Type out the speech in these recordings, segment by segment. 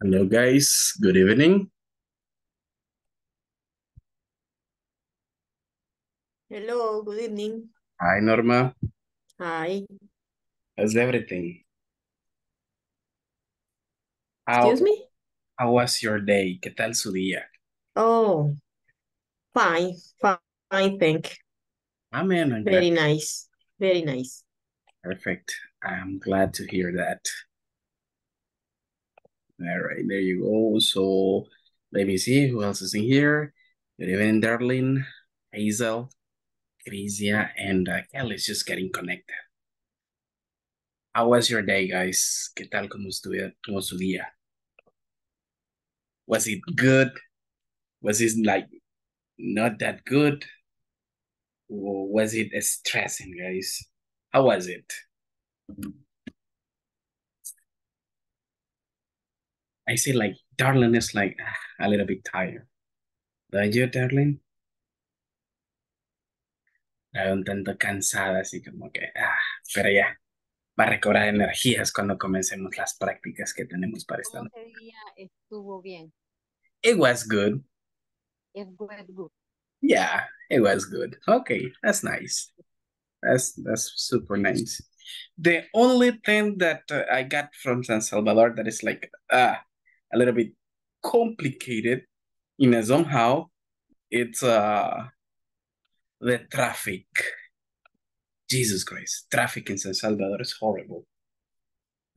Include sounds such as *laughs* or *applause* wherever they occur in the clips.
Hello, guys. Good evening. Hello, good evening. Hi, Norma. Hi. How's everything? How, Excuse me? how was your day? ¿Qué tal su día? Oh, fine, fine, thank. Amen. Ah, I'm glad. Very nice, very nice. Perfect. I'm glad to hear that. All right, there you go. So let me see who else is in here. Good evening, Darlene, Hazel, Crisia, and uh, Kelly's just getting connected. How was your day, guys? ¿Qué tal como estuvo, su día? Was it good? Was it like not that good? Or was it stressing, guys? How was it? I see like darling is like *sighs* a little bit tired. Don't you, Darlene? La un tanto cansada, así como que, ah, pero ya, va a recobrar energías cuando comencemos las prácticas que tenemos para esta noche. Día estuvo bien. It was good. It was good. Yeah, it was good. Okay, that's nice. That's that's super nice. The only thing that uh, I got from San Salvador that is like uh, a little bit complicated in a somehow it's uh the traffic. Jesus Christ, traffic in San Salvador is horrible. *sighs*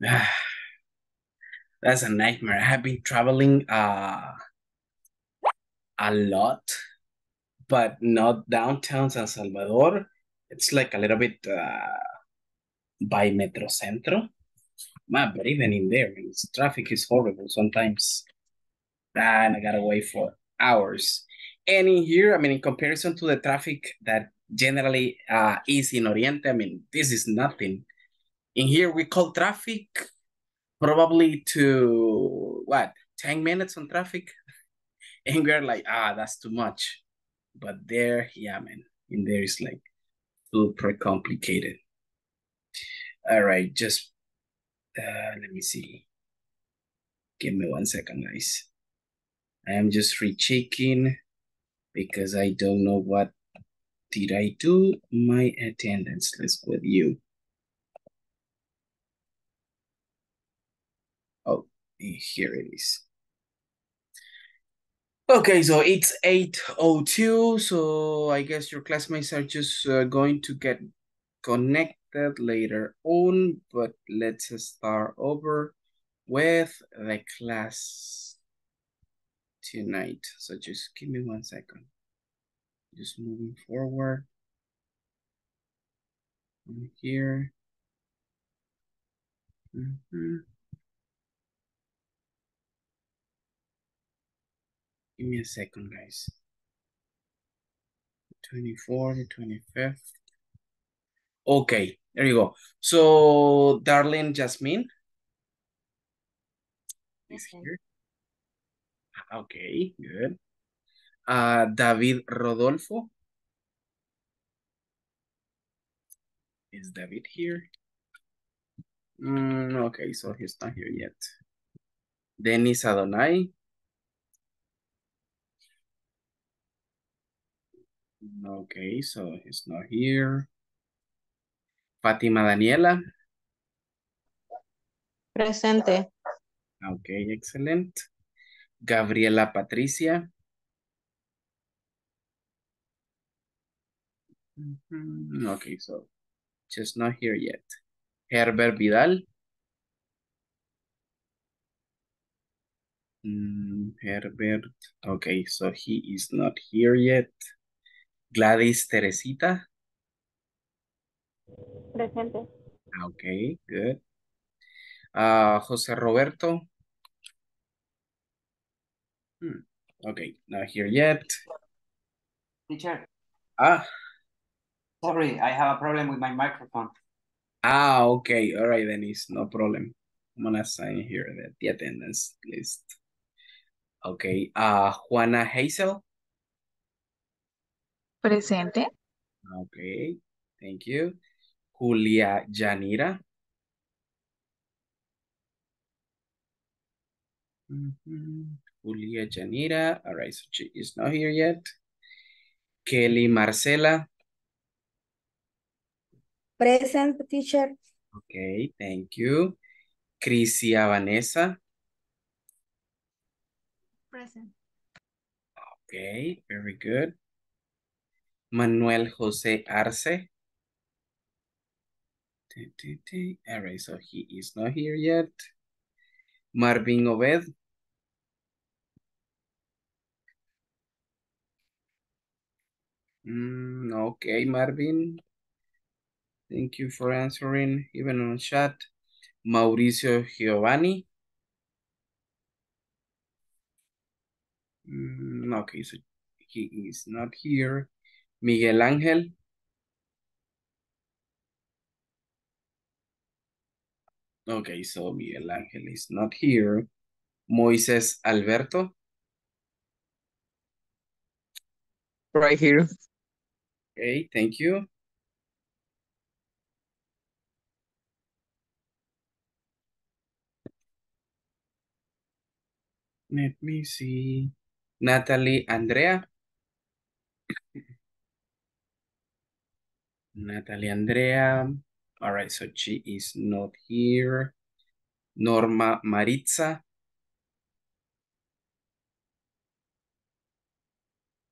That's a nightmare. I have been traveling uh a lot, but not downtown San Salvador. It's like a little bit uh, by Metro Centro. Man, but even in there, it's, traffic is horrible sometimes. And I gotta wait for hours. And in here, I mean, in comparison to the traffic that generally uh, is in Oriente, I mean, this is nothing. In here, we call traffic probably to what, 10 minutes on traffic? *laughs* And we're like, ah, that's too much. But there, yeah, man, in there is like super complicated. All right, just uh, let me see. Give me one second, guys. I am just rechecking because I don't know what did I do my attendance list with you. Oh, here it is. Okay, so it's 8.02, so I guess your classmates are just uh, going to get connected later on, but let's start over with the class tonight. So just give me one second. Just moving forward. Here. Mm -hmm. Give me a second, guys. 24, the 25th. Okay, there you go. So, Darlene Jasmine is here. Okay, good. Uh, David Rodolfo. Is David here? Mm, okay, so he's not here yet. Dennis Adonai. Okay, so he's not here. Fátima Daniela. Presente. Okay, excellent. Gabriela Patricia. Okay, so just not here yet. Herbert Vidal. Mm, Herbert. Okay, so he is not here yet. Gladys Teresita. Presente. Okay, good. Uh, Jose Roberto. Hmm, Okay, not here yet. Teacher, Ah, sorry, I have a problem with my microphone. ah, okay. All right, Denise, no problem. I'm gonna sign here the, the attendance list. Okay, uh, Juana Hazel. Presente. Okay, thank you. Julia Yanira. Julia Janira. All right, so she is not here yet. Kelly Marcela. Present, teacher. Okay, thank you. Crisia Vanessa. Present. Okay, very good. Manuel Jose Arce. All right, so he is not here yet. Marvin Obed. Mm, okay, Marvin. Thank you for answering, even on chat. Mauricio Giovanni. Mm, okay, so he is not here. Miguel Ángel. Okay, so Miguel Ángel is not here. Moises Alberto. Right here. Okay, thank you. Let me see. Natalie Andrea. Natalie Andrea. All right, so she is not here. Norma Maritza.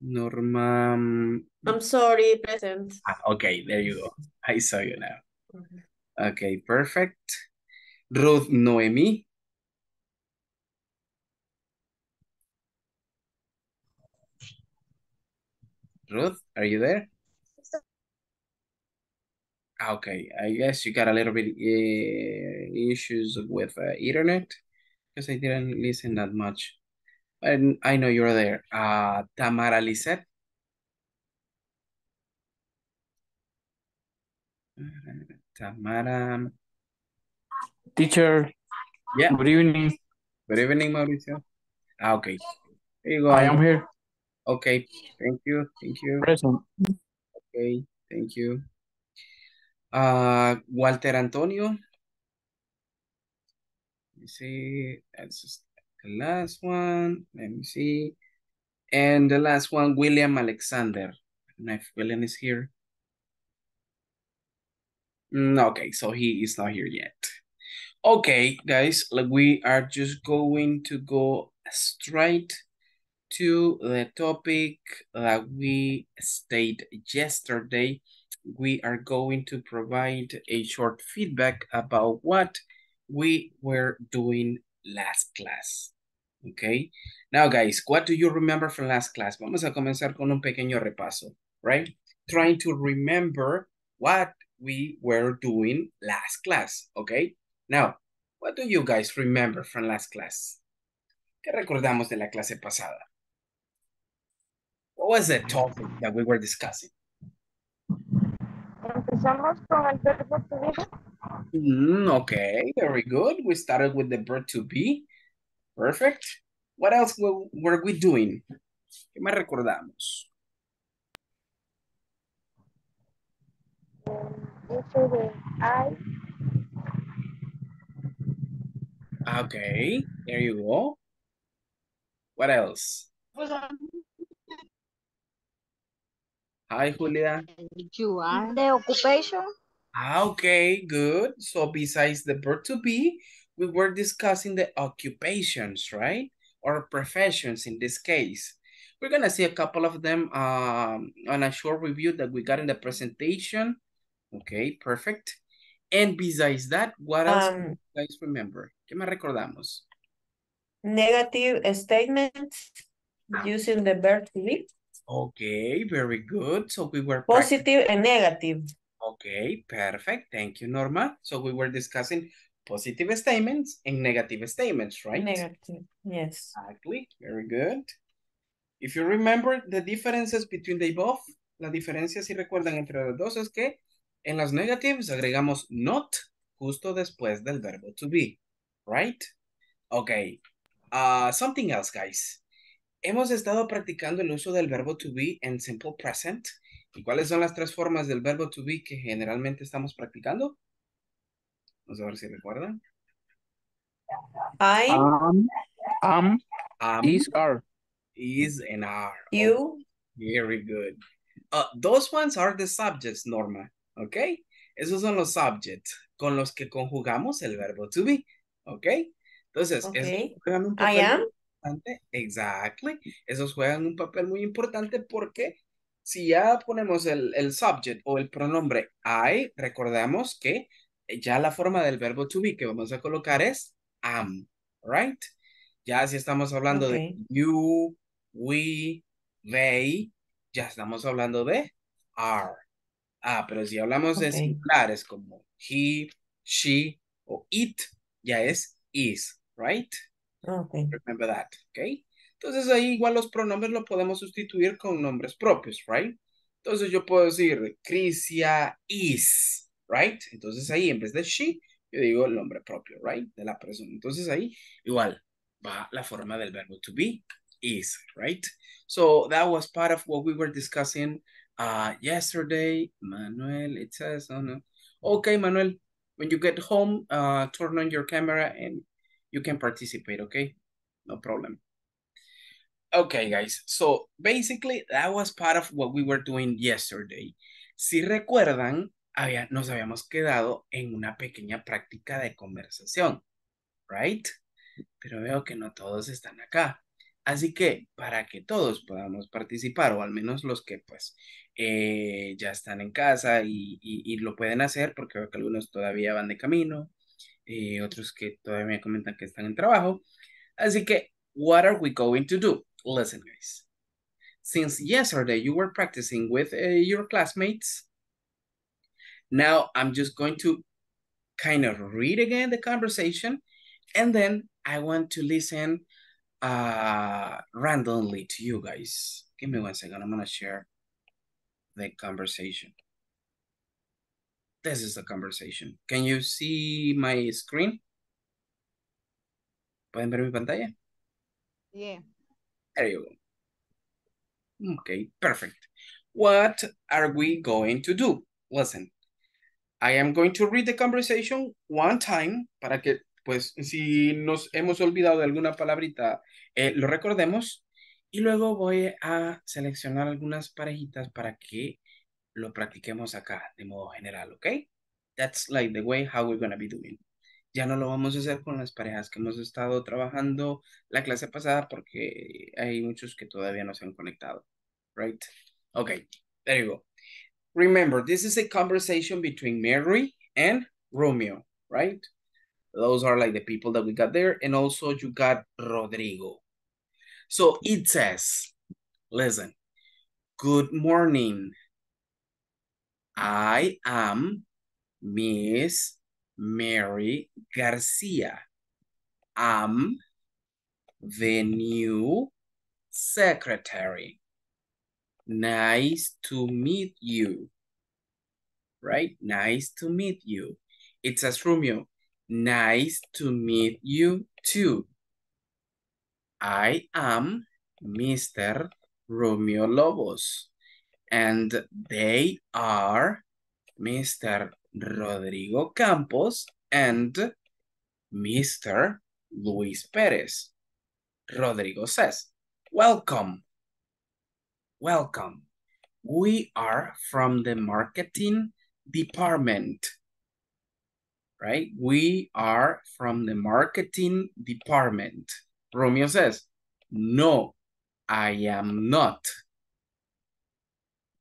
Norma. mm, I'm sorry, present. ah, okay, there you go. I saw you now. Okay, perfect. Ruth Noemi. Ruth, are you there? Ah, Okay, I guess you got a little bit uh, issues with uh, internet because I didn't listen that much. And I know you're there. Uh, Tamara Lisette. Tamara. Teacher, Yeah, good evening. good evening, Mauricio. Ah, okay. There you go. I am here. Okay, thank you, thank you. Present. Okay, thank you. Uh, Walter Antonio. Let me see. That's just the last one. Let me see. And the last one, William Alexander. I if William is here. Mm, okay, so he is not here yet. Okay, guys, like we are just going to go straight to the topic that we stated yesterday. We are going to provide a short feedback about what we were doing last class. Okay. Now, guys, what do you remember from last class? Vamos a comenzar con un pequeño repaso, right? Trying to remember what we were doing last class, okay? Now, what do you guys remember from last class? ¿Qué recordamos de la clase pasada? What was the topic that we were discussing? Empezamos con el verbo to be. Mm, okay, very good. We started with the verb to be. Perfect. What else were, we doing? ¿Qué más recordamos? I. Okay, there you go. What else? Hi, Julia. You are. The occupation. Ah, Okay, good. So besides the verb to be, we were discussing the occupations, right? Or professions in this case. We're gonna see a couple of them um, on a short review that we got in the presentation. Okay, perfect. And besides that, what else do Um, you guys remember? ¿Qué más recordamos? Negative statements using the verb to be. Okay, very good. So we were Positive and negative. Okay, perfect. Thank you, Norma. So we were discussing positive statements and negative statements, right? Negative, yes. Exactly, very good. If you remember the differences between the above, la diferencia si recuerdan entre los dos es que en las negatives agregamos not justo después del verbo to be, right? Okay, uh, something else, guys. Hemos estado practicando el uso del verbo to be en simple present. ¿Y cuáles son las tres formas del verbo to be que generalmente estamos practicando? Vamos a ver si recuerdan. I, Um, um, Am is, are. is and are. you, Very good. Uh, those ones are the subjects, Norma. ¿Ok? Esos son los subjects con los que conjugamos el verbo to be. ¿Ok? Entonces, Ok. esos juegan un I am. Importante. Exactly. Esos juegan un papel muy importante porque si ya ponemos el, el subject o el pronombre I, recordamos que ya la forma del verbo to be que vamos a colocar es am. Right? Ya si estamos hablando de you, we, they, ya estamos hablando de are. Ah, pero si hablamos de singulares como he, she o it, ya es is, right? Okay. Remember that, ¿ok? Entonces ahí igual los pronombres lo podemos sustituir con nombres propios, right? Entonces yo puedo decir Crisia is, right? Entonces ahí en vez de she, yo digo el nombre propio, right? De la persona. Entonces ahí igual va la forma del verbo to be, is, right? So that was part of what we were discussing uh, yesterday. Manuel, it says, oh no. Okay, Manuel, when you get home, uh, turn on your camera and you can participate, okay? No problem. Okay, guys. So basically, that was part of what we were doing yesterday. Si recuerdan, había, nos habíamos quedado en una pequeña práctica de conversación, right? Pero veo que no todos están acá. Así que para que todos podamos participar, o al menos los que pues eh, ya están en casa y, y, y lo pueden hacer, porque veo que algunos todavía van de camino, eh, otros que todavía me comentan que están en trabajo. Así que, what are we going to do? Listen, guys. Since yesterday you were practicing with uh, your classmates, now I'm just going to kind of read again the conversation, and then I want to listen uh, randomly to you guys. Give me one second. I'm going to share the conversation. This is the conversation. Can you see my screen? ¿Pueden ver mi pantalla? Yeah. There you go. Okay, perfect. What are we going to do? Listen, I am going to read the conversation one time para que, pues, si nos hemos olvidado de alguna palabrita, eh, lo recordemos. Y luego voy a seleccionar algunas parejitas para que lo practiquemos acá de modo general, ¿ok? That's like the way how we're to be doing. Ya no lo vamos a hacer con las parejas que hemos estado trabajando la clase pasada porque hay muchos que todavía no se han conectado, right? Okay, there you go. Remember, this is a conversation between Mary and Romeo, right? Those are like the people that we got there. And also you got Rodrigo. So it says, listen, good morning. I am Miss Mary Garcia. I'm the new secretary. Nice to meet you. Right? Nice to meet you. It says Romeo. Nice to meet you too. I am Mr. Romeo Lobos. And they are Mr. Rodrigo Campos and Mr. Luis Perez. Rodrigo says, welcome. Welcome. We are from the marketing department. Right? We are from the marketing department. Romeo says, no, I am not.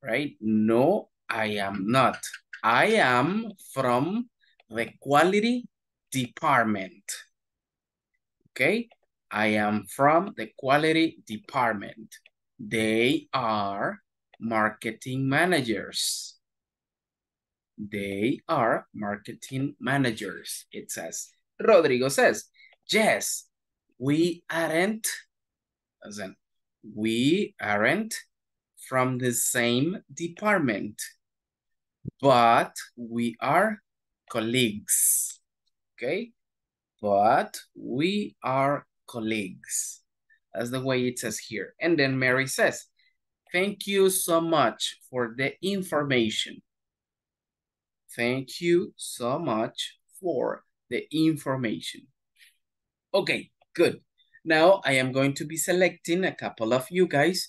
Right? No, I am not. I am from the quality department. Okay? I am from the quality department. They are marketing managers. They are marketing managers, it says. Rodrigo says, yes, we aren't, as in, we aren't from the same department, but we are colleagues, okay? But we are colleagues. That's the way it says here. And then Mary says, thank you so much for the information. Thank you so much for the information. Okay, good. Now I am going to be selecting a couple of you guys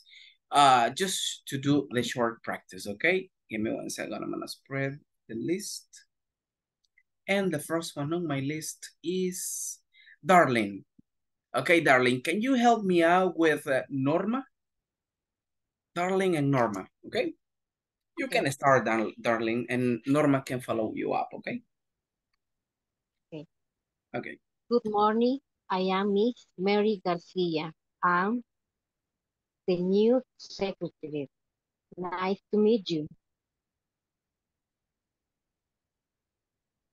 uh, just to do the short practice, okay? Give me one second, I'm gonna spread the list. And the first one on my list is Darling. Okay, Darling, can you help me out with uh, Norma? Darling and Norma, okay? You can start, Dar Darling, and Norma can follow you up, okay? Okay. Okay. Good morning. I am Miss Mary Garcia. I'm the new secretary. Nice to meet you.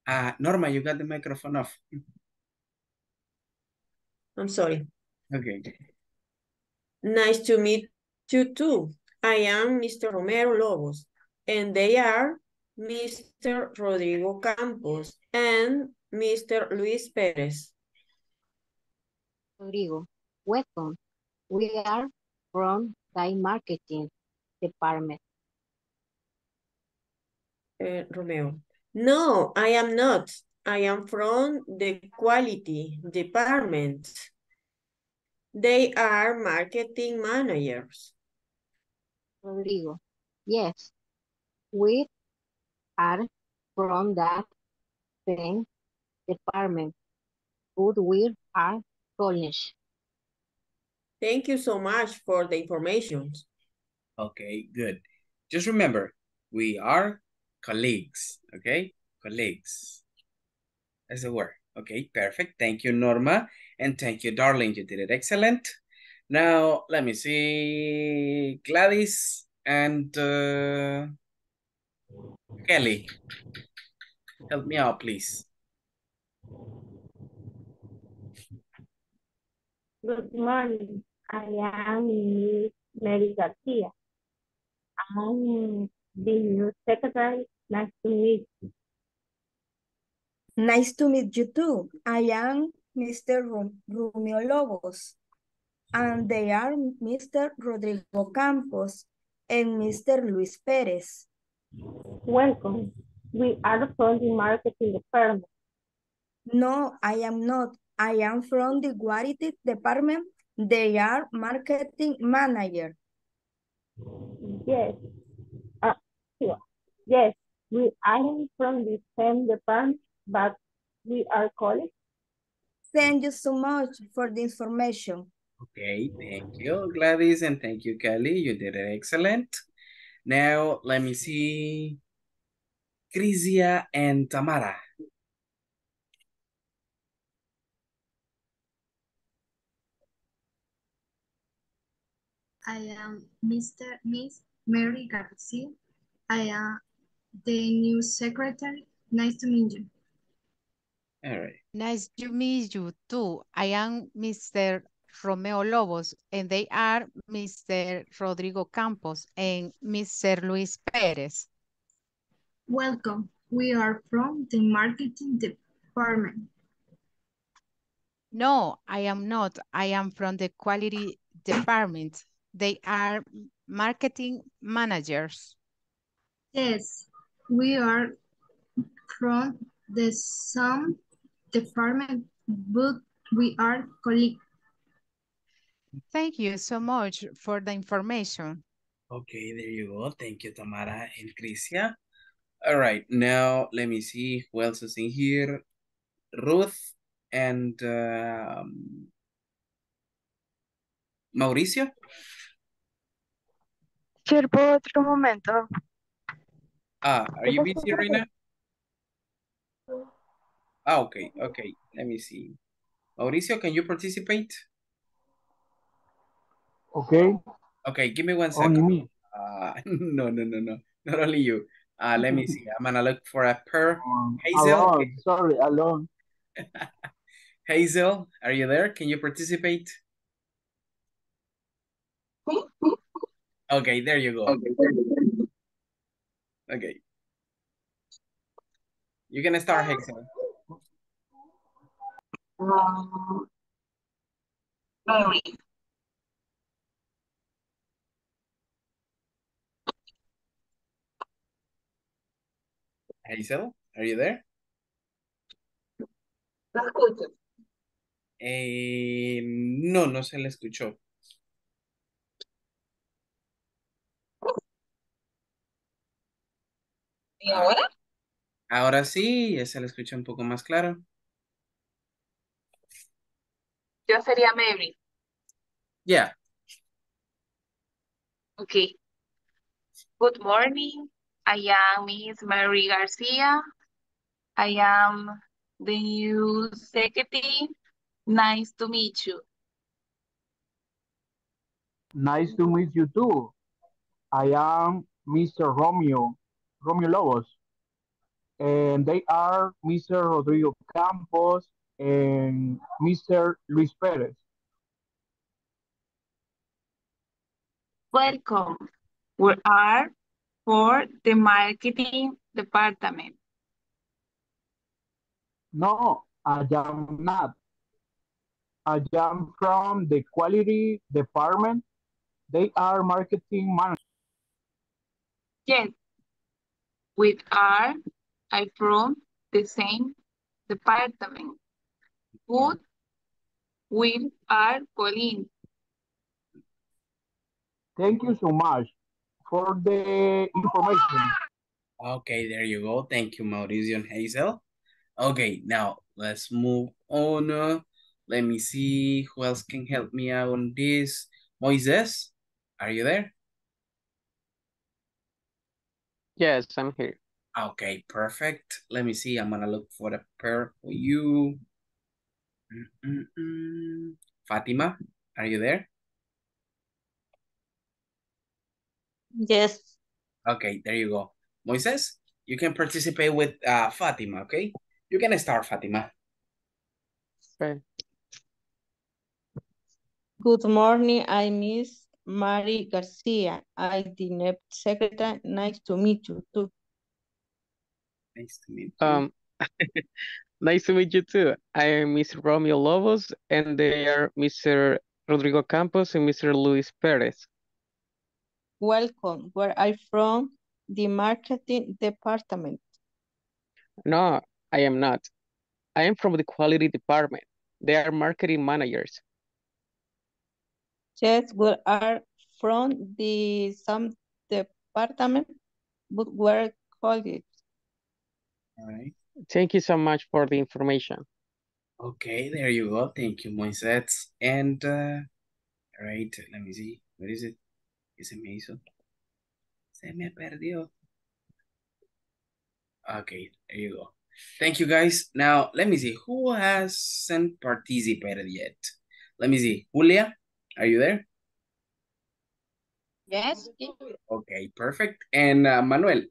Uh, Norma, you got the microphone off. I'm sorry. Okay. Nice to meet you too. I am Mr. Romero Lobos, and they are Mr. Rodrigo Campos and Mr. Luis Perez. Rodrigo, welcome. We are from the marketing department. Eh, Romeo. No, I am not. I am from the quality department. They are marketing managers. Rodrigo, yes, we are from that same department, but we are college. Thank you so much for the information. Okay, good. Just remember, we are colleagues, okay? Colleagues. That's the word. Okay, perfect. Thank you, Norma. And thank you, darling. You did it excellent. Now, let me see. Gladys and uh, Kelly. Help me out, please. Good morning. I am Mary Garcia. I'm the new secretary. Nice to meet you. Nice to meet you too. I am Mr. Rom Romeo Lobos. And they are Mr. Rodrigo Campos and Mr. Luis Perez. Welcome. We are from the marketing department. No, I am not. I am from the quality department. They are marketing manager. Yes. Uh, yeah. Yes, we aren't from the same department, but we are colleagues. Thank you so much for the information. Okay, thank you, Gladys, and thank you, Kelly. You did it excellent. Now, let me see. Crisia and Tamara. I am Mr. Miss Mary Garcia. I am the new secretary. Nice to meet you. All right. Nice to meet you too. I am Mr. Romeo Lobos, and they are Mr. Rodrigo Campos and Mr. Luis Perez. Welcome. We are from the marketing department. No, I am not. I am from the quality department. They are marketing managers. Yes, we are from the same department, but we are colleagues. Thank you so much for the information. Okay, there you go. Thank you, Tamara and Crisia. All right, now let me see who else is in here. Ruth and um, Mauricio. Sir, por otro momento. Ah, are you busy right now? Ah, okay, okay. Let me see. Mauricio, can you participate? Okay. Okay, give me one second. Only me. Uh, no, no, no, no. Not only you. Uh, let me see. I'm gonna look for a pair. Um, Hazel. Alone. Sorry, alone. *laughs* Hazel, are you there? Can you participate? Okay, there you go. Okay. You can start, Hazel. Um, Mary. Hazel, are you there? Eh, no, no se le escuchó. ¿Y ahora? Ahora sí, ya se le escucha un poco más claro. Yo sería Mary. Yeah. Okay. Good morning. I am Miss Mary Garcia. I am the new secretary. Nice to meet you. Nice to meet you too. I am Mr. Romeo, Romeo Lobos. And they are Mr. Rodrigo Campos and Mr. Luis Perez. Welcome. We are for the marketing department. No, I am not. I am from the quality department. They are marketing managers. Yes, we are I from the same department. But we are colleagues. Thank you so much for the information. Okay, there you go. Thank you, Mauricio and Hazel. Okay, now let's move on. Uh, let me see who else can help me out on this. Moises, are you there? Yes, I'm here. Okay, perfect. Let me see. I'm gonna look for the pair for you. Mm -mm -mm. Fatima, are you there? Yes. Okay, there you go. Moises, you can participate with uh, Fatima, okay? You can start, Fatima. Okay. Good morning, I miss Mary Garcia. I the NEP secretary. Nice to meet you too. Nice to meet you. Um, *laughs* nice to meet you too. I am Mr. Romeo Lobos, and they are Mr. Rodrigo Campos and Mr. Luis Perez. Welcome. Where I from? The marketing department. No, I am not. I am from the quality department. They are marketing managers. Yes, we are from the some department, but we're colleagues. All right. Thank you so much for the information. Okay, there you go. Thank you, Moises. And, uh, all right, let me see. Where is it? ¿Qué se me hizo? Se me perdió. Okay, there you go. Thank you, guys. Now, let me see. Who hasn't participated yet? Let me see. Julia, are you there? Yes. Okay, perfect. And uh, Manuel?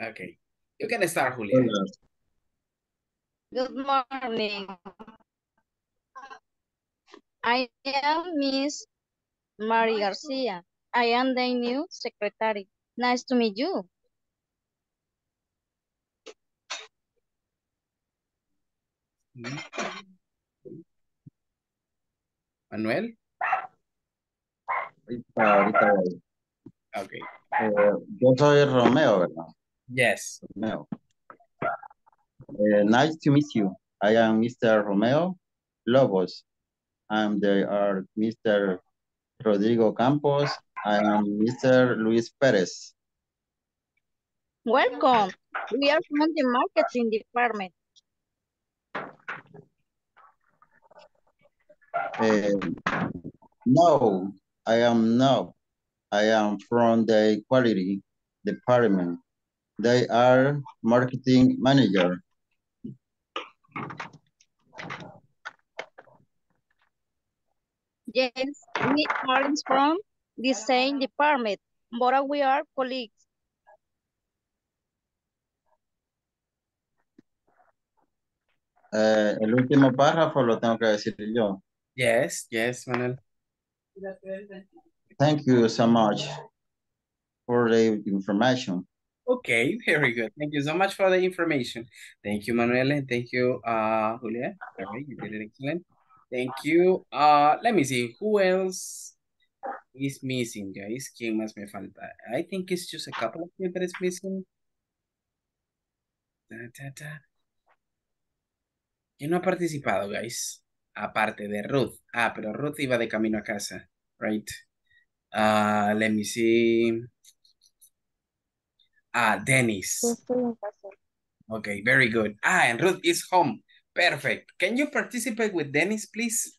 Okay. You can start, Julia. Good morning. I am Miss Mary Garcia. I am the new secretary. Nice to meet you. Manuel? Ahorita, ahorita voy. Okay. Eh, yo soy Romeo, ¿verdad? Yes. Romeo. Eh, nice to meet you. I am Mr. Romeo Lobos. And they are Mr. Rodrigo Campos. I am Mr. Luis Perez. Welcome. We are from the marketing department. Eh, no, I am not. I am from the quality department. They are marketing manager. Yes, we are from the same department, but we are colleagues. Eh, el último párrafo lo tengo que decir yo. Yes, yes, Manuel. Thank you so much for the information. Okay, very good. Thank you so much for the information. Thank you, Manuel, and thank you, uh, Julia. All right, you did it excellent. Thank you. Uh, let me see, who else is missing, guys? ¿Quién más me falta? I think it's just a couple of people that is missing. Da, da, da. ¿Quién no ha participado, guys? Aparte de Ruth. Ah, pero Ruth iba de camino a casa. Right. Uh, let me see. Ah, Dennis. Okay, very good. Ah, and Ruth is home. Perfect. Can you participate with Dennis, please?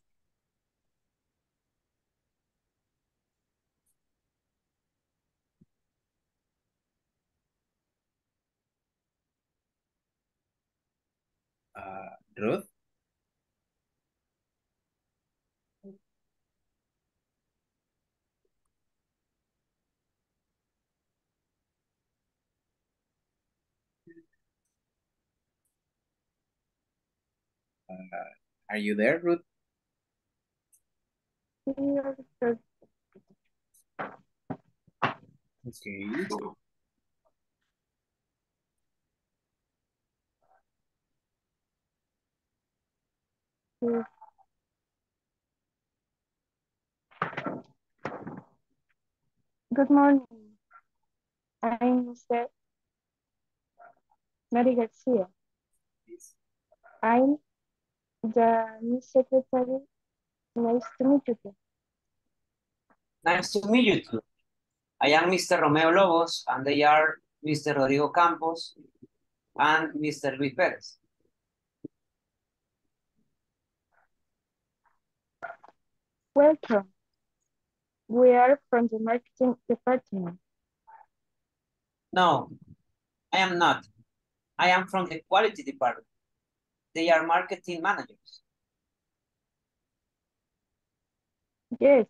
Uh, Ruth? Uh, are you there, Ruth? Sí, Okay. sí. Good morning. I'm Mr. Mary Garcia. I'm the new secretary. Nice to meet you. too. Nice to meet you too. I am Mr. Romeo Lobos, and they are Mr. Rodrigo Campos and Mr. Luis Perez. Welcome. We are from the marketing department. No, I am not. I am from the quality department. They are marketing managers. Yes,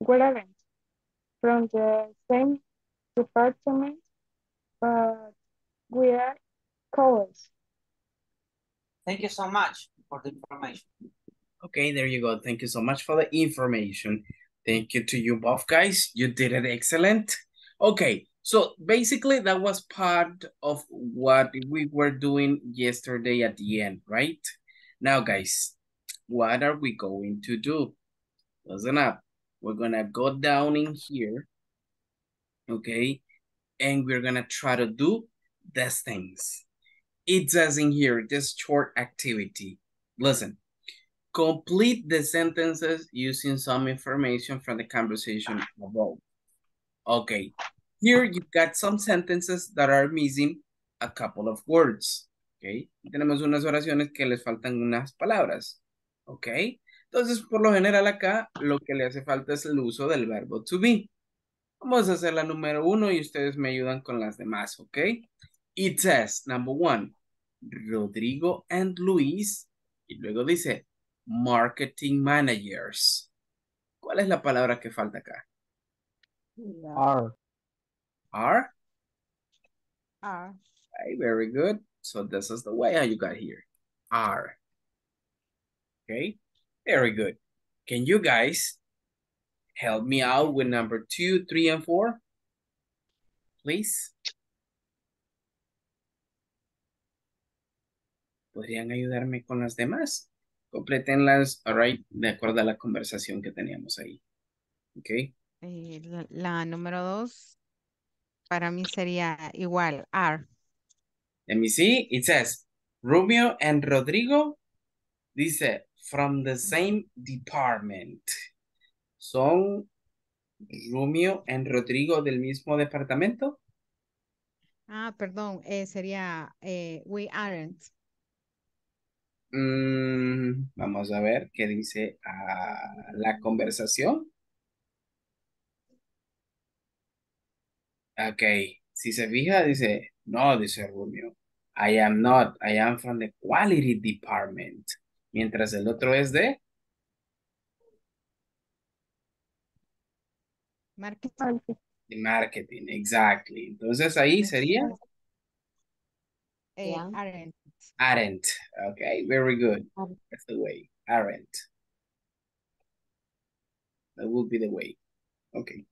we aren't from the same department, but we are colleagues. Thank you so much for the information. Okay, there you go. Thank you so much for the information. Thank you to you both guys. You did it excellent. Okay, so basically that was part of what we were doing yesterday at the end, right? Now guys, what are we going to do? Listen up. We're gonna go down in here, okay? And we're gonna try to do these things. It says in here, this short activity. Listen, complete the sentences using some information from the conversation above. Okay, here you've got some sentences that are missing a couple of words. Okay, tenemos unas oraciones que les faltan unas palabras. Ok, entonces por lo general acá lo que le hace falta es el uso del verbo to be. Vamos a hacer la número uno y ustedes me ayudan con las demás, ¿ok? It says, number one, Rodrigo and Luis, y luego dice, marketing managers. ¿Cuál es la palabra que falta acá? Are. Are? Are. Okay, very good. So this is the way how you got here. Are. Okay, very good. Can you guys help me out with number two, three, and four? Please. ¿Podrían ayudarme con las demás? Completenlas, all right, de acuerdo a la conversación que teníamos ahí. Ok. Eh, la, la número dos para mí sería igual, are. Let me see. It says, Romeo and Rodrigo, dice, from the same department. ¿Son Romeo and Rodrigo del mismo departamento? Ah, perdón, eh, sería eh, we aren't. Mm, vamos a ver qué dice ah, la conversación. Ok, si se fija, dice, no, dice Romeo. I am not, I am from the quality department. Mientras el otro es de Marketing. de marketing, exactly. Entonces ahí sería Eh, Yeah. aren't. aren't. Okay, very good. That's the way. Aren't. That will be the way. Okay,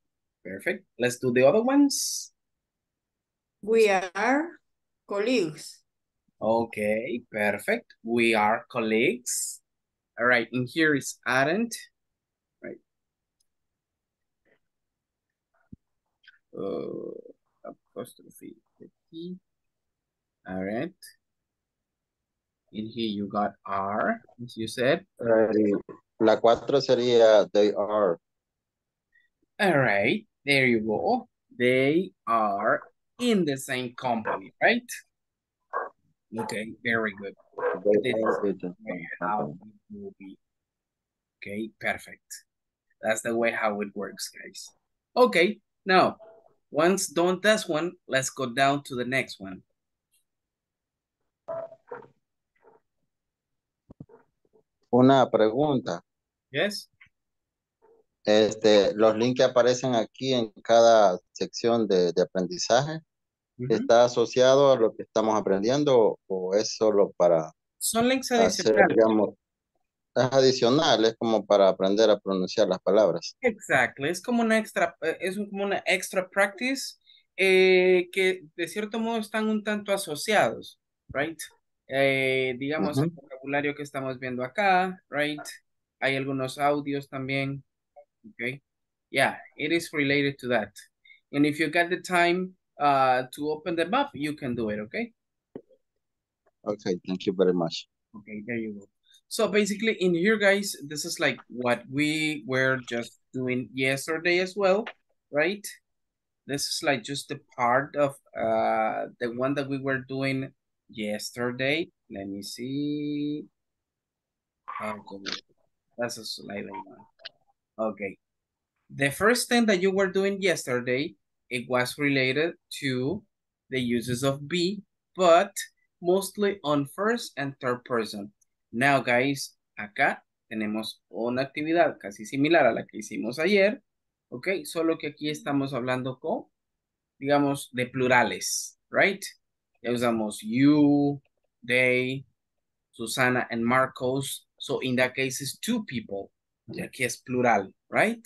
perfect. Let's do the other ones. We are colleagues. Okay, perfect. We are colleagues. All right, and here is aren't. Right. Uh, apostrophe. the T. Aren't. In here you got are, as you said. Eh, la cuatro sería they are. All right, there you go. They are in the same company, right? Okay, very good. This is in the same how it will be. Okay, perfect. That's the way how it works, guys. Okay, now, once done this one, let's go down to the next one. Una pregunta. Yes? Este, los links que aparecen aquí en cada sección de, de aprendizaje. ¿está asociado a lo que estamos aprendiendo o, o es solo para Son links hacer, adicionales. digamos, es adicional, es como para aprender a pronunciar las palabras? Exactly, es como una extra, eh, es como una extra practice eh, que de cierto modo están un tanto asociados, right? Eh, digamos el vocabulario que estamos viendo acá, right? Hay algunos audios también, okay? Yeah, it is related to that. And if you got the time uh, to open them up, you can do it, okay? Okay, thank you very much. Okay, there you go. So basically in here, guys, this is like what we were just doing yesterday as well, right? This is like just the part of uh the one that we were doing yesterday. Let me see. Okay, that's a slightly one. Okay. The first thing that you were doing yesterday, it was related to the uses of be, but mostly on first and third person. Now, guys, acá tenemos una actividad casi similar a la que hicimos ayer, ¿ok? Solo que aquí estamos hablando con, digamos, de plurales, right? Ya usamos you, they, Susana and Marcos. So in that case, it's two people. Y aquí es plural, right?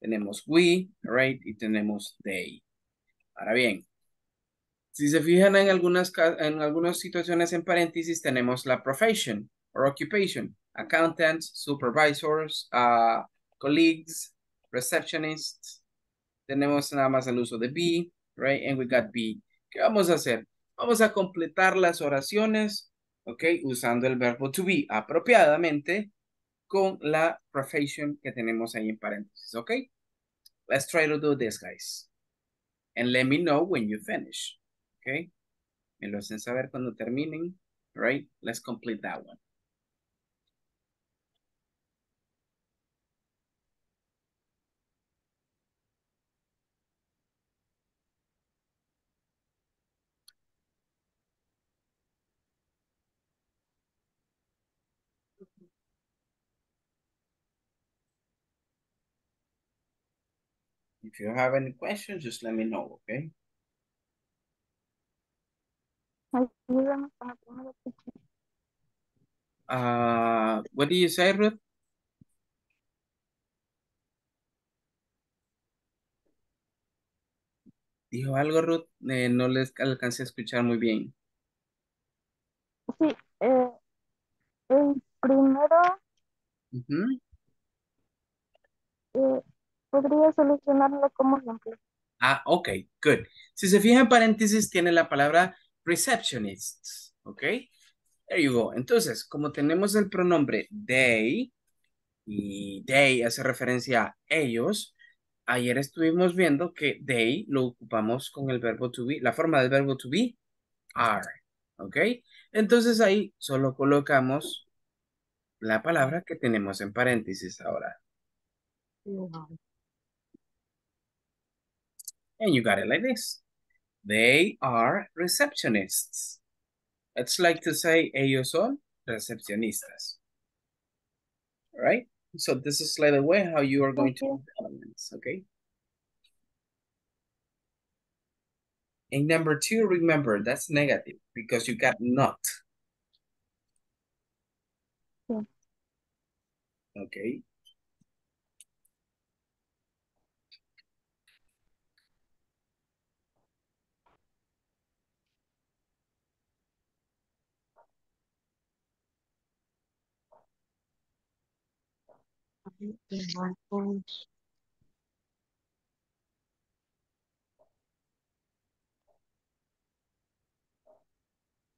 Tenemos we, right? Y tenemos they. Ahora bien, si se fijan en algunas, en algunas situaciones en paréntesis, tenemos la profession or occupation, accountants, supervisors, uh, colleagues, receptionists. Tenemos nada más el uso de be, right? And we got be. ¿Qué vamos a hacer? Vamos a completar las oraciones, ok, usando el verbo to be apropiadamente con la profession que tenemos ahí en paréntesis, ok? Let's try to do this, guys. And let me know when you finish. Okay? Me lo hacen saber cuando terminen. Right? Let's complete that one. If you have any questions, just let me know, okay? Uh, what do you say, Ruth? ¿Dijo algo, Ruth? Eh, no les alcancé a escuchar muy bien. Sí, eh, el primero Ujú. eh, podría solucionarlo como ejemplo. Ah, ok, good. Si se fijan en paréntesis, tiene la palabra receptionists, ok? There you go. Entonces, como tenemos el pronombre they, y they hace referencia a ellos, ayer estuvimos viendo que they lo ocupamos con el verbo to be, la forma del verbo to be, are, ok? Entonces ahí solo colocamos la palabra que tenemos en paréntesis ahora. And you got it like this. They are receptionists. It's like to say, ellos son recepcionistas. Right? So this is like the way how you are going to the elements, okay? And number two, remember, that's negative because you got not. Sí. Okay.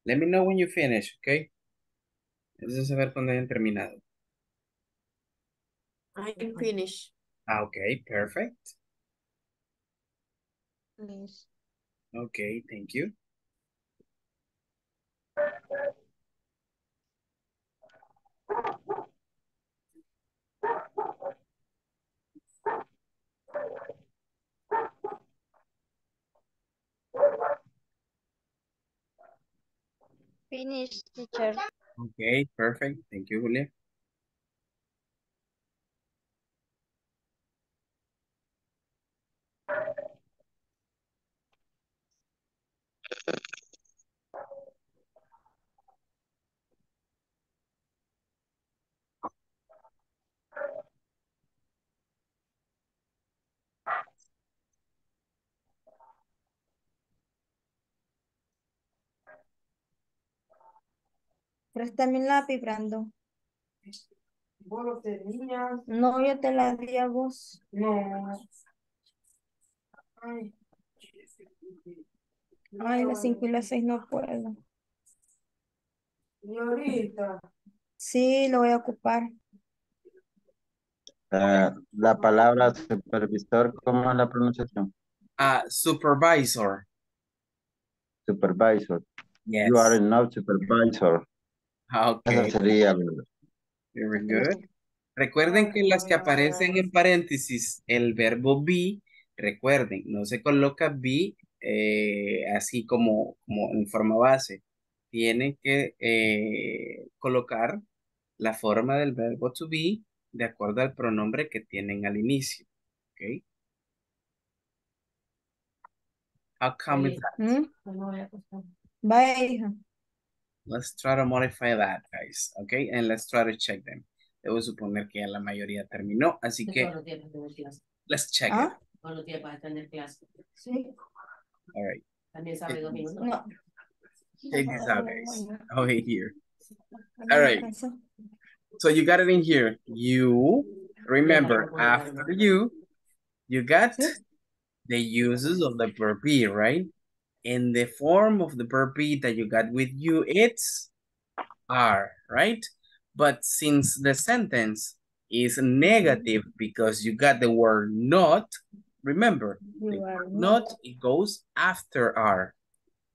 Let me know when you finish, okay? Entonces, a ver cuando hayan terminado. I'm finished. Ah, okay, perfect. Please. Okay, thank you. Finish, teacher. Okay, perfect. Thank you, Julia. Préstame un lápiz, Brando. ¿Vos lo tenías? No, yo te la di a vos. No. Ay. Ay, las 5 y las 6 no puedo. Y ahorita. Sí, lo voy a ocupar. Eh, la palabra supervisor, ¿cómo es la pronunciación? Ah, supervisor. Supervisor. Yes. You are not supervisor. Ah, sería very good. Recuerden que las que aparecen en paréntesis, el verbo be, recuerden, no se coloca be eh, así como, como en forma base. Tienen que eh, colocar la forma del verbo to be de acuerdo al pronombre que tienen al inicio. ¿Ok? How come is that? ¿Mm? Vaya, hija. Let's try to modify that, guys. Okay, and let's try to check them. Debo suponer que ya la mayoría terminó, así que let's check ¿Ah? it. Sí. All right. No. Check this out, guys. Over here. No All me right. alcanzó. So you got it in here. You remember after you, you got the uses of the verb be, right? In the form of the verb that you got with you, it's are, right? But since the sentence is negative because you got the word not, remember, the word not, it goes after are.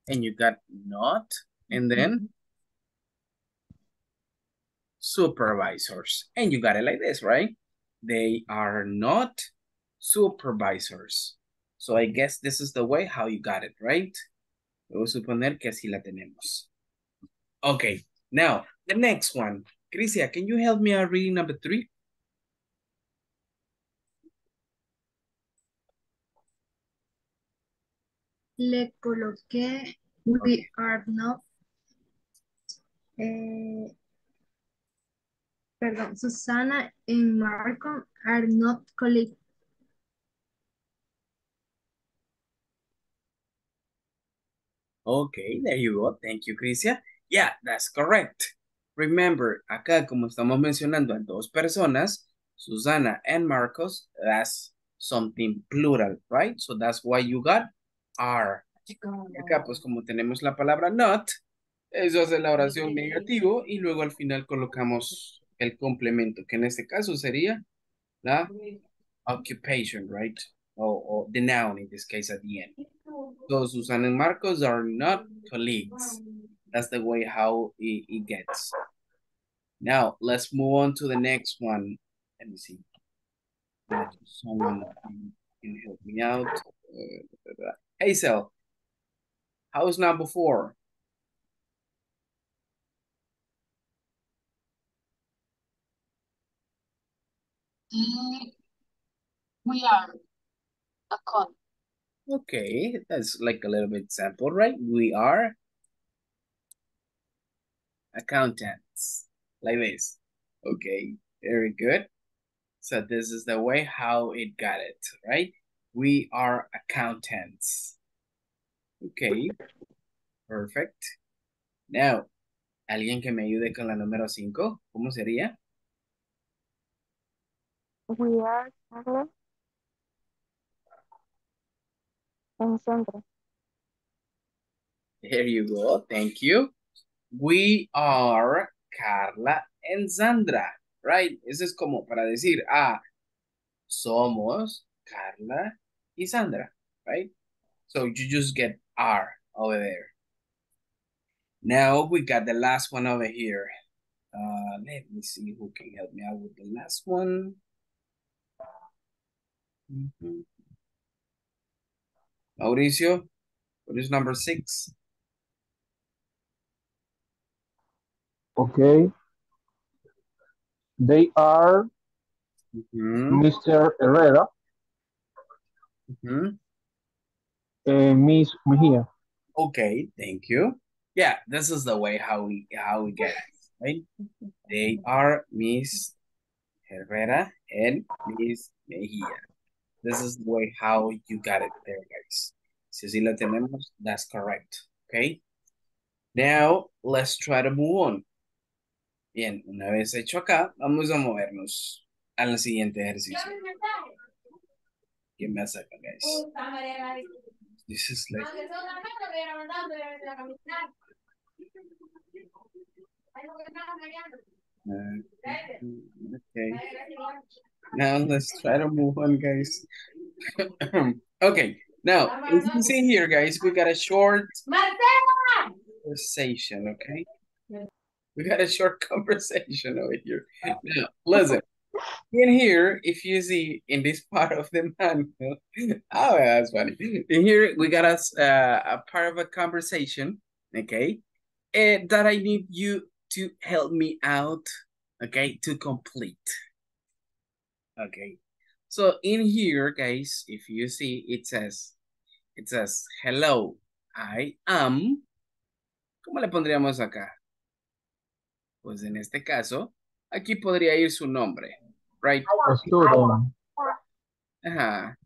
And you got not, and then supervisors. And you got it like this, right? They are not supervisors. So I guess this is the way how you got it, right? Debo suponer que así la tenemos. Okay, now the next one. Crisia, can you help me out reading number three? Le coloqué, we are not, eh, perdón, Susana and Marco are not colleagues. Okay, there you go. Thank you, Crisia. Yeah, that's correct. Remember, acá como estamos mencionando a dos personas, Susana and Marcos, that's something plural, right? So that's why you got are. Acá, pues como tenemos la palabra not, eso hace la oración negativo y luego al final colocamos el complemento, que en este caso sería la occupation, right? Or, or the noun in this case at the end. So Susana and Marcos are not colleagues. That's the way how it, it gets. Now, let's move on to the next one. Let me see. If Someone can- can help me out. Uh, Hazel, how's number four? We are a con. Okay, that's like a little bit sample, right? We are accountants, like this. Okay, very good. So this is the way how it got it, right? We are accountants. Okay, perfect. Now, ¿alguien que me ayude con la número cinco? ¿Cómo sería? We are Carlos and Sandra. There you go. Thank you. We are Carla and Sandra, right? Eso es como para decir, ah, somos Carla y Sandra, right? So you just get R over there. Now we got the last one over here. Uh, let me see who can help me out with the last one. Mhm. Mauricio, what is number six? Okay. They are Mhm, Mr. Herrera mhm. and Miss Mejia. Okay, thank you. Yeah, this is the way how we how we get it, right? They are Miss Herrera and Miss Mejia. This is the way how you got it there, guys. Si así la tenemos, that's correct. Okay. Now, let's try to move on. Bien, una vez hecho acá, vamos a movernos al siguiente ejercicio. Give me a second, guys. This is like Uh, okay. Now let's try to move on, guys. *clears throat* okay, now as you see here, guys, we got a short conversation, okay? We got a short *laughs* conversation over here. Now, listen. In here, if you see in this part of the manual, *laughs* oh, that's funny. In here, we got us uh, a part of a conversation, okay? And that I need you to help me out, okay, to complete. Okay. So in here, guys, if you see, it says, it says, hello, I am. ¿Cómo le pondríamos acá? Pues en este caso, aquí podría ir su nombre, right? Ajá.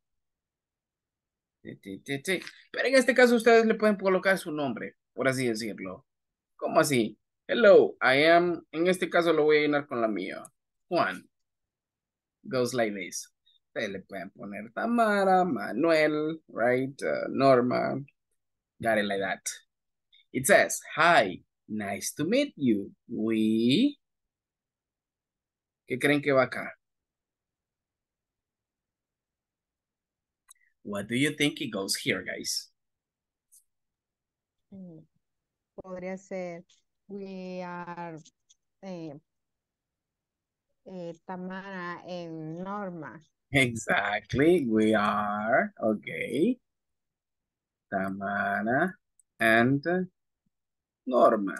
Pero en este caso ustedes le pueden colocar su nombre, por así decirlo. ¿Cómo así? Hello, I am, en este caso lo voy a llenar con la mía. Juan. Goes like this. Ustedes le pueden poner Tamara, Manuel, right? Uh, Norma. Got it like that. It says, hi, nice to meet you. We... ¿Qué creen que va acá? What do you think it goes here, guys? Mm, Podría ser, we are eh, eh, Tamara and Norma. Exactly, we are, okay. Tamara and Norma.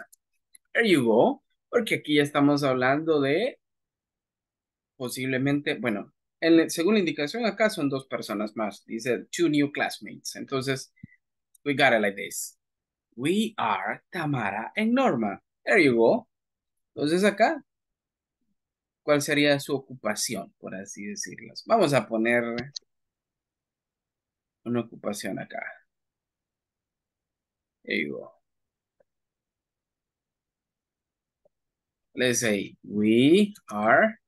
There you go. Porque aquí ya estamos hablando de posiblemente, bueno, en, según la indicación acá son dos personas más. Dice two new classmates. Entonces, we got it like this. We are Tamara and Norma. There you go. Entonces acá, ¿cuál sería su ocupación, por así decirlas? Vamos a poner una ocupación acá. There you go. Let's say we are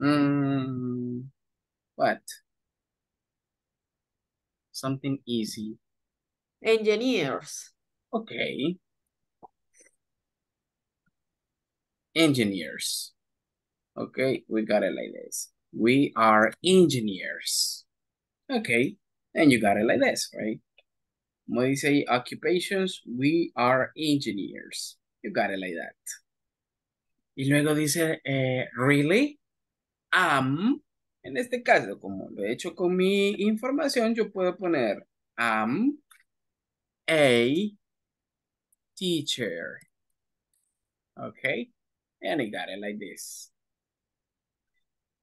mm, what? Something easy. Engineers. Okay. Engineers. Okay, we got it like this. We are engineers. Okay, and you got it like this, right? Como dice ahí, occupations, we are engineers. You got it like that. Y luego dice, eh, really? Am, en este caso, como lo he hecho con mi información, yo puedo poner am a teacher. Okay, and I got it like this.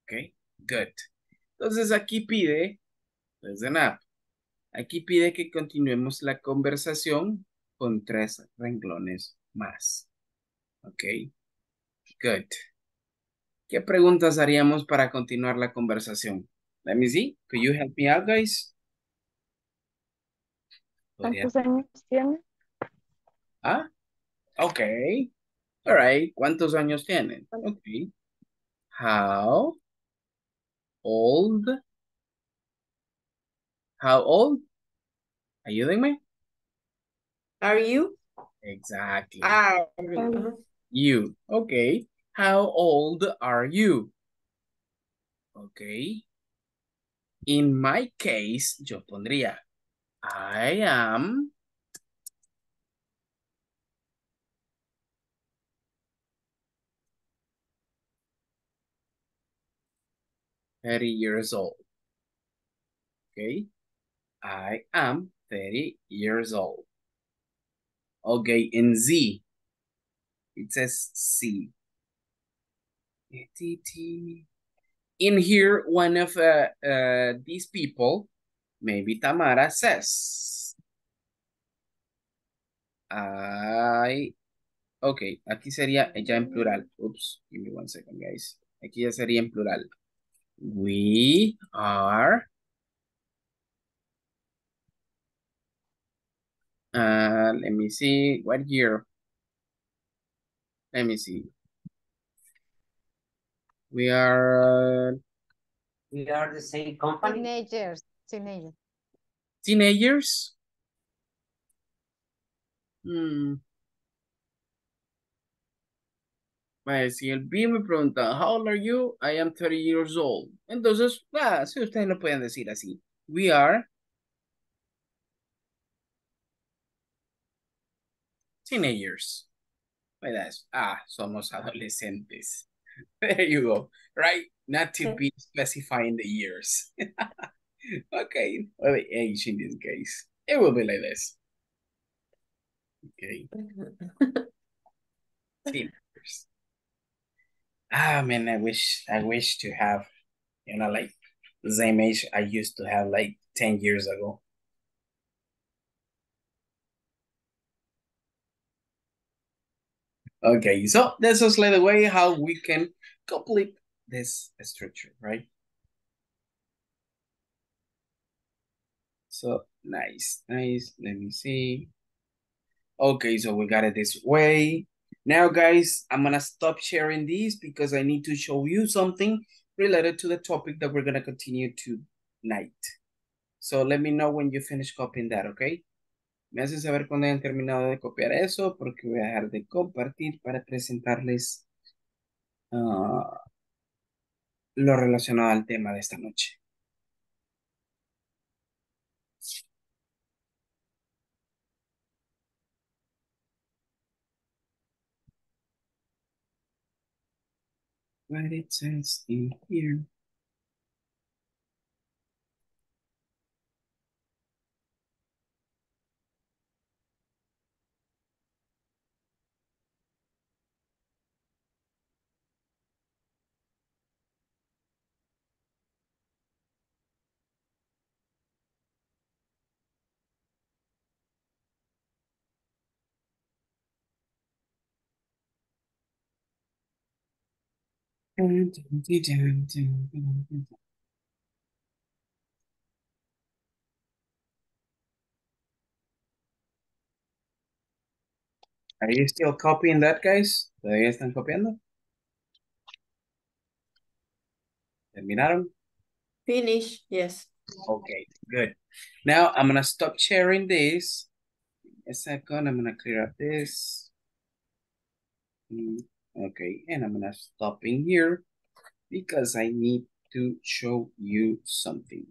Okay, good. Entonces aquí pide, listen up, aquí pide que continuemos la conversación con tres renglones más. Ok, good. ¿Qué preguntas haríamos para continuar la conversación? Let me see. Could you help me out, guys? ¿Cuántos años tiene? Ah, ok. All right. ¿Cuántos años tienen? Ok. How old? How old? Ayúdenme. Are you? Exactly. Are you? Exactly you. Okay. How old are you? Okay. In my case, yo pondría, I am thirty years old. Okay. I am 30 years old. Okay, in Z, it says C. In here, one of uh, uh, these people, maybe Tamara says, I, ok, aquí sería ya en plural. Oops, give me one second, guys. Aquí ya sería en plural. We are Uh, let me see, what year? Let me see. We are... Uh, we are the same company? Teenagers, teenagers. Teenagers? Hmm. Vale, si el B me pregunta, how old are you? I am 30 years old. Entonces, ah, sí, ustedes lo pueden decir así. We are teenagers. Pues ah, somos adolescentes. *laughs* There you go, right? Not to be specifying the years. *laughs* okay, or the age in this case. It will be like this. Okay. *laughs* Ah, man, I wish, I wish to have, you know, like the same age I used to have like 10 years ago. Okay, so this is like the way how we can complete this structure, right? So nice, nice. Let me see. Okay, so we got it this way. Now, guys, I'm gonna stop sharing these because I need to show you something related to the topic that we're gonna continue tonight. So let me know when you finish copying that, okay? Me hacen saber cuando hayan terminado de copiar eso porque voy a dejar de compartir para presentarles uh, lo relacionado al tema de esta noche. What it says in here. Are you still copying that, guys? ¿Todavía están copiando? ¿Terminaron? Finish, yes. Okay, good. Now I'm gonna stop sharing this. A second, I'm gonna clear up this. Mm. Okay, and I'm gonna stop in here because I need to show you something.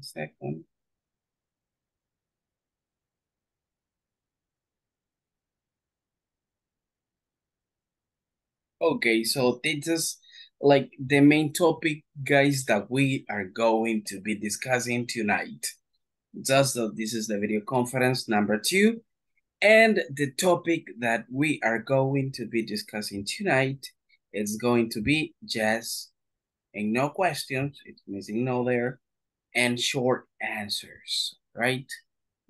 Second. Okay, so this is like the main topic, guys, that we are going to be discussing tonight. Just that this is the video conference number two. And the topic that we are going to be discussing tonight is going to be yes and no questions. It's missing no there. And short answers, right?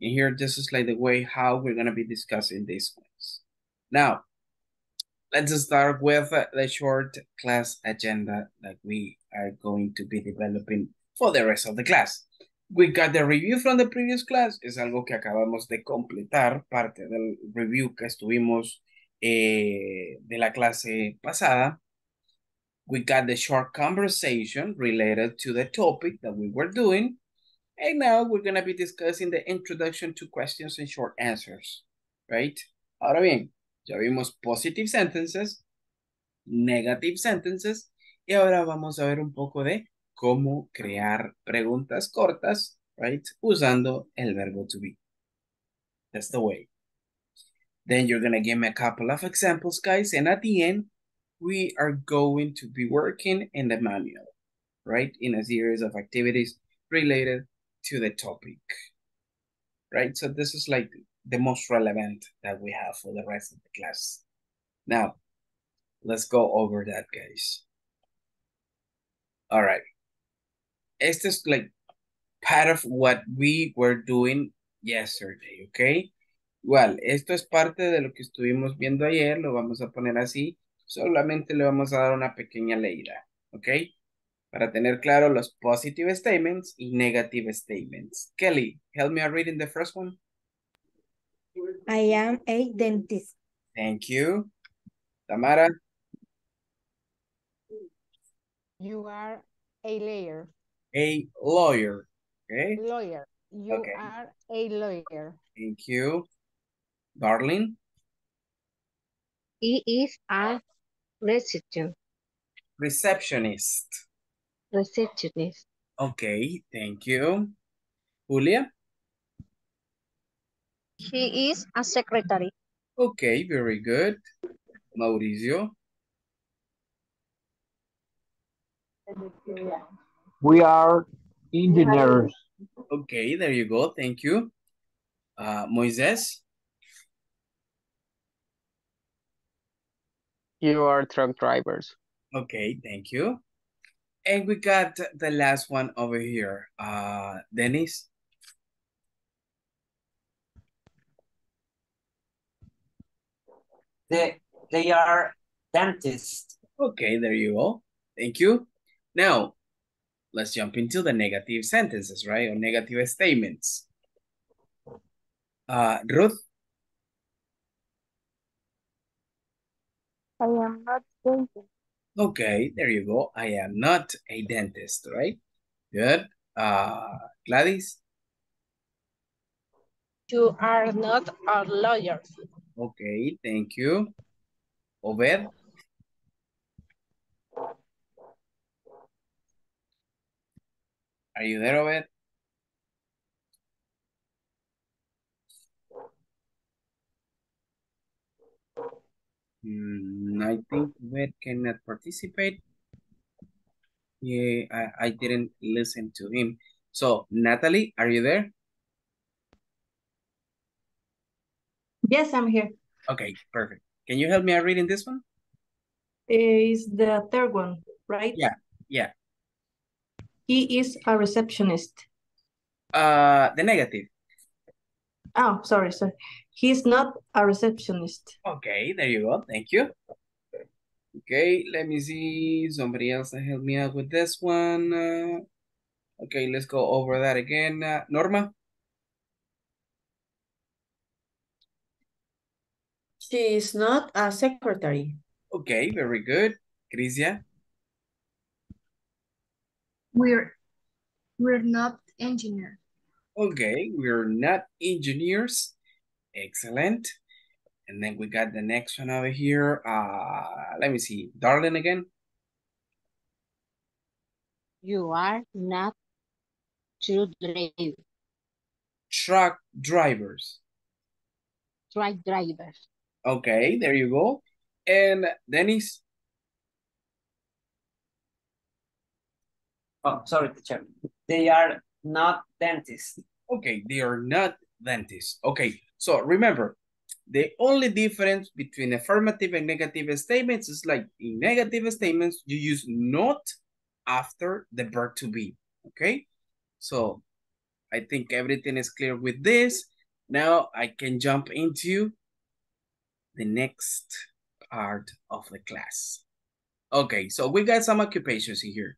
And here, this is like the way how we're going to be discussing these ones. Now, let's start with the short class agenda that we are going to be developing for the rest of the class. We got the review from the previous class. Es algo que acabamos de completar, parte del review que estuvimos eh, de la clase pasada. We got the short conversation related to the topic that we were doing. And now we're going to be discussing the introduction to questions and short answers, right? Ahora bien, ya vimos positive sentences, negative sentences, y ahora vamos a ver un poco de cómo crear preguntas cortas, right? Usando el verbo to be. That's the way. Then you're going to give me a couple of examples, guys, and at the end, we are going to be working in the manual, right? In a series of activities related to the topic, right? So this is like the most relevant that we have for the rest of the class. Now, let's go over that, guys. All right. Este is like part of what we were doing yesterday, okay? Well, esto es parte de lo que estuvimos viendo ayer, lo vamos a poner así. Solamente le vamos a dar una pequeña leída, ¿ok? Para tener claro los positive statements y negative statements. Kelly, help me out reading the first one. I am a dentist. Thank you. Tamara, You are a lawyer. a lawyer. Okay, Lawyer. You Okay. are a lawyer. thank you. Darling, He is a reception, receptionist. receptionist. Okay, thank you. Julia, He is a secretary. okay, very good. Mauricio, We are engineers. okay, there you go, thank you. Uh, Moises, You are truck drivers. okay, thank you. And we got the last one over here. Uh, Dennis, They, they are dentists. Okay, there you go. Thank you. Now, let's jump into the negative sentences, right? Or negative statements. Uh, Ruth, dentist. okay, there you go. I am not a dentist, right? Good. Uh, Gladys, You are not a lawyer. okay, thank you. Over. are you there, Obed? Mm, I think Obed cannot participate. Yeah, I, I didn't listen to him. So, Natalie, are you there? Yes, I'm here. Okay, perfect. Can you help me out reading this one? Is the third one, right? Yeah, yeah. He is a receptionist. Uh, the negative. Oh, sorry, sorry. He's not a receptionist. Okay, there you go. Thank you. Okay, let me see. Somebody else to help me out with this one. Uh, okay, let's go over that again. Uh, Norma? She is not a secretary. Okay, very good. Crisia? We're we're not engineers. Okay, we're not engineers. Excellent. And then we got the next one over here. Uh, let me see. Darling again. You are not truck driver, Truck drivers. truck drivers. Okay, there you go. And Dennis? Oh, sorry, teacher. They are not dentists. Okay, they are not dentists. Okay, so remember, the only difference between affirmative and negative statements is like in negative statements, you use not after the verb to be. Okay, so I think everything is clear with this. Now I can jump into the next part of the class. Okay, so we got some occupations here.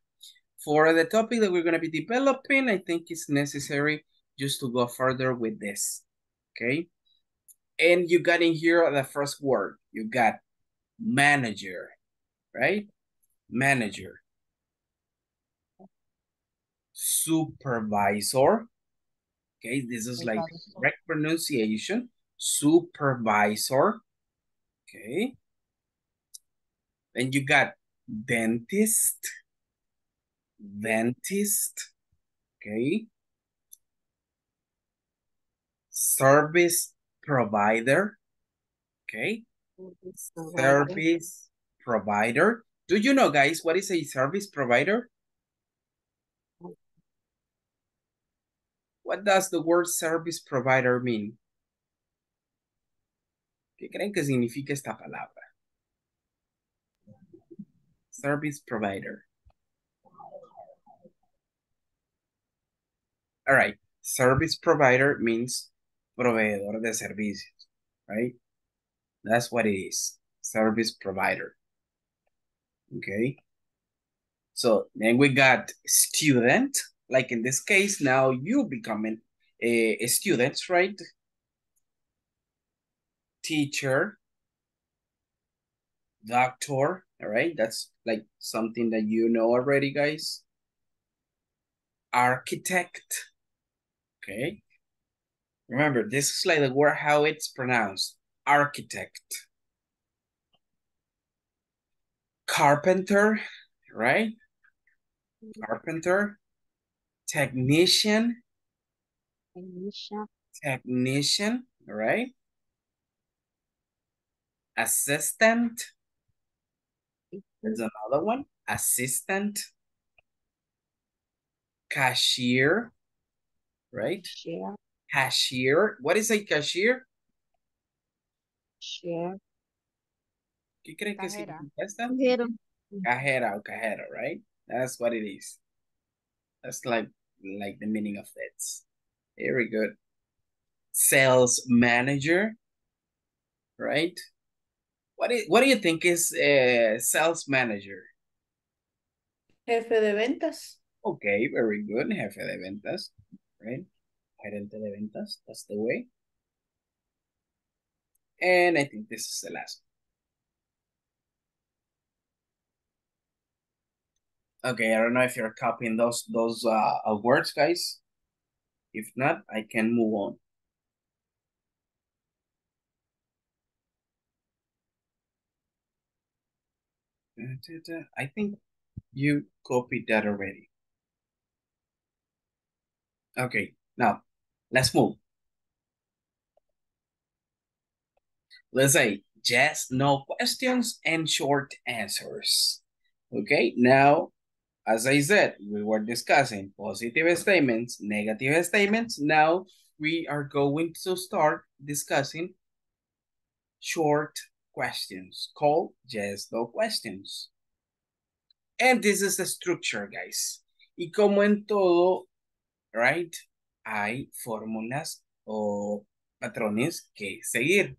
For the topic that we're going to be developing, I think it's necessary just to go further with this, okay? And you got in here the first word. You got manager, right? Manager. Supervisor. Okay, this is like correct pronunciation. Supervisor. Okay. Then you got dentist. Dentist. Okay. Service provider. Okay. Service provider. Do you know, guys, what is a service provider? What does the word service provider mean? ¿Qué creen que significa esta palabra? Service provider. All right. Service provider means proveedor de servicios, right? That's what it is. Service provider. Okay. So then we got student. Like in this case, now you becoming a, a student, right? Teacher, doctor, all right? That's like something that you know already, guys. Architect, okay? Remember, this is like the word how it's pronounced. Architect. Carpenter, right? Carpenter. Technician. Technician. Technician, right? Assistant. There's another one. Assistant. Cashier, right? Cashier. Cashier. What is a cashier? Cashier. ¿Qué creen que Cajera. significa esta? Cajero. Cajera o cajero, right? That's what it is. That's like like the meaning of that. Very good. Sales manager, right? What do, what do you think is a sales manager? Jefe de ventas. Okay, very good. Jefe de ventas, right? Gerente de ventas, that's the way. And I think this is the last. Okay, I don't know if you're copying those those uh, uh, words, guys. If not, I can move on. I think you copied that already. Okay, now let's move. Let's say yes, no questions and short answers. Okay, now, as I said, we were discussing positive statements, negative statements. Now we are going to start discussing short questions called yes, no questions. And this is the structure, guys. Y como en todo, right, hay fórmulas o patrones que seguir.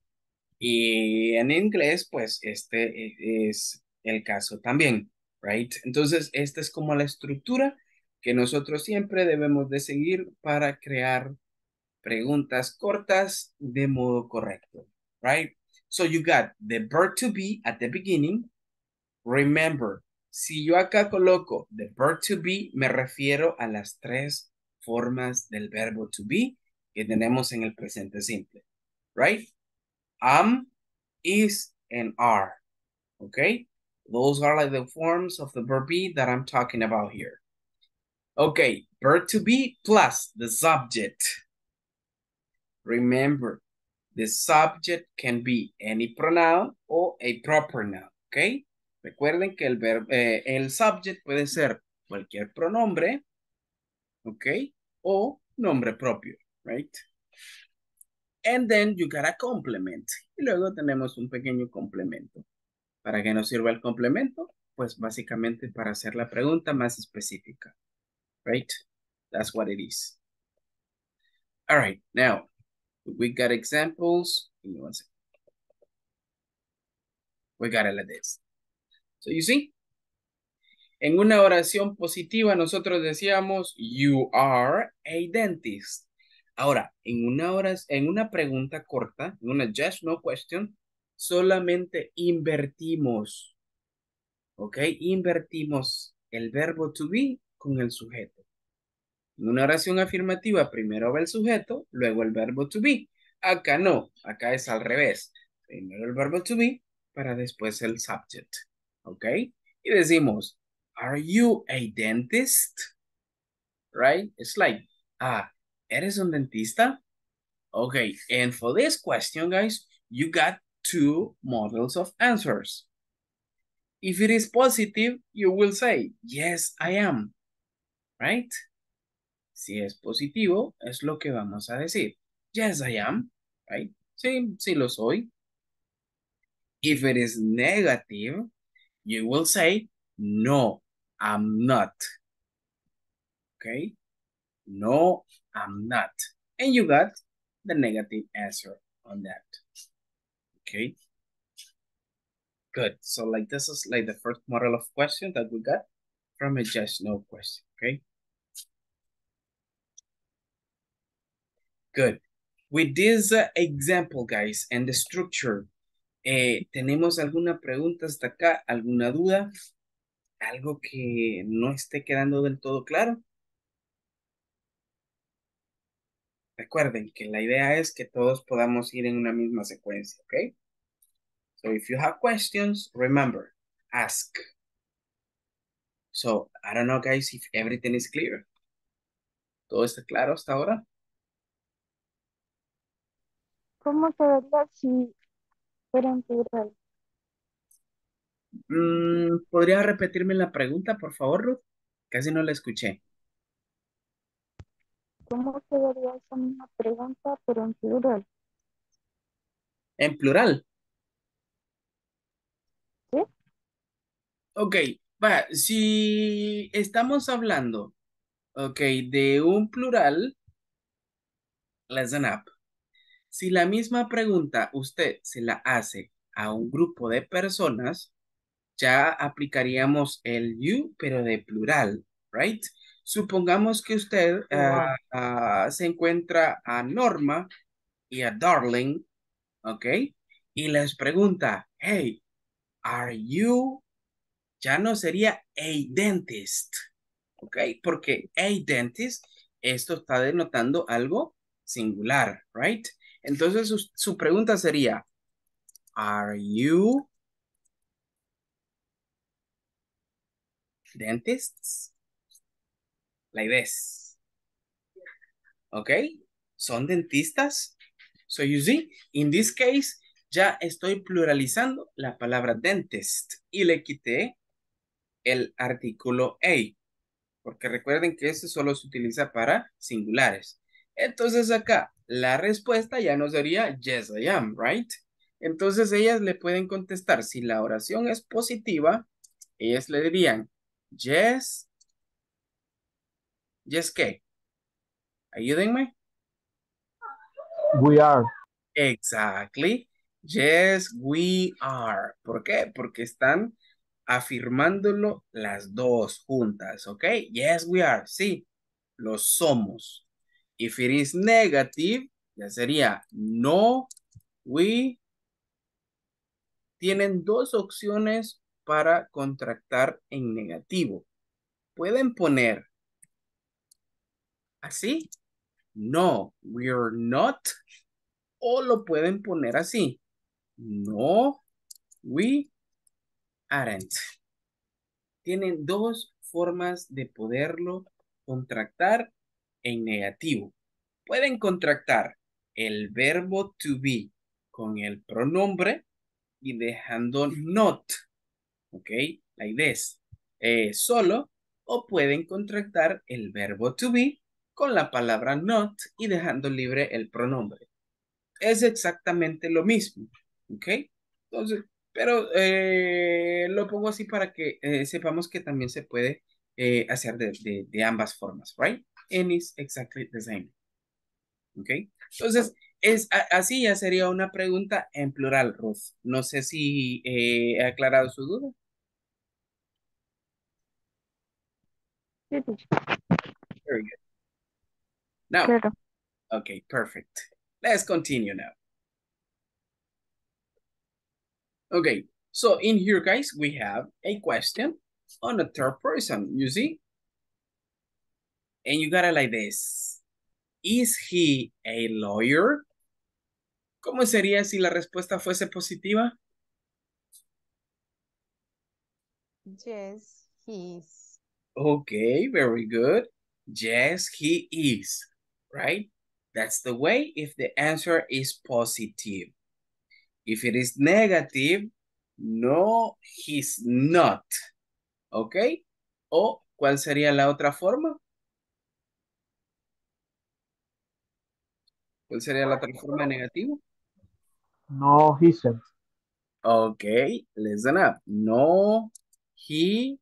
Y en inglés, pues este es el caso también, right? Entonces, esta es como la estructura que nosotros siempre debemos de seguir para crear preguntas cortas de modo correcto, right? So you got the verb to be at the beginning. Remember, si yo acá coloco the verb to be, me refiero a las tres formas del verbo to be que tenemos en el presente simple, right? Am, is, and are, okay? Those are like the forms of the verb be that I'm talking about here. Okay, verb to be plus the subject. Remember, the subject can be any pronoun or a proper noun, okay? Recuerden que el, verbo, eh, el subject puede ser cualquier pronombre, okay? O nombre propio, right? And then you got a complement. Y luego tenemos un pequeño complemento. ¿Para qué nos sirve el complemento? Pues básicamente para hacer la pregunta más específica. Right? That's what it is. All right, now we got examples. Give me one second. we got it like this. So you see? En una oración positiva nosotros decíamos, you are a dentist. Ahora, en una, hora, en una pregunta corta, en una just no question, solamente invertimos, ¿ok? Invertimos el verbo to be con el sujeto. En una oración afirmativa, primero va el sujeto, luego el verbo to be. Acá no, acá es al revés. Primero el verbo to be para después el subject, ¿ok? Y decimos, Are you a dentist? Right? It's like, ah, ¿eres un dentista? Okay, and for this question, guys, you got two models of answers. If it is positive, you will say, yes, I am. Right? Si es positivo, es lo que vamos a decir. Yes, I am. Right? Sí, sí lo soy. If it is negative, you will say, no, I'm not. Okay? No, I'm not. And you got the negative answer on that. Okay? Good. So like this is like the first model of question that we got from a just no question. Okay? Good. With this uh, example, guys, and the structure, eh, ¿tenemos alguna pregunta hasta acá? ¿Alguna duda? Algo que no esté quedando del todo claro. Recuerden que la idea es que todos podamos ir en una misma secuencia, ¿ok? So if you have questions, remember, ask. So, I don't know, guys, if everything is clear. ¿Todo está claro hasta ahora? ¿Cómo se si fuera ¿Podría repetirme la pregunta, por favor, Ruth? Casi no la escuché. ¿Cómo se vería esa misma pregunta, pero en plural? ¿En plural? ¿Sí? Ok, va, si estamos hablando, ok, de un plural, listen up. Si la misma pregunta usted se la hace a un grupo de personas, ya aplicaríamos el you, pero de plural, right? Supongamos que usted ah, ah, se encuentra a Norma y a Darling, ¿ok? Y les pregunta, hey, are you? Ya no sería a dentist, ¿ok? Porque a dentist, esto está denotando algo singular, right? Entonces su, su pregunta sería, are you dentists. La idea es. ¿Ok? ¿Son dentistas? So you see, in this case, ya estoy pluralizando la palabra dentist y le quité el artículo a. Porque recuerden que este solo se utiliza para singulares. Entonces acá, la respuesta ya no sería yes I am, right? Entonces ellas le pueden contestar, si la oración es positiva, ellas le dirían Yes. Yes, ¿qué? Ayúdenme. We are. Exactly. Yes, we are. ¿Por qué? Porque están afirmándolo las dos juntas, ¿ok? Yes, we are. Sí, lo somos. If it is negative, ya sería no, we. Tienen dos opciones para contractar en negativo. Pueden poner así. No, we're not. O lo pueden poner así. No, we aren't. Tienen dos formas de poderlo contractar en negativo. Pueden contractar el verbo to be con el pronombre y dejando not ¿ok? La idea es eh, solo o pueden contractar el verbo to be con la palabra not y dejando libre el pronombre. Es exactamente lo mismo, ¿ok? Entonces, pero eh, lo pongo así para que eh, sepamos que también se puede hacer de, ambas formas, right? And it's exactly the same. ¿Ok? Entonces, Es, a- así ya sería una pregunta en plural, Ruth. No sé si eh, he aclarado su duda. Very good. Now, Claro. okay, perfect. Let's continue now. Okay, so in here, guys, we have a question on a third person, you see? And you got it like this. Is he a lawyer? ¿Cómo sería si la respuesta fuese positiva? Yes, he's. Okay, very good. Yes, he is, right? That's the way if the answer is positive. If it is negative, no, he's not. Okay? O, ¿cuál sería la otra forma? ¿Cuál sería la otra forma de negativo? No, he isn't. Okay, listen up. No, he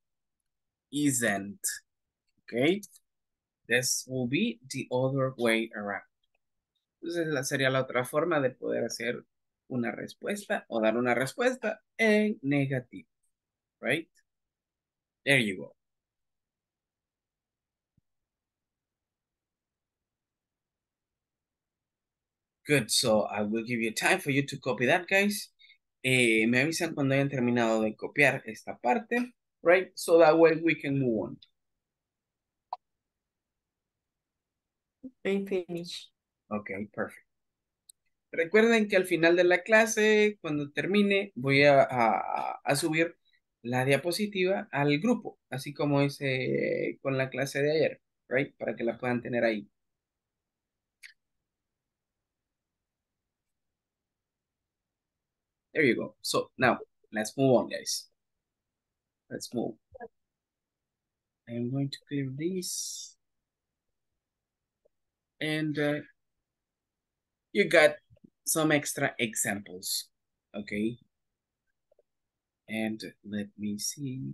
isn't. Okay? This will be the other way around. Entonces, sería la otra forma de poder hacer una respuesta o dar una respuesta en negativo. Right? There you go. Good, so I will give you time for you to copy that, guys. Eh, me avisan cuando hayan terminado de copiar esta parte, right? So that way we can move on. I'm finished. Okay, perfect. Recuerden que al final de la clase, cuando termine, voy a, a- a subir la diapositiva al grupo, así como hice con la clase de ayer, right? Para que la puedan tener ahí. There you go. So now, let's move on, guys. Let's move. I am going to clear this. And uh, you got some extra examples, okay? And let me see.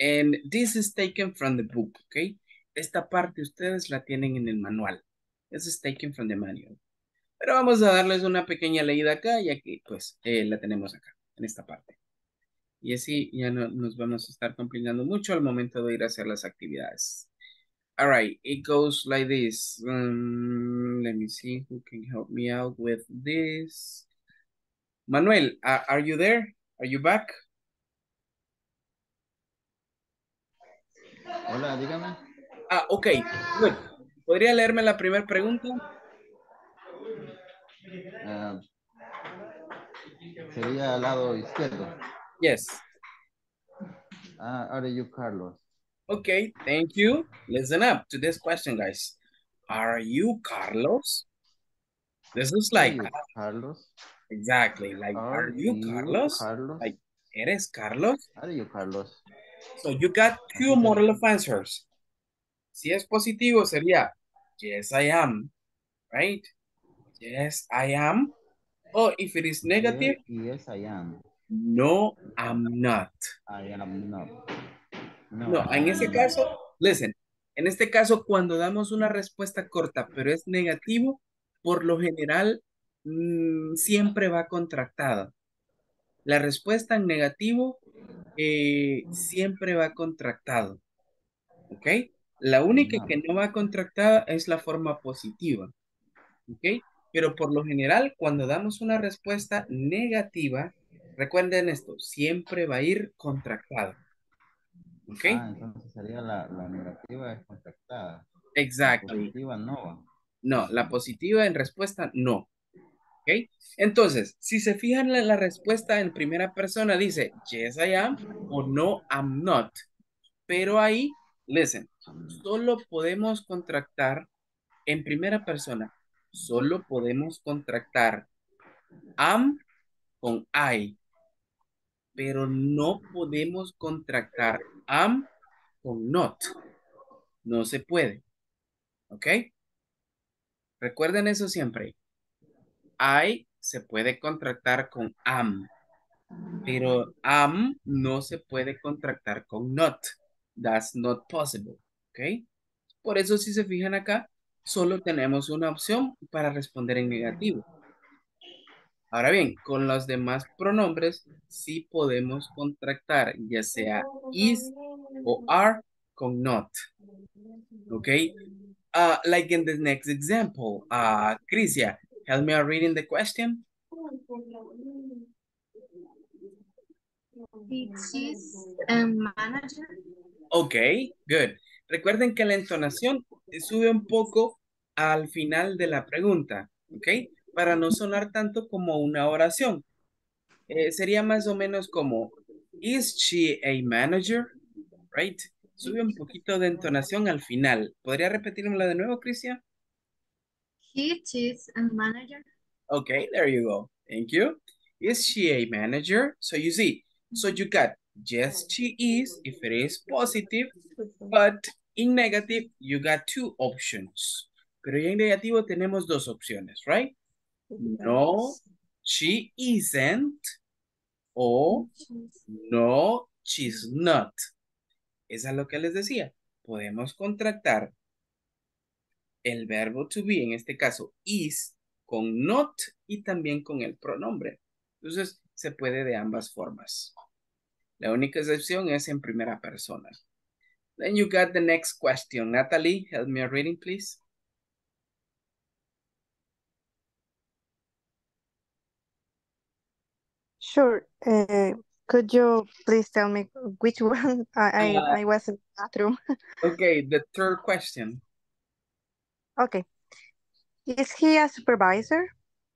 And this is taken from the book, okay? Esta parte ustedes la tienen en el manual. This is taken from the manual. Pero vamos a darles una pequeña leída acá, ya que pues eh, la tenemos acá, en esta parte. Y así ya no nos vamos a estar complicando mucho al momento de ir a hacer las actividades. All right, it goes like this. Um, let me see who can help me out with this. Manuel, uh, are you there? Are you back? Hola, dígame. Ah, ok, good. ¿Podría leerme la primera pregunta? Ah, sería al lado izquierdo. Yes. Ah, are you Carlos? Okay, thank you. Listen up to this question, guys. Are you Carlos? This is like, you Carlos? exactly, like, are, Are you you Carlos? Carlos? Like, ¿eres Carlos? Are you Carlos? So you got two model of answers. Si es positivo sería, yes, I am, right? Yes, I am. Or if it is negative, Yes, yes, I am. no, I'm not. I am not. No, No, en ese caso, listen, en este caso, cuando damos una respuesta corta, pero es negativo, por lo general, mm, siempre va contractada. La respuesta en negativo eh, siempre va contractado. ¿Ok? La única que no va contractada es la forma positiva. ¿Ok? Pero por lo general, cuando damos una respuesta negativa, recuerden esto, siempre va a ir contractado. ¿Ok? Ah, entonces sería la, la negativa es contractada. Exactly. La positiva no va. No, la positiva en respuesta no. ¿Ok? Entonces, si se fijan en la respuesta en primera persona, dice yes I am o no I'm not. Pero ahí, listen, solo podemos contractar en primera persona. Solo podemos contractar am con I. Pero no podemos contractar am con not. No se puede. ¿Ok? Recuerden eso siempre. I se puede contractar con am, pero am no se puede contractar con not. That's not possible. ¿Ok? Por eso si se fijan acá, solo tenemos una opción para responder en negativo. Ahora bien, con los demás pronombres sí podemos contractar ya sea is o are con not. ¿Ok? Uh, like in the next example, uh, Crisia, help me out reading the question. She's a manager. Ok, good. Recuerden que la entonación sube un poco al final de la pregunta, ¿ok? Para no sonar tanto como una oración. Eh, sería más o menos como, ¿Is she a manager? Right? Sube un poquito de entonación al final. ¿Podría repetírmela de nuevo, Cristian? He is a manager. Okay, there you go. Thank you. Is she a manager? So you see, so you got yes, she is if it is positive, but in negative, you got two options. Pero ya en negativo tenemos dos opciones, right? No, she isn't. O no, she's not. Esa es lo que les decía. Podemos contractar el verbo to be, en este caso is, con not y también con el pronombre. Entonces, se puede de ambas formas. La única excepción es en primera persona. Then you got the next question. Natalie, help me reading, please. Sure. Uh, could you please tell me which one I, Uh, I, I was in the bathroom? *laughs* Okay, the third question. Okay. Is he a supervisor?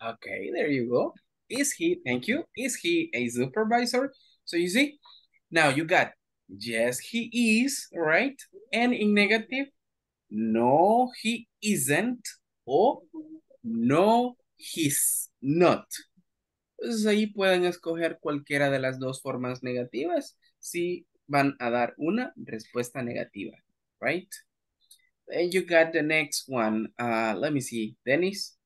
Okay, there you go. Is he, thank you, is he a supervisor? So you see, now you got, yes, he is, right? And in negative, no, he isn't, or no, he's not. Entonces ahí pueden escoger cualquiera de las dos formas negativas si van a dar una respuesta negativa, right? And you got the next one. Uh, let me see, Dennis.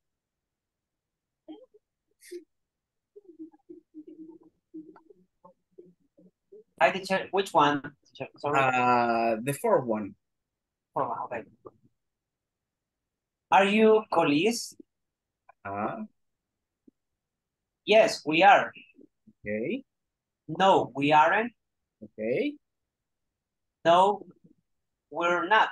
Hi, teacher. Which one? Teacher, Sorry. Uh, the fourth one. Oh, okay. Are you colleagues? Uh, Yes, we are. okay, No, we aren't. okay. No, we're not.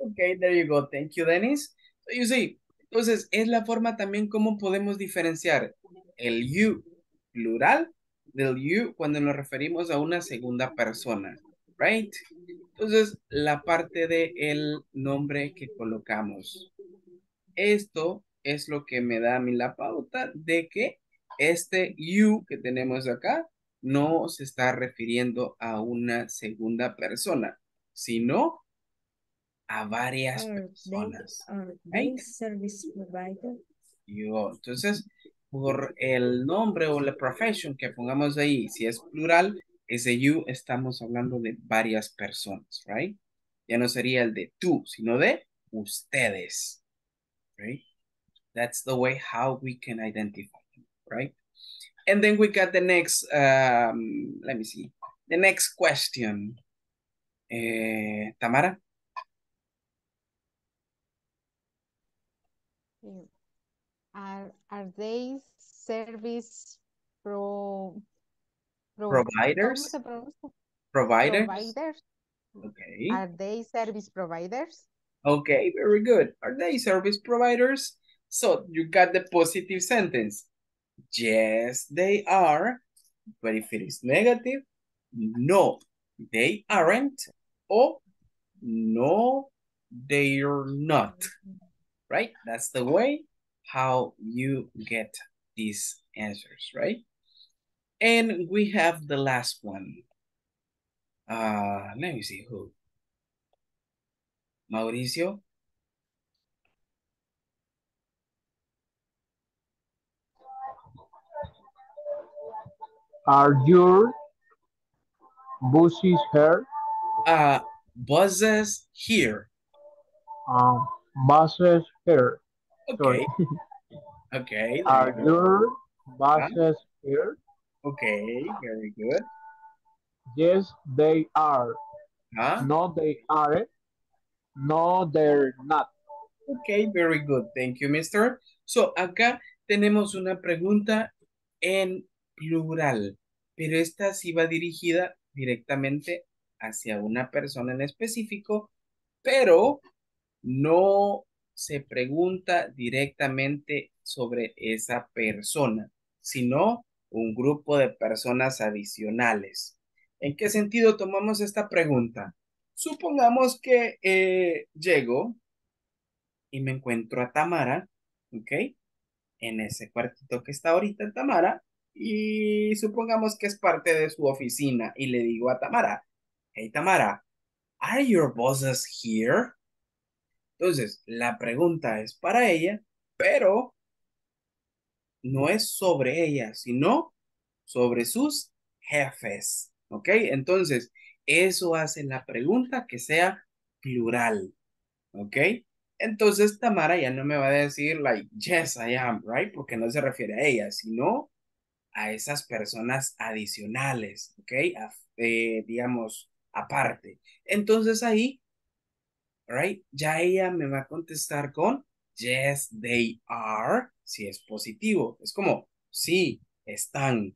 Okay, there you go. Thank you, Dennis. So you see, entonces es la forma también como podemos diferenciar el you plural del you cuando nos referimos a una segunda persona, right? Entonces, la parte de el nombre que colocamos. Esto es lo que me da a mí la pauta de que este you que tenemos acá no se está refiriendo a una segunda persona, sino a varias they, personas. they right? service provider? Yo, entonces, por el nombre o la profession que pongamos ahí, si es plural, ese you estamos hablando de varias personas, right? Ya no sería el de tú, sino de ustedes, right? That's the way how we can identify right? And then we got the next, um, let me see, the next question. Eh, Tamara? Are, are they service pro, pro- Providers? Providers? Providers. Okay. Are they service providers? Okay, very good. Are they service providers? So you got the positive sentence. Yes, they are. But if it is negative, no, they aren't. Or no, they're not. Right? That's the way how you get these answers, right? And we have the last one. Uh, let me see who. Mauricio. Are your buses here? Uh, buses here. Um, buses here. Okay. *laughs* Okay. Are your buses here? Okay, very good. Yes, they are. Huh? No, they aren't. No, they're not. Okay, very good. Thank you, mister. So, acá tenemos una pregunta en plural, pero esta sí va dirigida directamente hacia una persona en específico, pero no se pregunta directamente sobre esa persona, sino un grupo de personas adicionales. ¿En qué sentido tomamos esta pregunta? Supongamos que eh, llego y me encuentro a Tamara, ¿ok? En ese cuartito que está ahorita Tamara, y supongamos que es parte de su oficina y le digo a Tamara, hey Tamara, are your bosses here? Entonces, la pregunta es para ella, pero no es sobre ella, sino sobre sus jefes, ¿ok? Entonces, eso hace la pregunta que sea plural, ¿ok? Entonces Tamara ya no me va a decir like, yes, I am, right? Porque no se refiere a ella, sino a esas personas adicionales, ¿ok? Eh, digamos, aparte. Entonces ahí, right? Ya ella me va a contestar con yes, they are, si es positivo. Es como, sí, están,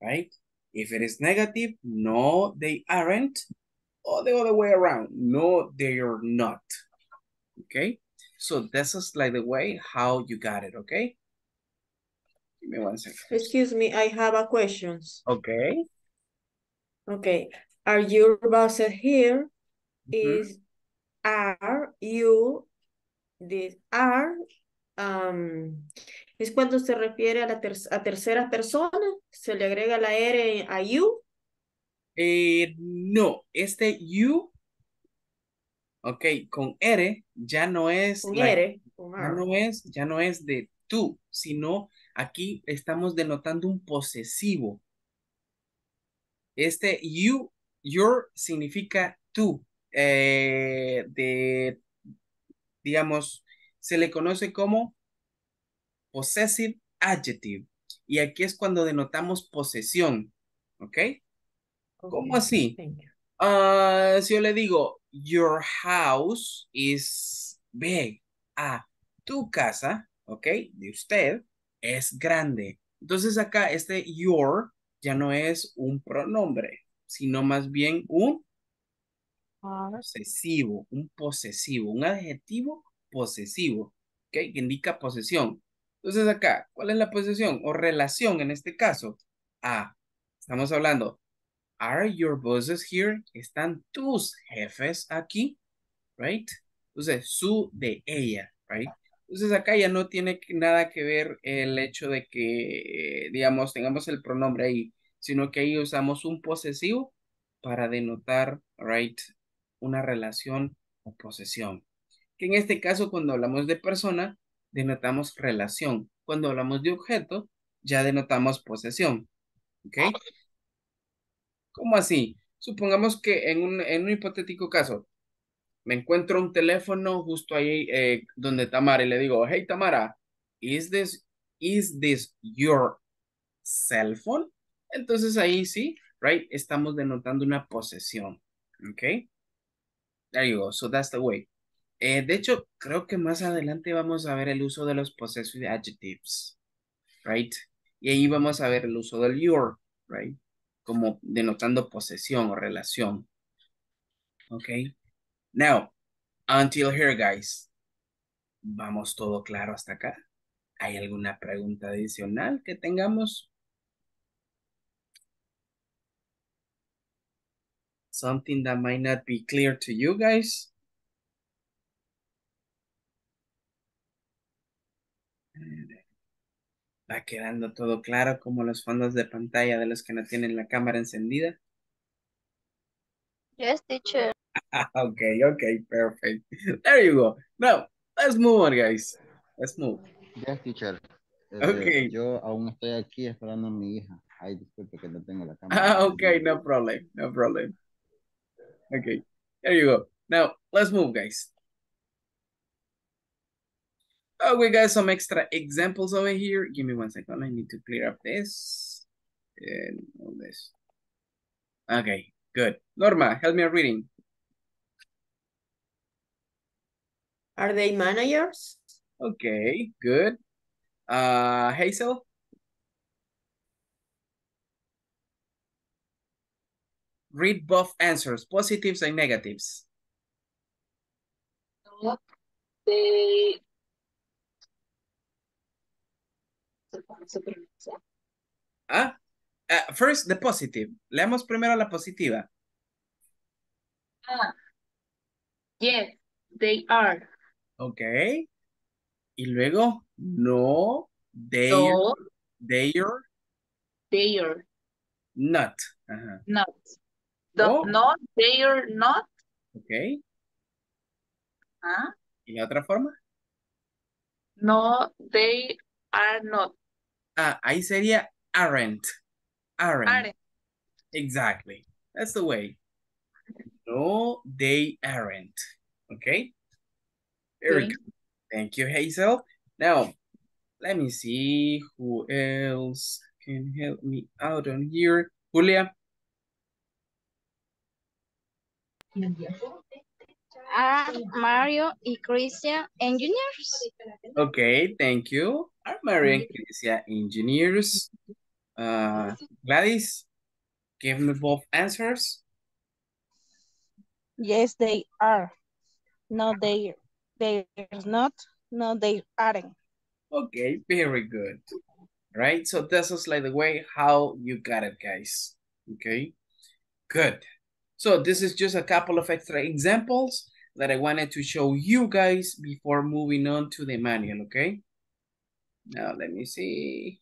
right? If it is negative, no, they aren't. Or the other way around, no, they are not. Okay, so this is like the way how you got it, okay? Give me one second. Excuse me, I have a question. Okay. Okay, are your bosses here? Mhm. Is are you this are um, es cuando se refiere a la ter a tercera persona, se le agrega la R a you. Eh, no, este you, ok, con R ya no es, Con like, R, con ya no es, ya no es de tú, sino aquí estamos denotando un posesivo. Este you, your significa tú, eh, de, digamos, se le conoce como possessive adjective. Y aquí es cuando denotamos posesión, ¿ok? ¿Cómo así? Ah, si yo le digo, your house is big. Ah, tu casa, ¿ok? De usted es grande. Entonces acá este your ya no es un pronombre, sino más bien un posesivo, un posesivo, un adjetivo posesivo. Que indica posesión. Entonces acá, ¿cuál es la posesión o relación en este caso? Ah, estamos hablando, are your bosses here? ¿Están tus jefes aquí? Right? Entonces, su de ella, right? Entonces acá ya no tiene nada que ver el hecho de que, digamos, tengamos el pronombre ahí, sino que ahí usamos un posesivo para denotar, right, una relación o posesión. Que en este caso, cuando hablamos de persona, denotamos relación. Cuando hablamos de objeto, ya denotamos posesión. ¿Ok? ¿Cómo así? Supongamos que en un, en un hipotético caso, me encuentro un teléfono justo ahí eh, donde Tamara y le digo, hey Tamara, is this, is this your cell phone? Entonces ahí sí, right, estamos denotando una posesión. ¿Ok? There you go. So that's the way. Eh, de hecho, creo que más adelante vamos a ver el uso de los possessive adjectives, right? Y ahí vamos a ver el uso del your, right? Como denotando posesión o relación. Ok. Now, until here, guys. ¿Vamos todo claro hasta acá? ¿Hay alguna pregunta adicional que tengamos? Something that might not be clear to you guys? Va quedando todo claro como los fondos de pantalla de los que no tienen la cámara encendida. Yes, teacher. *laughs* okay, okay, perfect. There you go. Now, let's move on, guys. Let's move. Yes, teacher. Eh, Okay. Yo aún estoy aquí esperando a mi hija. Ay, disculpe que no tengo la cámara. Ah, okay, no problem, no problem. Okay, there you go. Now, let's move, guys. Oh, we got some extra examples over here. Give me one second. I need to clear up this and all this. Okay, good. Norma, help me reading. Are they managers? Okay, good. Uh, Hazel? Read both answers, positives and negatives. Ah, uh, first, the positive. Leamos primero la positiva. Ah, yes, they are. Okay. Y luego, no, they, No. they are They are not. Ajá. not. Oh. No, they are not. Okay. Ah, ¿Y la otra forma? No, they are not. Ah, ahí sería aren't. Aren't. Aren't. Exactly. That's the way. No, they aren't. Okay. Very Okay. good. Thank you, Hazel. Now, let me see who else can help me out on here. Julia. Are Mario y Christian engineers? Okay, thank you. Are Maria and Crisia engineers? Uh, Gladys, give me both answers. Yes, they are. No, they they're not. No, they aren't. Okay, very good. Right, so this is like the way how you got it, guys. Okay, good. So this is just a couple of extra examples that I wanted to show you guys before moving on to the manual, okay? Now let me see.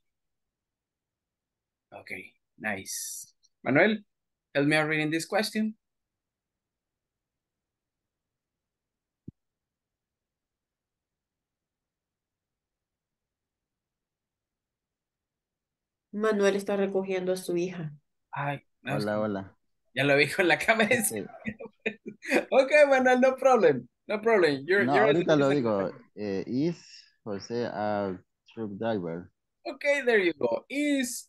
Okay, nice. Manuel, help me out reading this question. Manuel está recogiendo a su hija. Ay, no, Hola, hola. Ya lo vi con la cabeza. *laughs* okay, Manuel, no problem. No problem. You're, No, you're ahorita lo digo. Eh, is José a truck driver? Okay, there you go. Is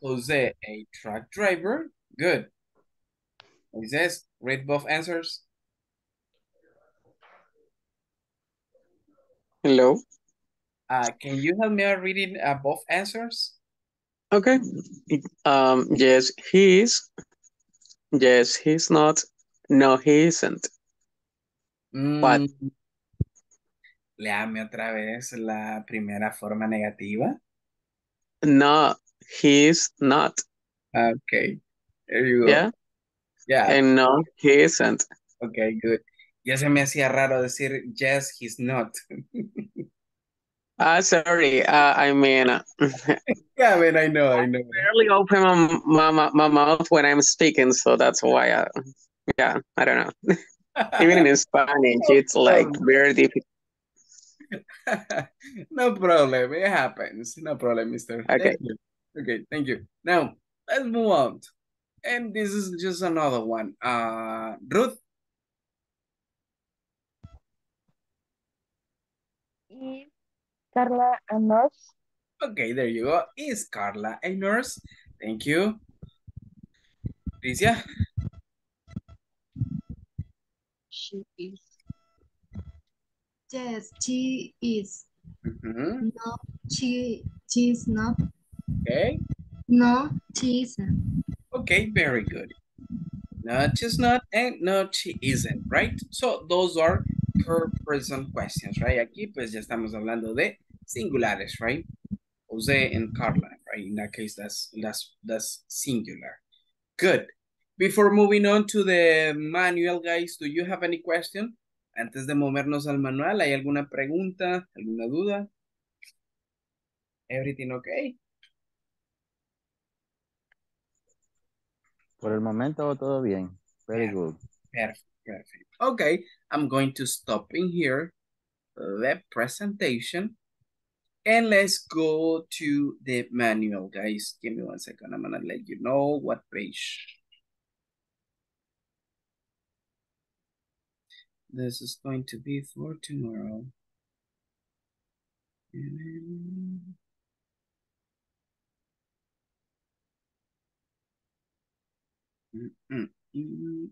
Jose a truck driver? Good. Moises, read both answers. Hello. Uh, can you help me out reading uh, both answers? Okay. Um, yes, he is. Yes, he's not. No, he isn't. What? Mm, Léame otra vez la primera forma negativa. No, he's not. Okay, there you go. Yeah. Yeah. And no, he isn't. Okay, good. Ya se me hacía raro decir yes, he's not. *laughs* Ah, sorry. Uh, I mean, uh, *laughs* yeah, I mean, I know, I know. barely open my, my, my, my mouth when I'm speaking, so that's why. I, yeah, I don't know. *laughs* Even in Spanish, it's like very difficult. *laughs* no problem. It happens. No problem, mister. Okay. Thank you. Okay, thank you. Now, let's move on. And this is just another one. Uh, Ruth, Is Carla a nurse? okay, there you go. Is Carla a nurse? Thank you. Tricia, She is. Yes, she is. Mhm. No, she, she is not. okay, No, she isn't. okay, very good. Not just not and not she isn't, right? So those are per person questions, right? Aquí pues ya estamos hablando de singulares, right? Jose and Carla, right? In that case, that's that's that's singular. Good. Before moving on to the manual, guys, do you have any question? Antes de movernos al manual, ¿hay alguna pregunta, alguna duda? Everything okay? Por el momento todo bien. Very good. Perfect, perfect. Okay, I'm going to stop in here the presentation and let's go to the manual, guys. Give me one second. I'm gonna let you know what page. This is going to be for tomorrow. Mm, mm, mm,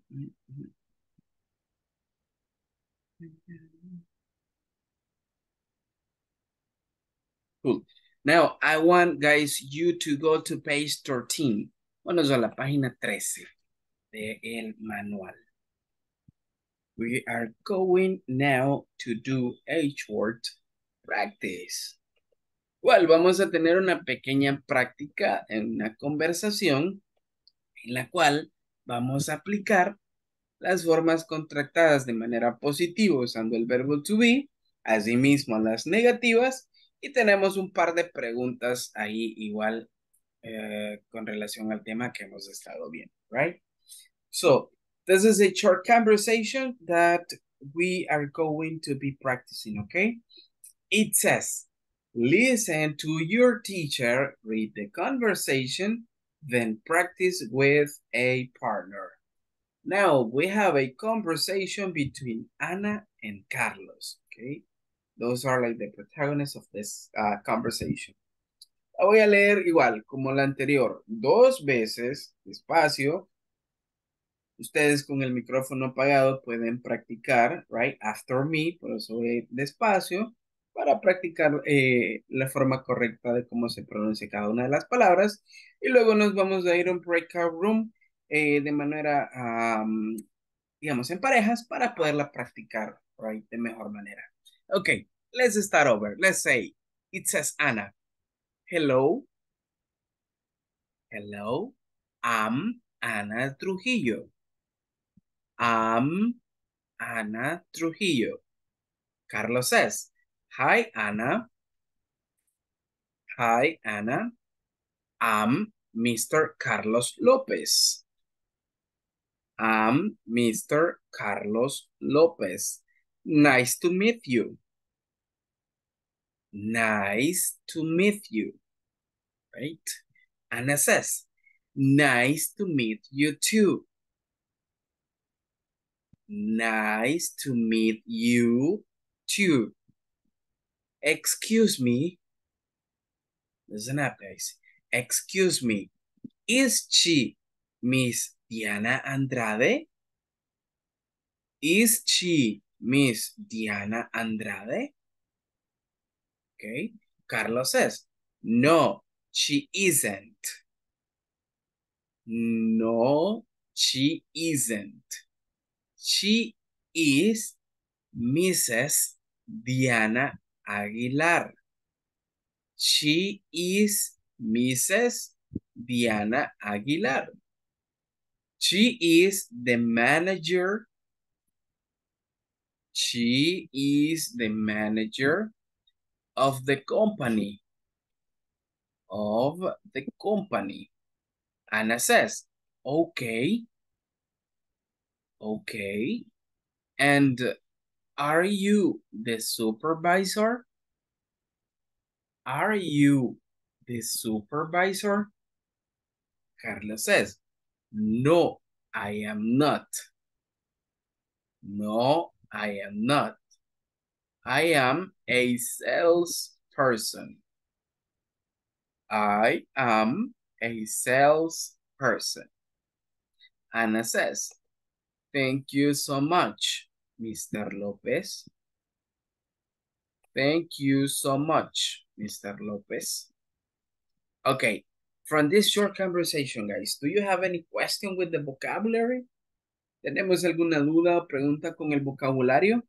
Now, I want, guys, you to go to page 13. Vamos a la página 13 de el manual. We are going now to do H-word practice. Well, vamos a tener una pequeña práctica en una conversación en la cual vamos a aplicar las formas contractadas de manera positiva usando el verbo to be, asimismo las negativas, y tenemos un par de preguntas ahí igual eh, con relación al tema que hemos estado viendo, right? So, this is a short conversation that we are going to be practicing, okay? It says, listen to your teacher, read the conversation, then practice with a partner. Now we have a conversation between Ana and Carlos, okay? Those are like the protagonists of this uh, conversation. La voy a leer igual como la anterior, dos veces, despacio. Ustedes con el micrófono apagado pueden practicar, right, after me, por eso voy despacio, para practicar eh, la forma correcta de cómo se pronuncia cada una de las palabras. Y luego nos vamos a ir a un breakout room eh, de manera, digamos, en parejas para poderla practicar, right, de mejor manera. Okay, let's start over. Let's say, it says Anna. Hello. Hello. I'm Ana Trujillo. I'm Ana Trujillo. Carlos says, Hi, Anna. Hi, Anna. I'm Mr. Carlos Lopez. I'm Mr. Carlos Lopez. Nice to meet you. Nice to meet you. Right? Anna says, nice to meet you too. Nice to meet you too. Excuse me. Listen up, guys. Excuse me. Is she Miss Diana Andrade? Is she Miss Diana Andrade? Okay. Carlos says, no, she isn't. No, she isn't. She is Mrs. Diana Aguilar. She is Mrs. Diana Aguilar. She is the manager. She is the manager of the company. Of the company. Anna says, okay. Okay. And are you the supervisor? Are you the supervisor? Carlos says, no, I am not. No, I am not. I am a salesperson. I am a sales salesperson. Anna says, thank you so much, Mr. Lopez. Thank you so much, Mr. Lopez. Okay, from this short conversation, guys, do you have any question with the vocabulary? ¿Tenemos alguna duda o pregunta con el vocabulario?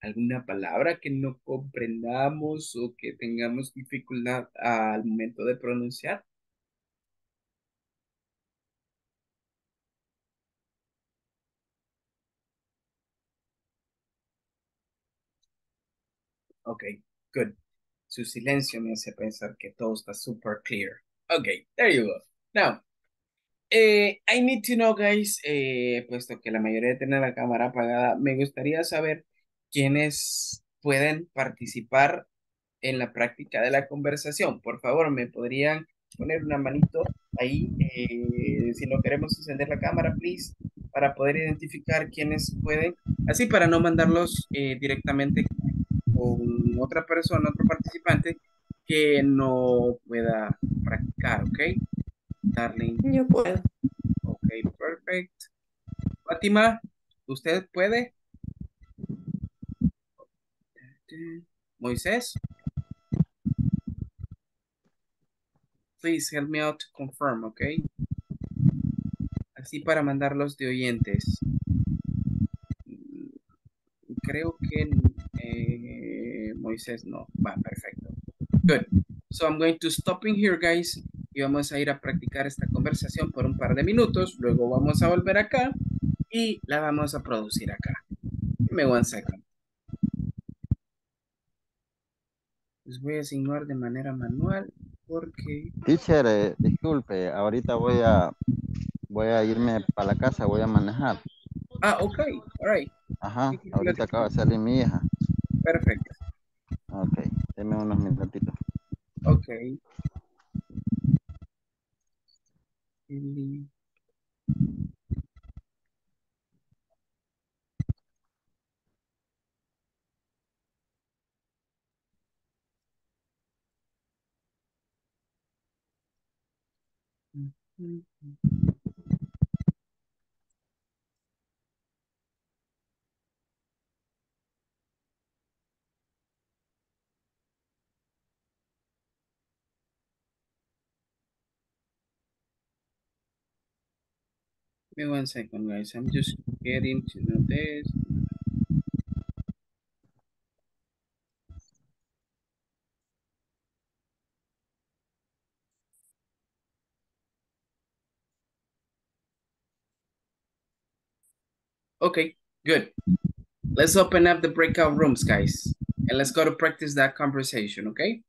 ¿Alguna palabra que no comprendamos o que tengamos dificultad al momento de pronunciar? Okay, good. Su silencio me hace pensar que todo está super clear. Okay, there you go. Now, eh, I need to know, guys, eh, puesto que la mayoría tiene la cámara apagada, me gustaría saber quiénes pueden participar en la práctica de la conversación. Por favor, me podrían poner una manito ahí, eh, si no queremos encender la cámara, please, para poder identificar quiénes pueden, así para no mandarlos eh, directamente con otra persona, otro participante que no pueda practicar, ¿ok? Darling. Yo puedo. Ok, perfect. Fátima, ¿usted puede? Moisés. Please help me out to confirm, okay? Así para mandarlos de oyentes. Creo que eh, Moisés no. Va, perfecto. Good. So I'm going to stop in here, guys. Y vamos a ir a practicar esta conversación por un par de minutos. Luego vamos a volver acá y la vamos a producir acá. Give me one second. Les voy a asignar de manera manual porque... Teacher, eh, disculpe, ahorita voy a voy a irme para la casa, voy a manejar. Ah, ok, all right. Ajá, ahorita acaba de salir mi hija. Perfecto. Ok, deme unos minutitos. Ok. Amen. Mm-hmm. Me one second, guys. I'm just getting to know this. Okay, good. Let's open up the breakout rooms, guys. And let's go to practice that conversation, okay?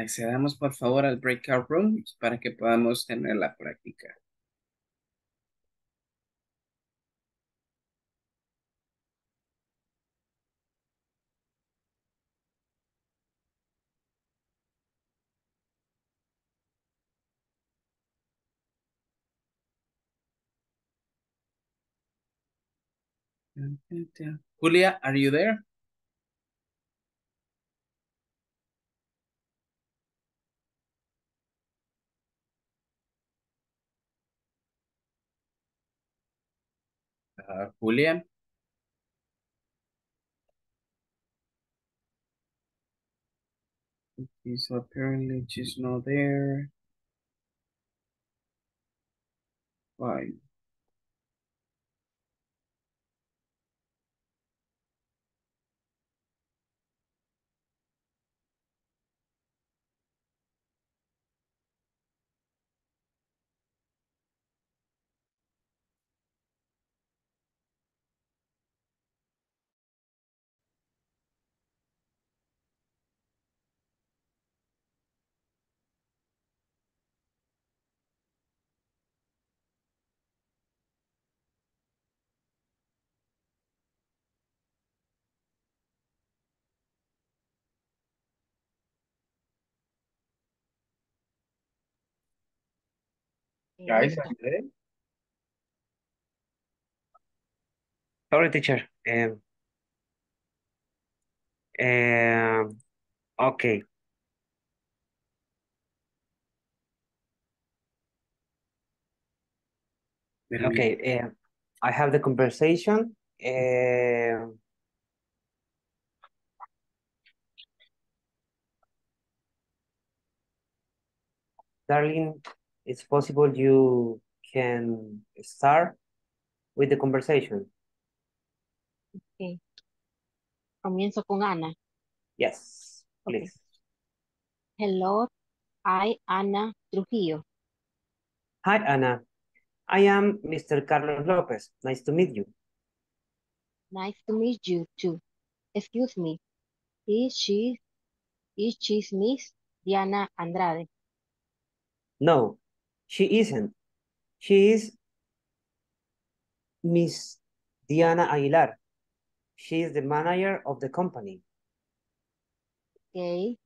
Accedamos por favor al breakout room para que podamos tener la práctica. Julia, are you there? Julia? Okay, so apparently she's not there. Guys, Sorry, teacher. Um, um, okay. Okay, uh, I have the conversation. Uh, darling, it's possible you can start with the conversation. Ok. Comienzo con Ana. Yes, please. Hello, I Ana Trujillo. Hi, Anna. I am Mr. Carlos Lopez. Nice to meet you. Nice to meet you too. Excuse me. Is she is she Miss Diana Andrade? No, she isn't. She is Miss Diana Aguilar. She is the manager of the company. Okay.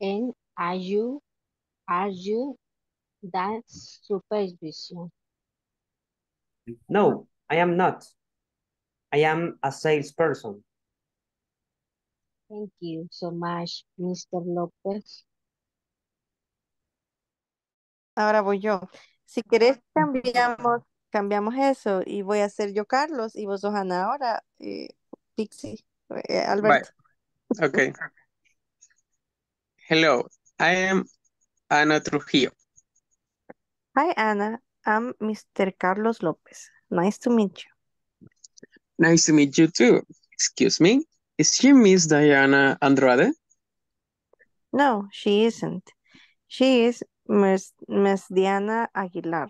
And are you are you that supervision? No, I am not. I am a salesperson. Thank you so much, Mr. Lopez. Ahora voy yo. Si querés, cambiamos, cambiamos eso y voy a ser yo Carlos y vos sos Ana ahora, eh, Pixie, eh, Alberto. Bye. Okay. Hello, I am Ana Trujillo. Hi, Anna. I'm Mr. Carlos Lopez. Nice to meet you. Nice to meet you too. Excuse me, is she Miss Diana Andrade? No, she isn't. She is Miss, Miss Diana Aguilar.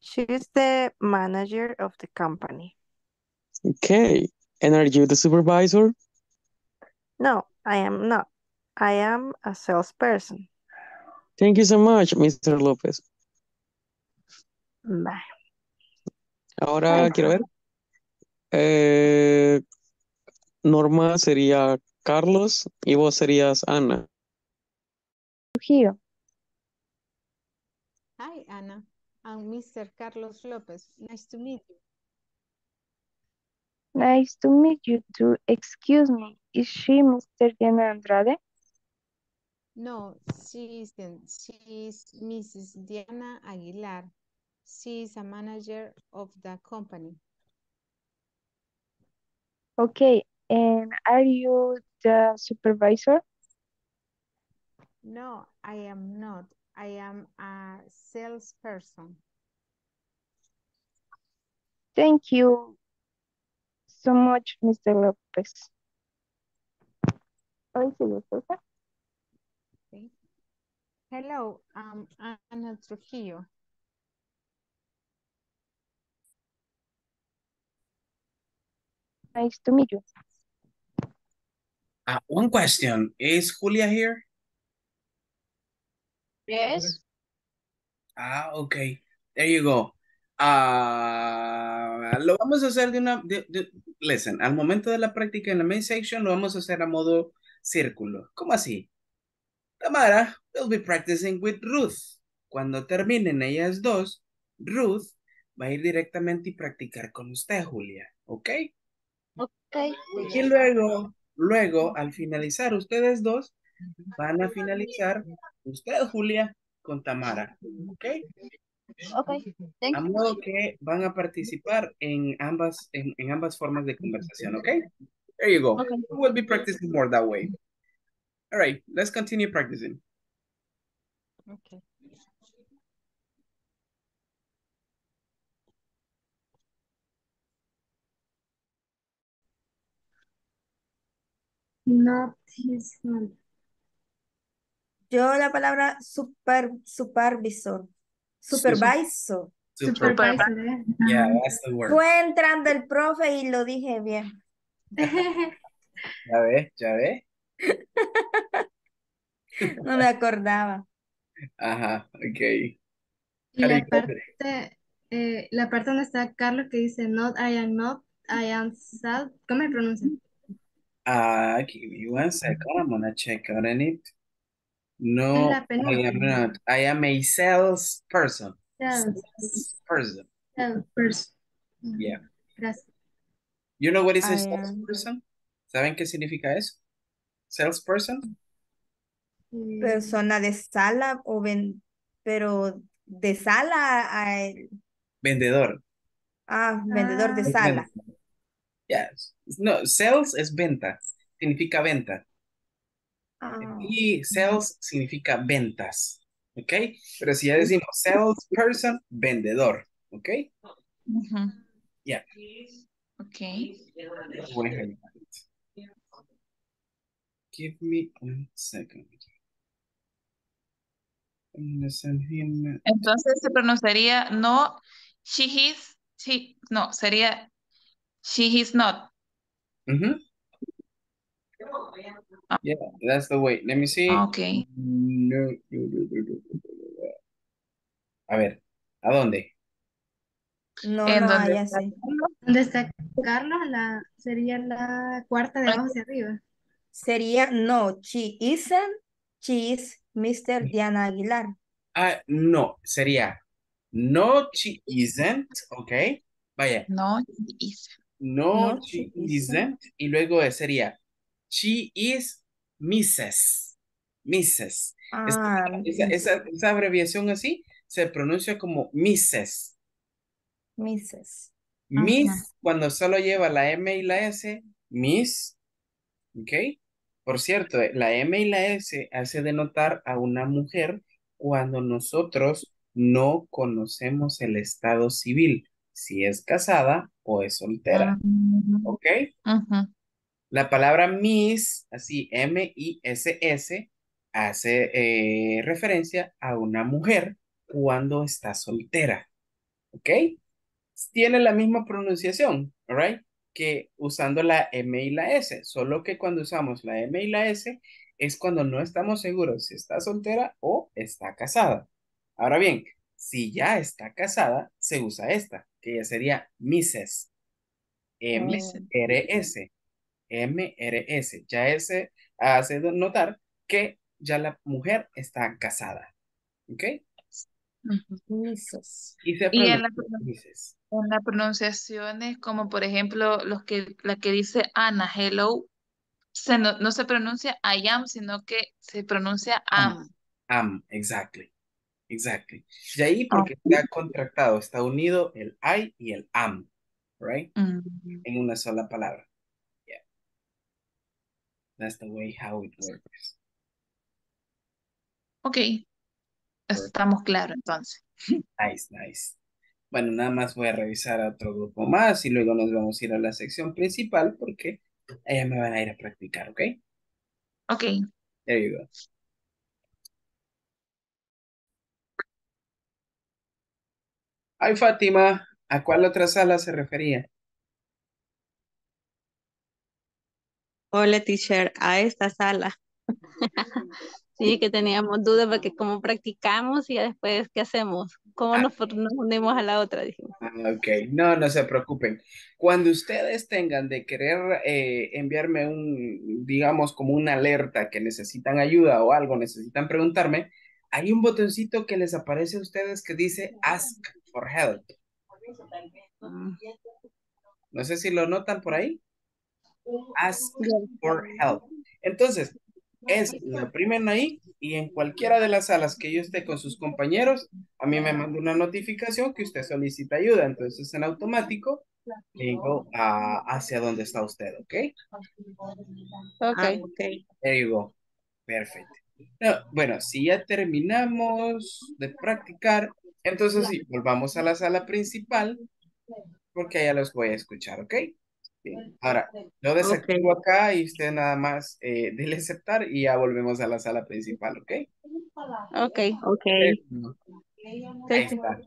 She is the manager of the company. Okay, and are you the supervisor? No, I am not. I am a salesperson. Thank you so much, Mr. Lopez. Bye. Ahora quiero ver. Eh, Norma sería Carlos y vos serías Ana. Trujillo. Anna. I'm Mr. Carlos Lopez. Nice to meet you. Nice to meet you too. Excuse me, is she Mr. Diana Andrade? No, she isn't. She is Mrs. Diana Aguilar. She is a manager of the company. Okay, and are you the supervisor? No, I am not. I am a salesperson. Thank you so much, Mr. Lopez. Hoy sí, Lopez. Okay. Hello, I'm Ana Trujillo. Nice to meet you. Uh, one question. Is Julia here? Yes. Ah, ok. There you go. Ah, lo vamos a hacer de una... de- de- listen, al momento de la práctica en la main section lo vamos a hacer a modo círculo. ¿Cómo así? Tamara will be practicing with Ruth. Cuando terminen ellas dos, Ruth va a ir directamente y practicar con usted, Julia. ¿Ok? Ok. Y luego, luego, al finalizar ustedes dos, van a finalizar usted, Julia, con Tamara. ¿Ok? Ok. Thank A you. modo que van a participar en ambas, en, en ambas formas de conversación, ¿ok? There you go. Okay. We'll be practicing more that way. All right, let's continue practicing. Okay. Not his hand. Yo la palabra super, supervisor. Supervisor. Supervisor, eh. Yeah, Ajá. that's the word. Fue entrando el profe y lo dije bien. Ya ve, ya ve. *laughs* No me acordaba. Ajá, ok. Y la parte, eh, la parte donde está Carlos que dice not, I am not, I am sad. ¿Cómo se pronuncia? Uh, give me one second. I'm gonna check out on it. No, la I am not. I am a salesperson. Sales. Salesperson. Salesperson. Yeah. Gracias. You know what is a I am- salesperson? ¿Saben qué significa eso? Salesperson? Eh, Persona de sala o ven, pero de sala a, Vendedor. ah, vendedor de Ah. Sala. Yes. No, sales es venta. Significa venta. Ah, Y sales significa ventas. ¿Ok? Pero si ya decimos salesperson, vendedor. ¿Ok? Ujú. Yeah. Ok. A. Give me one second. Entonces se pronunciaría no, she is, she, no, sería she is not. Mhm. Yeah, that's the way. Let me see. Ah, Ok. No, no, no, no, no, no, no. A ver, ¿a dónde? no, En no, donde ya está sé. ¿Dónde está Carlos? La, sería la cuarta de abajo hacia arriba. Sería, no, she isn't, she is Mr. Diana Aguilar. Ah, no, sería no, she isn't, ¿ok? Vaya, No, she is. no, No, she she isn't. isn't, y luego sería She is Mrs. Mrs. Ah, Esa, esa- esa abreviación así se pronuncia como Mrs. Mrs. Miss, cuando solo lleva la M y la S, Miss, ¿ok? Por cierto, eh, la M y la S hace denotar a una mujer cuando nosotros no conocemos el estado civil, si es casada o es soltera, ¿ok? La palabra Miss, así M-I-S-S, hace eh, referencia a una mujer cuando está soltera, ¿ok? Tiene la misma pronunciación, ¿alright? Que usando la M y la S, solo que cuando usamos la M y la S es cuando no estamos seguros si está soltera o está casada. Ahora bien, si ya está casada, se usa esta, que ya sería Mrs. M-R-S. M-R-S. Ya ese hace notar que ya la mujer está casada. ¿Ok? Y se Y en la, en la pronunciación es como, por ejemplo, los que, la que dice Ana, hello, se no, no se pronuncia I am, sino que se pronuncia am. Am, exactly. Exactly. Y ahí porque está contractado, está unido el I y el am, right? En una sola palabra. That's the way how it works. Ok, estamos claros entonces. Nice, nice. Bueno, nada más voy a revisar a otro grupo más y luego nos vamos a ir a la sección principal porque allá me van a ir a practicar, ¿ok? Ok. There you go. Ay, Fátima, ¿a cuál otra sala se refería? Hola, teacher, a esta sala. *laughs* Sí, que teníamos dudas porque cómo practicamos y ya después, ¿qué hacemos? ¿Cómo nos, nos unimos a la otra? Dijimos. Ah, Ok, no, no se preocupen. Cuando ustedes tengan de querer eh, enviarme un, digamos, como una alerta que necesitan ayuda o algo, necesitan preguntarme, hay un botoncito que les aparece a ustedes que dice Ask for Help. No sé si lo notan por ahí. Ask for Help. Entonces, es lo primen ahí y en cualquiera de las salas que yo esté con sus compañeros, a mí me manda una notificación que usted solicita ayuda. Entonces, en automático, digo ah, hacia dónde está usted, ¿ok? Ok. ok. There you go. Perfecto. No, bueno, si ya terminamos de practicar, entonces sí, volvamos a la sala principal porque allá los voy a escuchar, ¿ok? Bien. Ahora, yo desactivo acá y usted nada más eh, *laughs* dele aceptar y ya volvemos a la sala principal, ¿ok? Ok. Ok. Ahí está.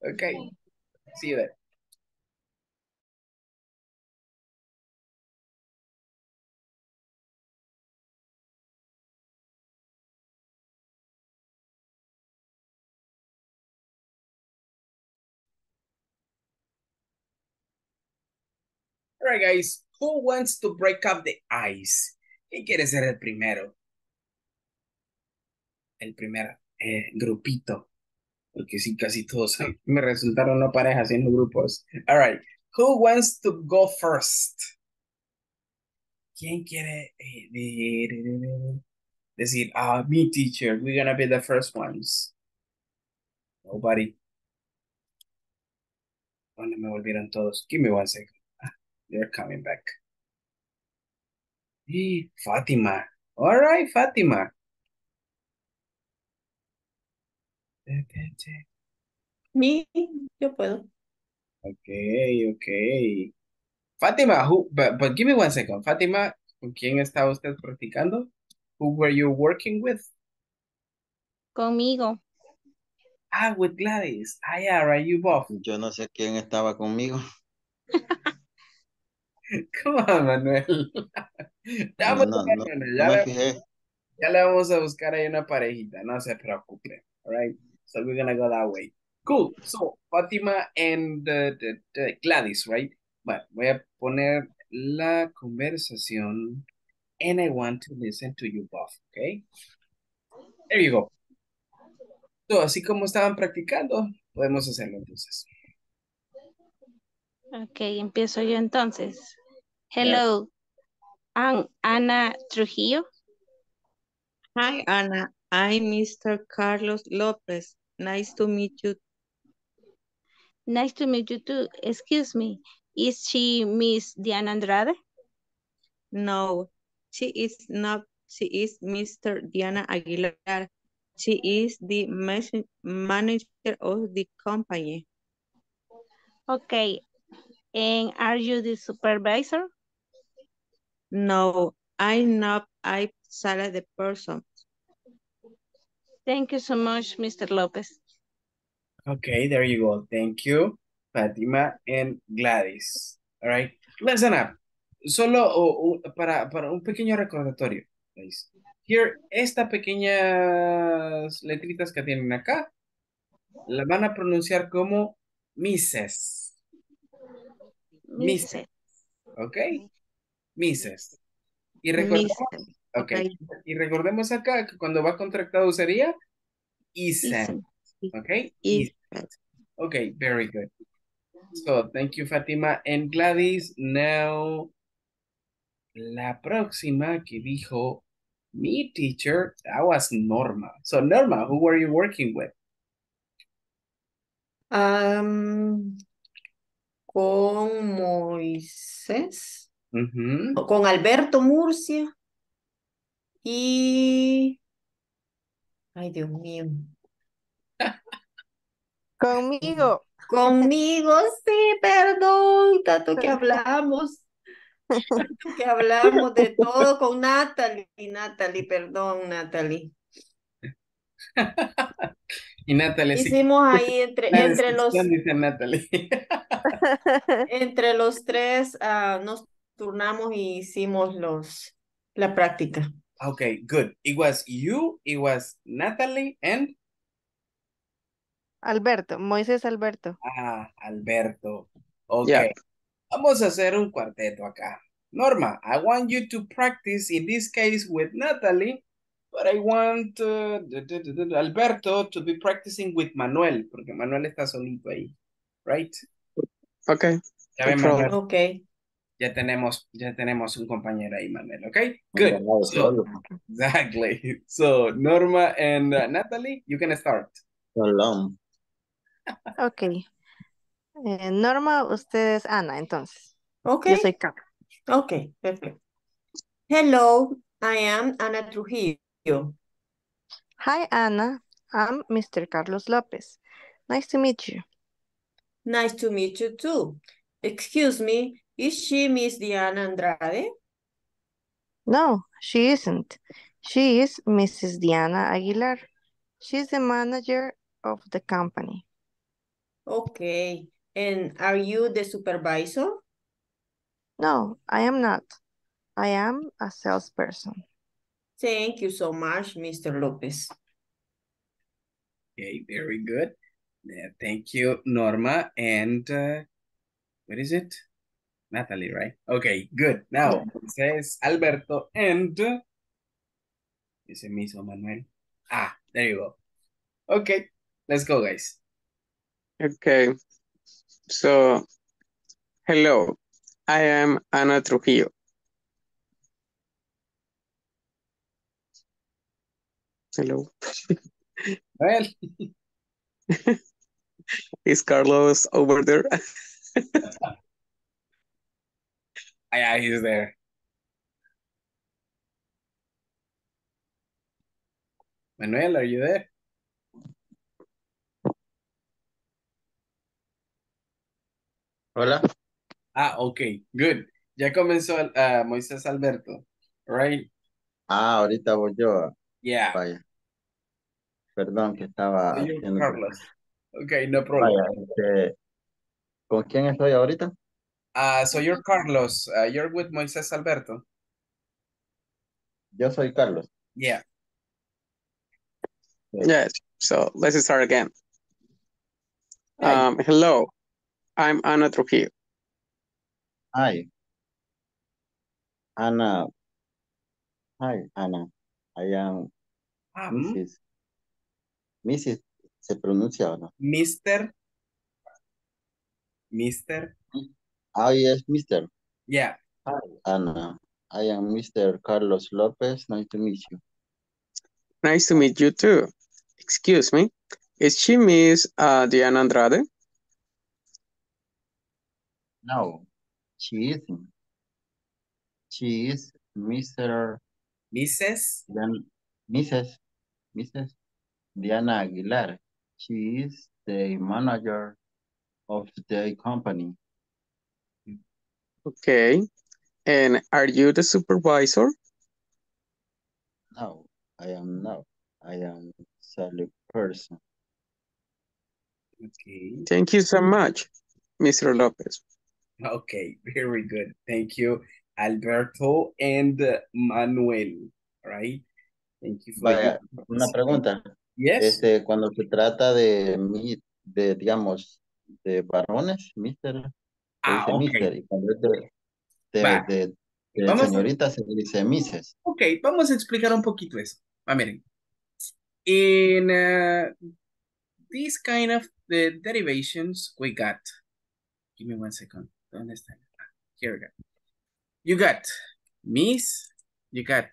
Ok. See you there. All right, guys. Who wants to break up the ice? ¿Quién quiere ser el primero? El primer eh, grupito. Porque sí, casi todos *laughs* me resultaron no parejas, sino grupos. All right. Who wants to go first? ¿Quién quiere eh, de- de- de- de- decir, ah, me teacher, we're gonna be the first ones? Nobody. ¿Dónde me volvieron todos? Give me one second. They're coming back. Eh, Fátima. All right, Fátima. Mi, yo puedo. Okay, okay. Fátima, who, but, but give me one second. Fátima, ¿con quién estaba usted practicando? Who were you working with? Conmigo. Ah, with Gladys. Ah, yeah, right, you both. Yo no sé quién estaba conmigo. *laughs* *laughs* Come *laughs* on, Manuel. Ya, No, no, no, Manuel, ya le-. Ya le vamos a buscar ahí una parejita, no se preocupe. All right, so we're gonna go that way. Cool. So, Fátima and the, the- the Gladys, right? Bueno, voy a poner la conversación and I want to listen to you both, okay? There you go. So, así como estaban practicando, podemos hacerlo entonces. Ok, empiezo yo entonces. Hello. I'm Ana Trujillo. Hi, Anna. I'm Mr. Carlos Lopez. Nice to meet you. Nice to meet you too. Excuse me, is she Miss Diana Andrade? No, she is not. She is Mr. Diana Aguilar. She is the manager of the company. Okay, and are you the supervisor? No, I'm not. I'm Sara the person. Thank you so much, Mr. Lopez. Okay, there you go. Thank you, Fatima and Gladys. All right, listen up. Solo para, para un pequeño recordatorio. guys. Here, estas pequeñas letritas que tienen acá, la van a pronunciar como Mrs. Mrs. ¿Ok? Mrs. Y recordemos, Mrs. ok. Ok. Y recordemos acá que cuando va contractado sería isn't. ¿Ok? Isn't. Ok, very good. So, thank you, Fatima and Gladys. Now, la próxima que dijo mi teacher, that was Norma. So, Norma, who were you working with? Am, con Moisés, o con Alberto Murcia y... Ay, Dios mío. Conmigo. Conmigo, sí, perdón, tanto que hablamos. *laughs* Tanto que hablamos de todo con Natalie. Natalie, perdón, Natalie. *laughs* Y Natalie. sí. Hicimos ahí entre, entre los, descripción dice Natalie. *laughs* entre los tres, ah, nos turnamos y hicimos los, la práctica. Okay, good. It was you, it was Natalie, and Alberto, Moisés Alberto. ah, Alberto. Okay. Yeah. Vamos a hacer un cuarteto acá. Norma, I want you to practice in this case with Natalie, but I want uh, Alberto to be practicing with Manuel, porque Manuel está solito ahí, right? Okay. Ya No ven, problem. Manuel, Ok. ya tenemos, ya tenemos un compañero ahí, Manuel, okay? Good. So, exactly. So, Norma and uh, Natalie, you can start. Shalom. Ok. Eh, Norma, usted es Ana, entonces. Ok. Yo soy Carlos. Ok, perfecto. Hello, I am Ana Trujillo. Hi, Anna. I'm Mr. Carlos Lopez. Nice to meet you. Nice to meet you too. Excuse me, is she Miss Diana Andrade? No, she isn't. She is Mrs. Diana Aguilar. She's the manager of the company. Okay, and are you the supervisor? No, I am not. I am a salesperson. Thank you so much, Mr. Lopez. Okay, very good. Yeah, thank you, Norma. And uh, what is it? Natalie, right? Okay, good. Now, it says Alberto and uh, ese mismo Manuel. Ah, there you go. Okay, let's go, guys. Okay. So, hello. I am Ana Trujillo. Hello. Well, *laughs* Is Carlos over there? *laughs* yeah, he's there. Manuel, are you there? Hola. Ah, okay, good. Ya comenzó uh, Moisés Alberto, right? Ah, ahorita voy yo. Yeah. Vaya. Perdón que estaba haciendo. Carlos. Okay, no problem. Vaya, este, ¿con quién estoy ahorita? Uh, so you're Carlos. Uh, you're with Moisés Alberto. Yo soy Carlos. Yeah. Yes. So let's start again. Um, hello. I'm Ana Trujillo. Hi. Ana. Hi, Ana. I am Um, Mrs. Mrs. ¿Se pronuncia o no? Mr. Mr. Ah, yes, Mr. Yeah. Hi, Ana. I am Mr. Carlos Lopez. Nice to meet you. Nice to meet you too. Excuse me. Is she Miss uh, Diana Andrade? No, she isn't. She is Mr. Mrs. Dian- Mrs. Mrs. Diana Aguilar. She is the manager of the company. Okay. And are you the supervisor? No, I am not. I am a salary person. Okay. Thank you so much, Mr. Lopez. Okay, very good. Thank you, Alberto and Manuel. Right? Thank you for Vaya, una pregunta. Yes. Este, cuando se trata de de, digamos, de varones, mister, se Ah, dice ok. mister, y cuando es de, de, de, de Vamos a- señorita se dice misses. Ok, vamos a explicar un poquito eso. Ah, miren. In uh, these kind of the derivations, we got, give me one second to understand. Ah, Here we go. You got Miss, you got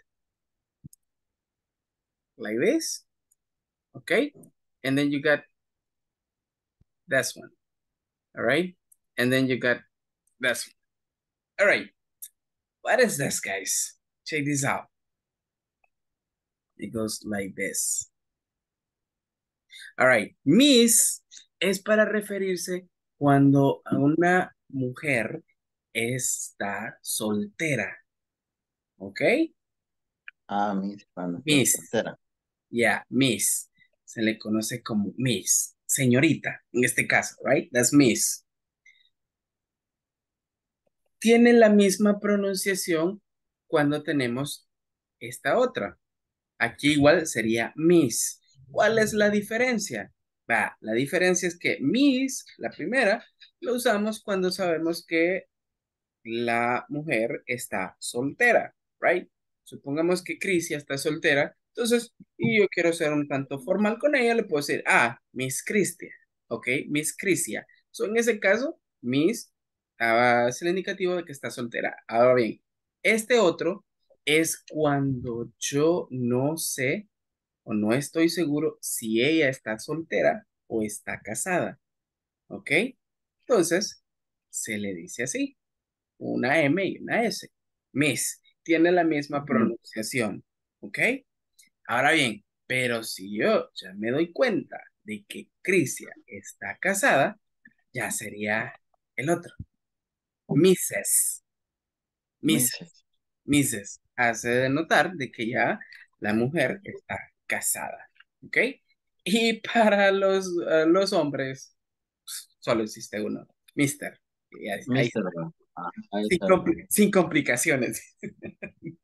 like this, okay? And then you got this one, all right? And then you got this one. All right. What is this, guys? Check this out. It goes like this. All right. Miss es para referirse cuando una mujer está soltera. ¿Ok? Ah, miss, cuando Miss. soltera. Yeah, Miss. Se le conoce como Miss. Señorita, en este caso, right? That's Miss. Tiene la misma pronunciación cuando tenemos esta otra. Aquí igual sería Miss. ¿Cuál es la diferencia? Va, la diferencia es que Miss, la primera, lo usamos cuando sabemos que la mujer está soltera, right? Supongamos que Crisia está soltera, entonces, y yo quiero ser un tanto formal con ella, le puedo decir, ah, Miss Cristia, ¿ok? Miss Crisia. So, en ese caso, Miss ah, es el indicativo de que está soltera. Ahora bien, este otro es cuando yo no sé o no estoy seguro si ella está soltera o está casada, ¿ok? Entonces, se le dice así una M y una S. Miss tiene la misma pronunciación, ¿ok? Ahora bien, pero si yo ya me doy cuenta de que Crisia está casada, ya sería el otro. Mrs. Mrs. Mrs. Hace de notar de que ya la mujer está casada, ¿ok? Y para los, eh, los hombres, solo existe uno, Mister. Ahí- Mister, ah, ahí sin complicaciones. *laughs*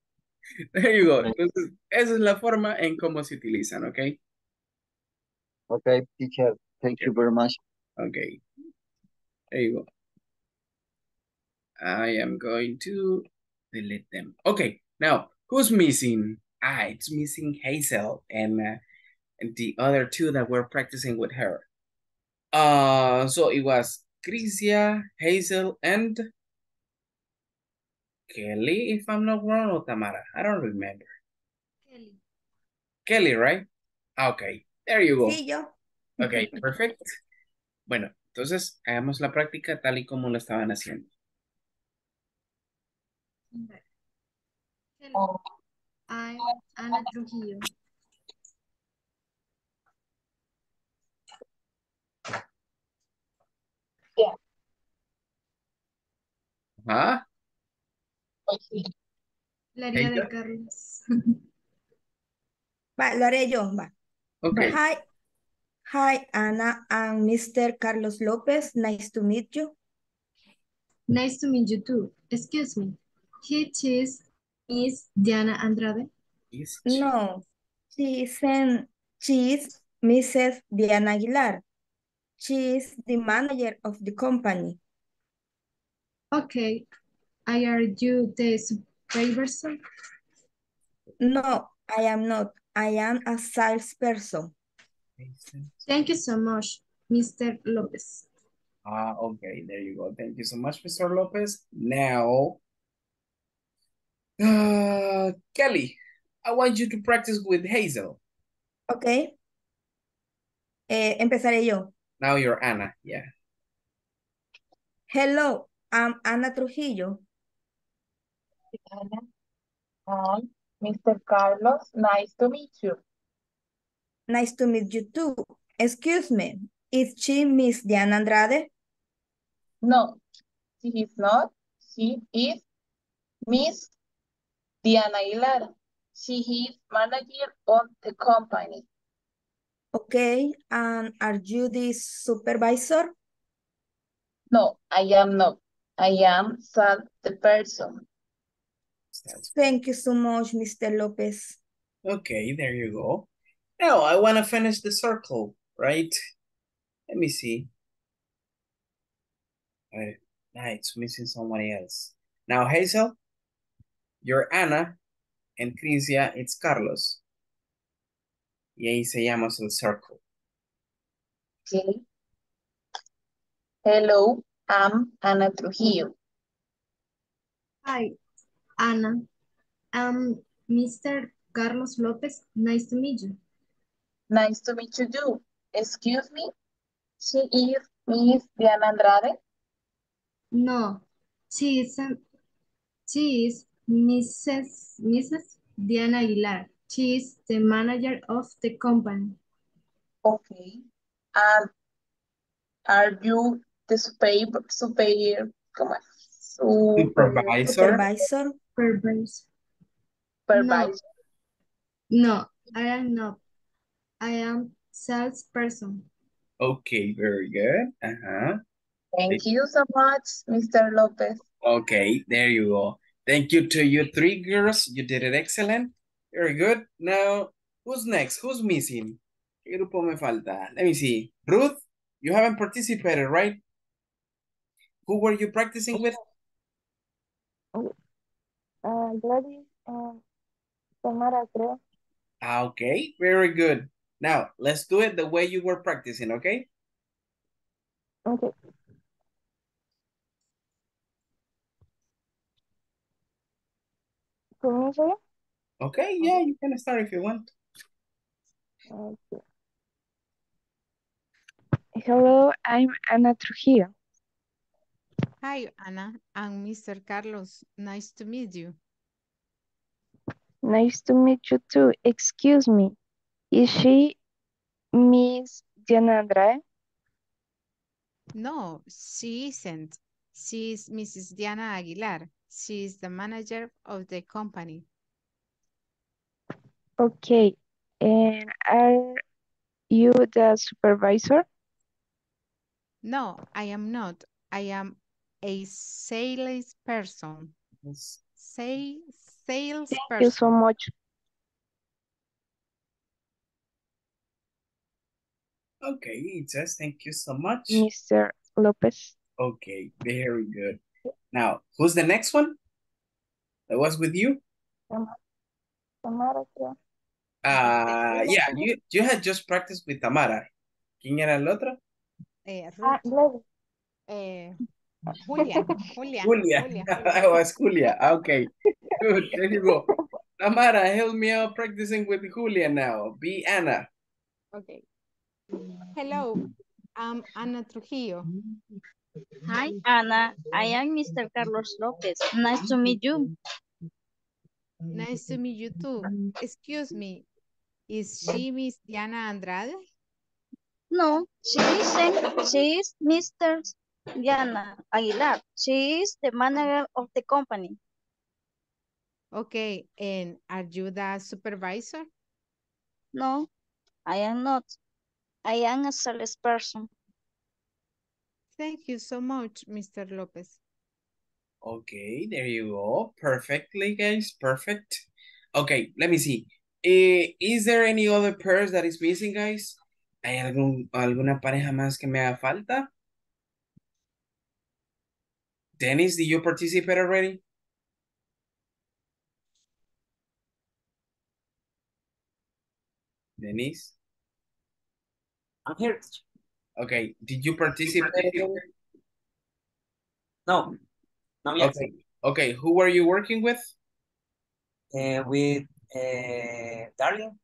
*laughs* There you go. Entonces, esa es la forma en cómo se utilizan, ¿ok? Okay, teacher, thank you very much. Okay. There you go. I am going to delete them. Okay, now who's missing? Ah, it's missing Hazel and, uh, and the other two that were practicing with her. Uh, so it was Crisia, Hazel, and Kelly, if I'm not wrong, or Tamara. I don't remember. Kelly. Kelly, right? Okay, there you go. Sí, yo. Ok, perfect. Bueno, entonces hagamos la práctica tal y como lo estaban haciendo. Hello. I'm Ana Trujillo. María de. Carlos. Va, lo haré yo, va. Ok. Hi. Hi, Anna and Mr. Carlos Lopez. Nice to meet you. Nice to meet you too. Excuse me. He is Miss Diana Andrade. No, she isn't. She is Mrs. Diana Aguilar. She is the manager of the company. Okay. I are you the supervisor? No, I am not. I am a salesperson. Thank you so much, Mr. Lopez. Ah, okay, there you go. Thank you so much, Mr. Lopez. Now, Uh, Kelly, I want you to practice with Hazel. Ok. Eh, empezaré yo. Now you're Anna. Yeah. Hello, I'm Ana Trujillo. Um, Mr. Carlos, nice to meet you. Nice to meet you too. Excuse me, is she Miss Diana Andrade? No, she is not. She is Miss Diana Aguilar. She is manager of the company. Okay, and are you the supervisor? No, I am not. I am the person. Thank you so much, Mr. Lopez. Okay, there you go. Now I want to finish the circle, right? Let me see. Wait, nah, it's missing somebody else. Now, Hazel, you're Anna, and Crisia, it's Carlos. Y ahí sellamos el circle. Okay. Hello, I'm Ana Trujillo. Hi, Anna. I'm um, Mr. Carlos Lopez. Nice to meet you. Nice to meet you too. Excuse me, she is Miss Diana Andrade? No, she isn't. Um, she is Mrs. Mrs. Diana Aguilar. She is the manager of the company. Okay. And are you the super, superior, ¿cómo es? Supervisor. Supervisor. Supervisor. Supervisor. No, I am not. I am salesperson. Okay, very good. Uh-huh. Thank you so much, Mr. Lopez. Okay, there you go. Thank you to you three girls. You did it excellent. Very good. Now, who's next? Who's missing? ¿Qué grupo me falta? Let me see. Ruth, you haven't participated, right? Who were you practicing with? Uh, Gladys and Tamara, creo. Ah, Okay, very good. Now, let's do it the way you were practicing, okay? Okay. Comienzo yo? Okay, yeah, you can start if you want. Okay. Hello, I'm Ana Trujillo. Hi, Anna. I'm Mr. Carlos. Nice to meet you. Nice to meet you too. Excuse me, is she Miss Diana Andrade? No, she isn't. She's Mrs. Diana Aguilar. She's the manager of the company. Okay, and are you the supervisor? No, I am not. I am a salesperson. Say Thank you so much. Okay, it says thank you so much. Mr. Lopez. Okay, very good. Now, who's the next one? That was with you? Tamara, creo. Uh, yeah, you, you had just practiced with Tamara. ¿Quién era el otro? Eh, Ah, Ruth. Gladys. Eh, *laughs* Julia. Julia. Julia. *laughs* Julia. That was Julia. Ah, okay, good. There you go. Tamara, help me out practicing with Julia now. Be Anna. Okay. Hello, I'm Ana Trujillo. Hi, Anna. I am Mr. Carlos Lopez. Nice to meet you. Nice to meet you too. Excuse me, is she Miss Diana Andrade? No, she isn't. She is Mr. Diana Aguilar. She is the manager of the company. Okay, and are you the supervisor? No, I am not. I am a salesperson. Thank you so much, Mr. Lopez. Okay, there you go. Perfectly, guys. Perfect. Okay, let me see. Eh, is there any other pairs that is missing, guys? ¿Hay algún, alguna pareja más que me haga falta? Dennis, did you participate already? Dennis? I'm here. Okay, did you participate? No, not yet. Okay, okay, who were you working with? uh, with uh, Darling.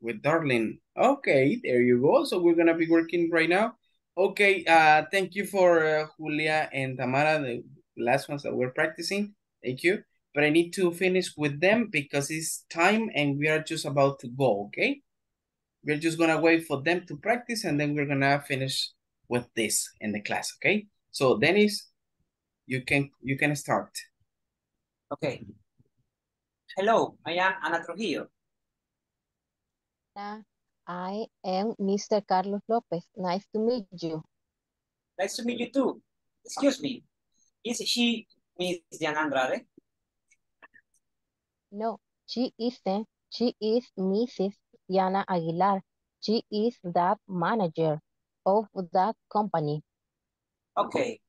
with Darling. Okay, there you go. So we're gonna be working right now. Okay, uh, thank you for uh, Julia and Tamara, the last ones that we're practicing. Thank you. But I need to finish with them because it's time and we are just about to go, okay? We're just gonna wait for them to practice and then we're gonna finish with this in the class, okay? So Dennis, you can you can start. Okay. Hello, I am Ana Trujillo. Hola, I am Mr. Carlos Lopez. Nice to meet you. Nice to meet you too. Excuse me, is she Miss Diana Andrade? No, she isn't. She is Mrs. Diana Aguilar. She is that manager of that company. Okay.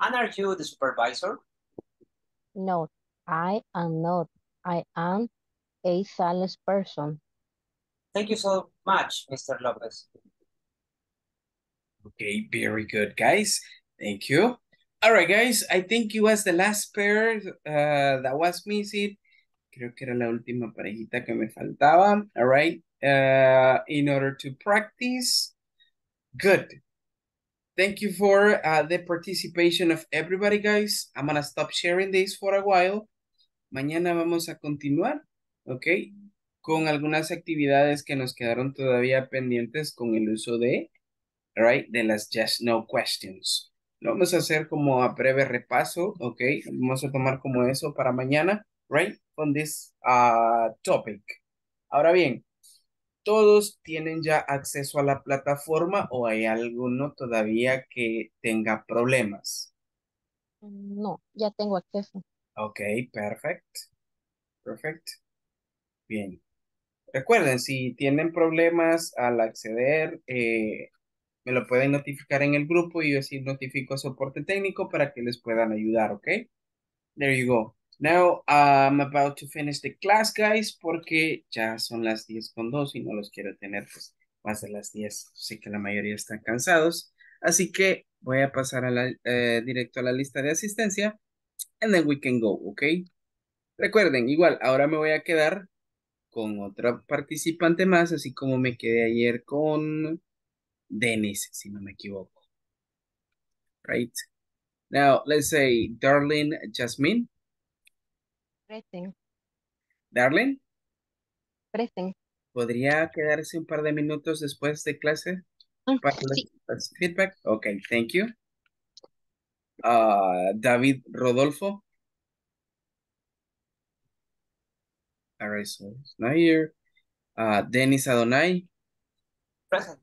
And are you the supervisor? No, I am not. I am a salesperson. Thank you so much, Mr. Lopez. Okay, very good, guys. Thank you. All right, guys, I think it was the last pair uh, that was missing. Creo que era la última parejita que me faltaba. All right, uh, in order to practice. Good. Thank you for uh, the participation of everybody, guys. I'm gonna stop sharing this for a while. Mañana vamos a continuar, ¿ok? Con algunas actividades que nos quedaron todavía pendientes con el uso de, right, de las just no questions. Lo vamos a hacer como a breve repaso, ¿ok? Vamos a tomar como eso para mañana, right, on this uh, topic. Ahora bien, ¿todos tienen ya acceso a la plataforma o hay alguno todavía que tenga problemas? No, ya tengo acceso. Ok, perfect. Perfect. Bien. Recuerden, si tienen problemas al acceder, eh, me lo pueden notificar en el grupo y yo así notifico a soporte técnico para que les puedan ayudar, ¿ok? There you go. Now, I'm about to finish the class, guys, porque ya son las 10 con 2 y no los quiero tener pues, más de las 10. Sé que la mayoría están cansados. Así que voy a pasar a la, eh, directo a la lista de asistencia and then we can go, ¿ok? Recuerden, igual, ahora me voy a quedar con otra participante más, así como me quedé ayer con Dennis, si no me equivoco. Right? Now, let's say Darlene Jasmine. Present. Darlene, Present. ¿podría quedarse un par de minutos después de clase? Para las- feedback. Ok, thank you. Ah, David Rodolfo. All right, so it's not here. Uh, Dennis Adonai. Present.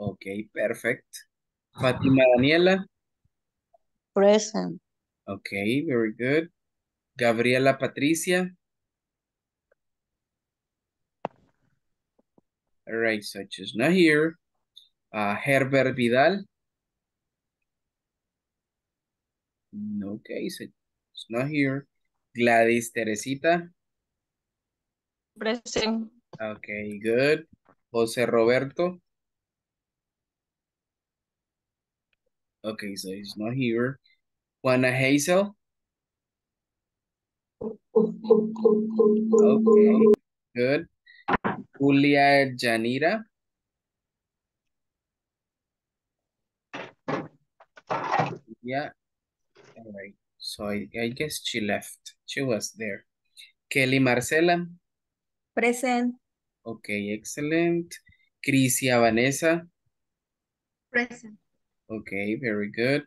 Okay, perfect. Fatima Daniela. Present. Okay, very good. Gabriela Patricia. All right, so she's not here. Uh, Herbert Vidal. Okay, so it's not here. Gladys Teresita. Present. Okay, good. Jose Roberto. Okay, so he's not here. Juana Hazel. Okay, good. Julia Janira. Yeah. All right. So I, I guess she left. She was there. Kelly Marcela. Present. Okay, excellent. Crisia Vanessa. Present. Okay, very good.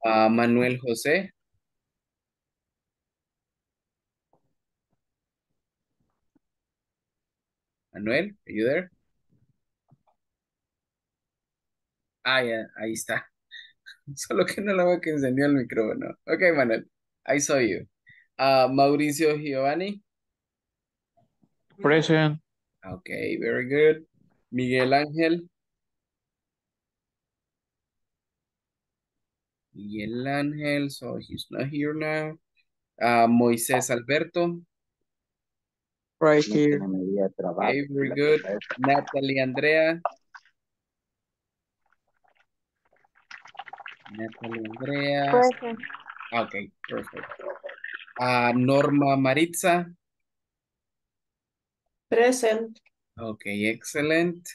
Uh, Manuel Jose. Manuel, are you there? Ah, ya, ahí está. *laughs* Solo que no lo veo que encendió el micrófono. Ok, Manuel, I saw you. Uh, Mauricio Giovanni. Present. Okay, very good. Miguel Ángel. Miguel Ángel, so he's not here now. Uh, Moisés Alberto. Right here. Okay, very good. Natalie Andrea. Natalie Andrea. Present. Okay, perfect. Uh, Norma Maritza. Present. Okay, excellent.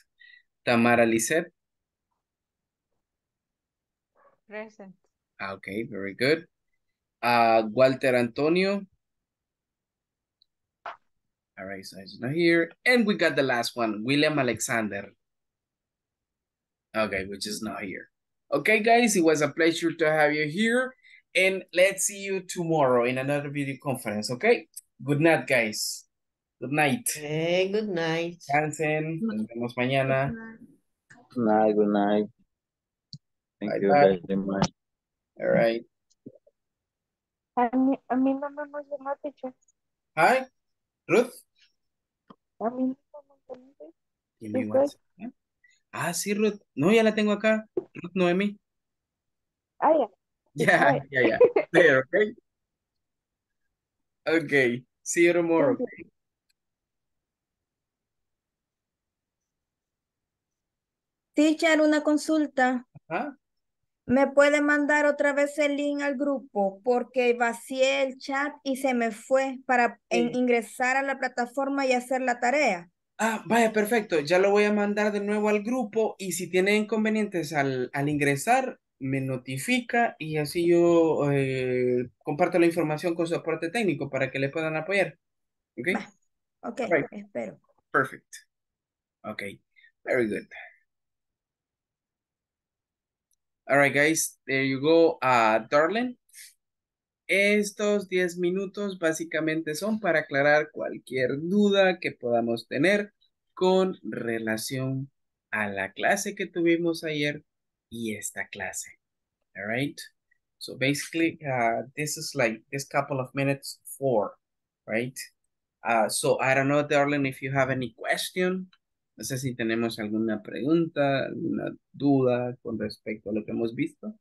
Tamara Lisette. Present. Okay, very good. Uh, Walter Antonio. All right, so he's not here. And we got the last one, William Alexander. Okay, which is not here. Okay, guys, it was a pleasure to have you here. And let's see you tomorrow in another video conference, okay? Good night, guys. Good night. Hey, good night. Descansen. Nos vemos mañana. Good night, good night. Thank Bye, you bye. very much. All right. A mí, a mí no me emocionó, teacher. Hi, Ruth. A mí no me emocionó. Give me. Ah, sí, Ruth. No, ya la tengo acá. Ruth Noemi. Ah, ya. Yeah, yeah, yeah. There, okay? Okay. See you tomorrow. Okay? Teacher, una consulta. Ajá. ¿Me puede mandar otra vez el link al grupo? Porque vacié el chat y se me fue para Sí. ingresar a la plataforma y hacer la tarea. Ah, vaya, perfecto. Ya lo voy a mandar de nuevo al grupo y si tiene inconvenientes al, al ingresar, me notifica y así yo eh, comparto la información con soporte técnico para que le puedan apoyar. ¿Ok? Va, ok, Right. espero. Perfect. Okay. Very good. All right, guys. There you go. Uh, darling. Estos 10 minutos básicamente son para aclarar cualquier duda que podamos tener con relación a la clase que tuvimos ayer y esta clase. All right. So basically, uh, this is like this couple of minutes for, right? Uh, so I don't know, darling, if you have any question. No sé si tenemos alguna pregunta, alguna duda con respecto a lo que hemos visto.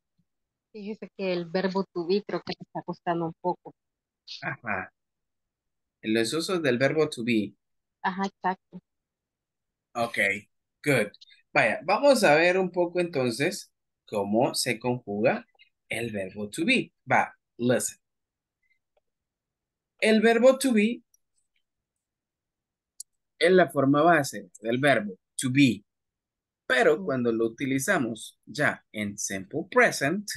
Fíjese que el verbo to be creo que me está costando un poco. Ajá. En los usos del verbo to be. Ajá, exacto. Ok, good. Vaya, vamos a ver un poco entonces cómo se conjuga el verbo to be. Va, listen. El verbo to be es la forma base del verbo to be, pero cuando lo utilizamos ya en simple present,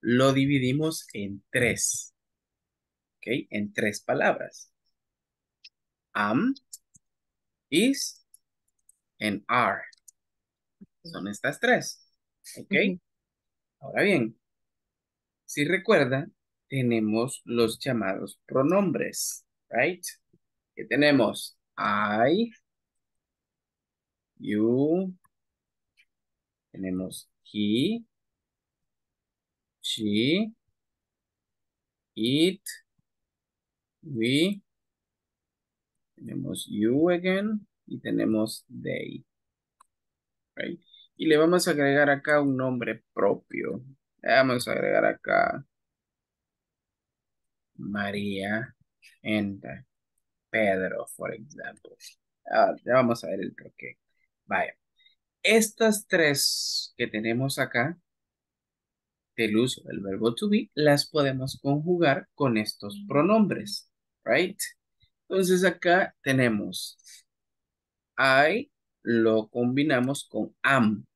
lo dividimos en tres. ¿Ok? En tres palabras. Am, is, and are. Son estas tres. ¿Ok? Ahora bien, si recuerda, tenemos los llamados pronombres, right? Que tenemos I, you, tenemos he, she, it, we, tenemos you again y tenemos they. Right? Y le vamos a agregar acá un nombre propio. Le vamos a agregar acá María and Pedro, for example. Ah, ya vamos a ver el porqué. Vaya. Estas tres que tenemos acá del uso del verbo to be, las podemos conjugar con estos pronombres, right? Entonces acá tenemos I, lo combinamos con am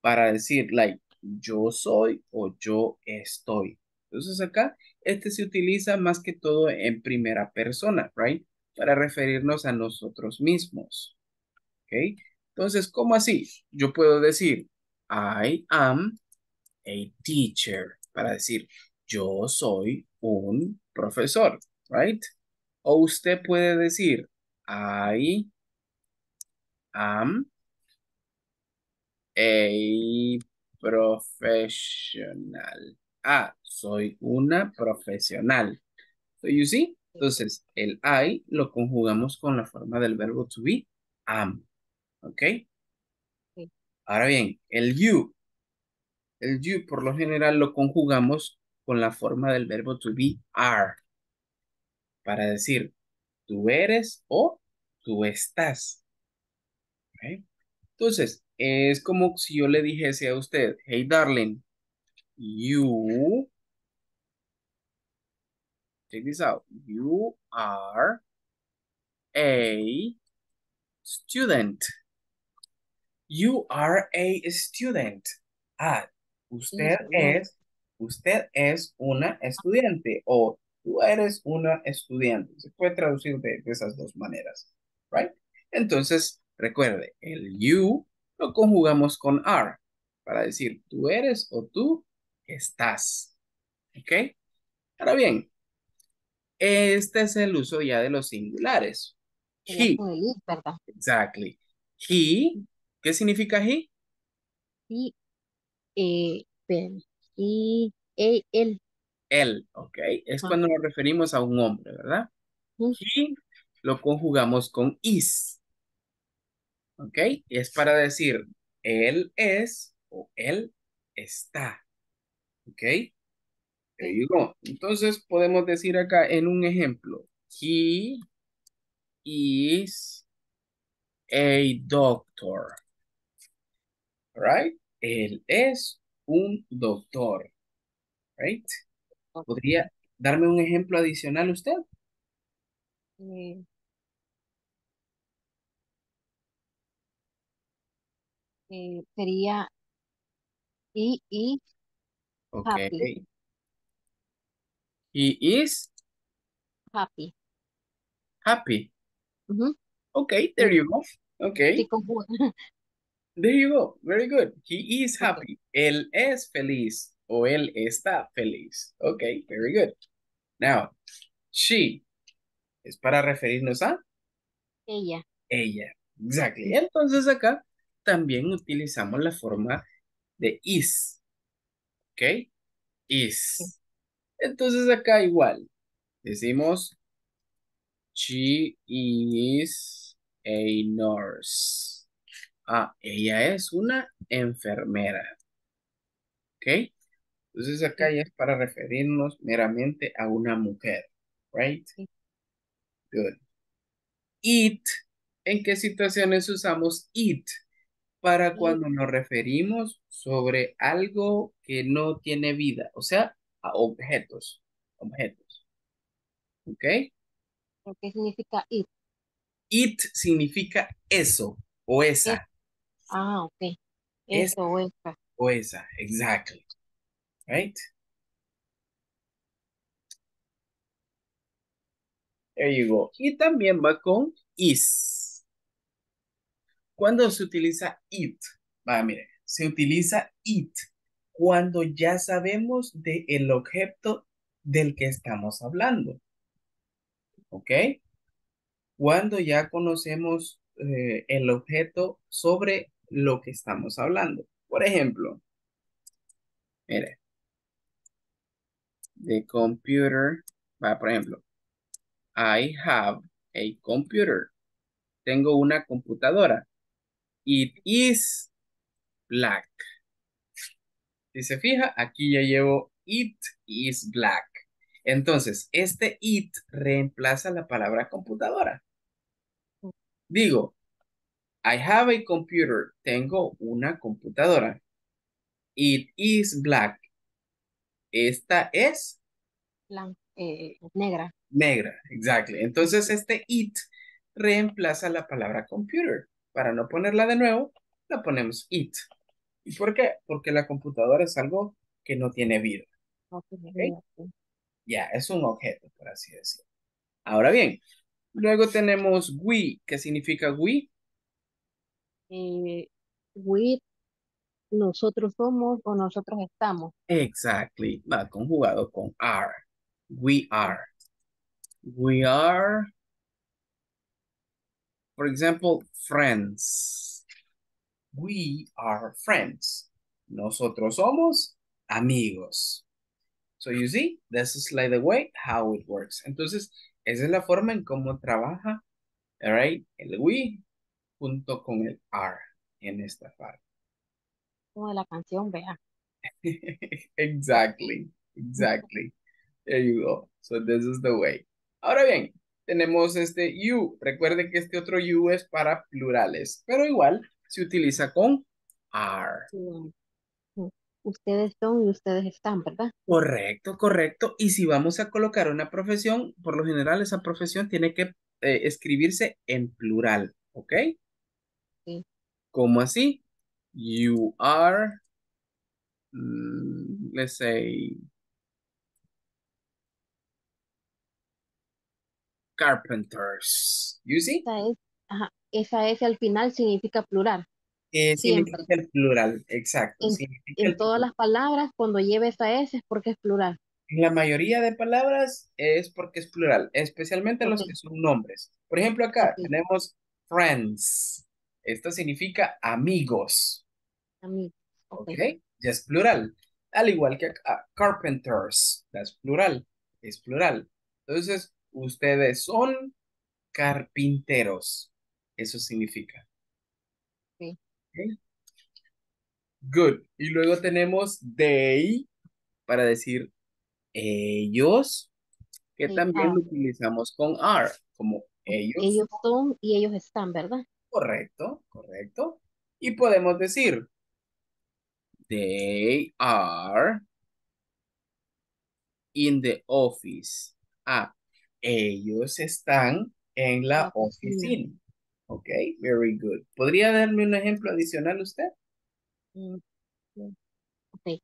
para decir, like, yo soy o yo estoy. Entonces acá, este se utiliza más que todo en primera persona, right? Para referirnos a nosotros mismos. ¿Ok? Entonces, ¿cómo así? Yo puedo decir, I am a teacher. Para decir, yo soy un profesor, right? O usted puede decir, I am a professional. Ah, soy una profesional. So you see? Entonces, el I lo conjugamos con la forma del verbo to be, am. ¿Ok? Sí. Ahora bien, el you. El you por lo general lo conjugamos con la forma del verbo to be, are. Para decir, tú eres o tú estás. ¿Ok? Entonces, es como si yo le dijese a usted, hey darling, you check this out. You are a student. You are a student. Ah, usted es, usted es una estudiante o tú eres una estudiante. Se puede traducir de, de esas dos maneras, right? Entonces, recuerde, el you lo conjugamos con are para decir tú eres o tú estás. ¿Ok? Ahora bien, este es el uso ya de los singulares. He, el exactly. He, ¿qué significa he? Y, eh, espérame. Y, e- él. Él, ok. Es Ah. cuando nos referimos a un hombre, ¿verdad? He lo conjugamos con is. ¿Ok? Es para decir él es o él está. ¿Ok? There you go. Entonces podemos decir acá en un ejemplo. He is a doctor. Right? Él es un doctor. Right? ¿Podría darme un ejemplo adicional usted? Eh, eh, sería y, y Ok. happy. He is Happy. happy. Ujú. Okay, there you go. Okay. *laughs* There you go. Very good. He is happy. Él es feliz o él está feliz. Okay, very good. Now, she es para referirnos a Ella. ella. Exactly. Entonces acá también utilizamos la forma de is. Ok. Is. Entonces acá igual. Decimos she is a nurse. Ah, ella es una enfermera. ¿Ok? Entonces acá ya es para referirnos meramente a una mujer. Right? Good. It. ¿En qué situaciones usamos it? Para cuando nos referimos sobre algo que no tiene vida. O sea, a objetos. Objetos. ¿Ok? ¿Qué significa it? It significa eso o esa. Ah, ok. Es- Eso o esa. O esa, exactly. Right? There you go. Y también va con is. Cuando se utiliza it, va, mire, se utiliza it cuando ya sabemos de el objeto del que estamos hablando. ¿Ok? Cuando ya conocemos eh, el objeto sobre lo que estamos hablando. Por ejemplo, mire, the computer, va, por ejemplo, I have a computer. Tengo una computadora. It is black. Si se fija, aquí ya llevo it is black. Entonces, este it reemplaza la palabra computadora. Digo, I have a computer. Tengo una computadora. It is black. Esta es Blan- eh, negra. negra. Exactly. Entonces, este it reemplaza la palabra computer. Para no ponerla de nuevo, la ponemos it. ¿Y por qué? Porque la computadora es algo que no tiene vida. No tiene Ok. vida, sí. Ya, es un objeto, por así decirlo. Ahora bien, luego tenemos we. ¿Qué significa we? Eh, we, nosotros somos o nosotros estamos. Exactly. Va conjugado con are. We are. We are, for example, friends. We are friends. Nosotros somos amigos. So you see, this is like the way how it works. Entonces, esa es la forma en cómo trabaja, all right, el we junto con el are en esta parte. Como de la canción, vea. *laughs* exactly, exactly. There you go. So this is the way. Ahora bien, tenemos este you. Recuerde que este otro you es para plurales, pero igual se utiliza con are. Ustedes son y ustedes están, ¿verdad? Correcto, correcto. Y si vamos a colocar una profesión, por lo general esa profesión tiene que eh, escribirse en plural, ¿ok? Sí. ¿Cómo así? You are, mm, let's say, carpenters. You see? Esa es, ajá, esa S al final significa plural. Eh, significa el plural, exacto. En, todas las palabras, cuando lleve esa S es porque es plural. En la mayoría de palabras es porque es plural, especialmente los que son nombres. Por ejemplo, acá tenemos friends. Esto significa amigos, Amigos. Ok. ¿ok? Ya es plural. Al igual que acá, carpenters, es plural, es plural. Entonces, ustedes son carpinteros. Eso significa. ¿ok? Good. Y luego tenemos they para decir ellos, que también lo utilizamos con are, como ellos. Ellos son y ellos están, ¿verdad? Correcto, correcto. Y podemos decir, they are in the office. Ah, ellos están en la La oficina. oficina. Ok, very good. ¿Podría darme un ejemplo adicional usted? Mm. Ok.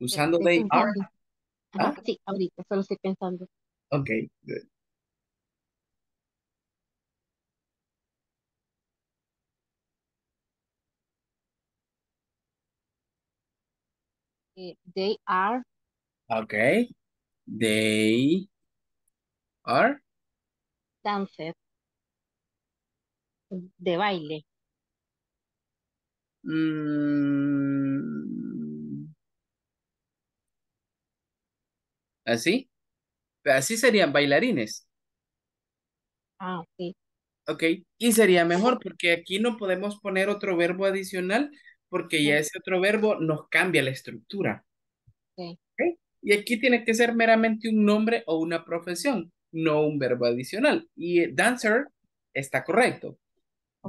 Usando Estoy they are. pensando. Ah, sí, ahorita solo estoy pensando. ok, good. They are Ok. They are. dancers de baile. Mm, ¿Así? Así serían bailarines. Ah, ok. Ok. Y sería mejor porque aquí no podemos poner otro verbo adicional porque ya ese otro verbo nos cambia la estructura. Y aquí tiene que ser meramente un nombre o una profesión, no un verbo adicional. Y dancer está correcto.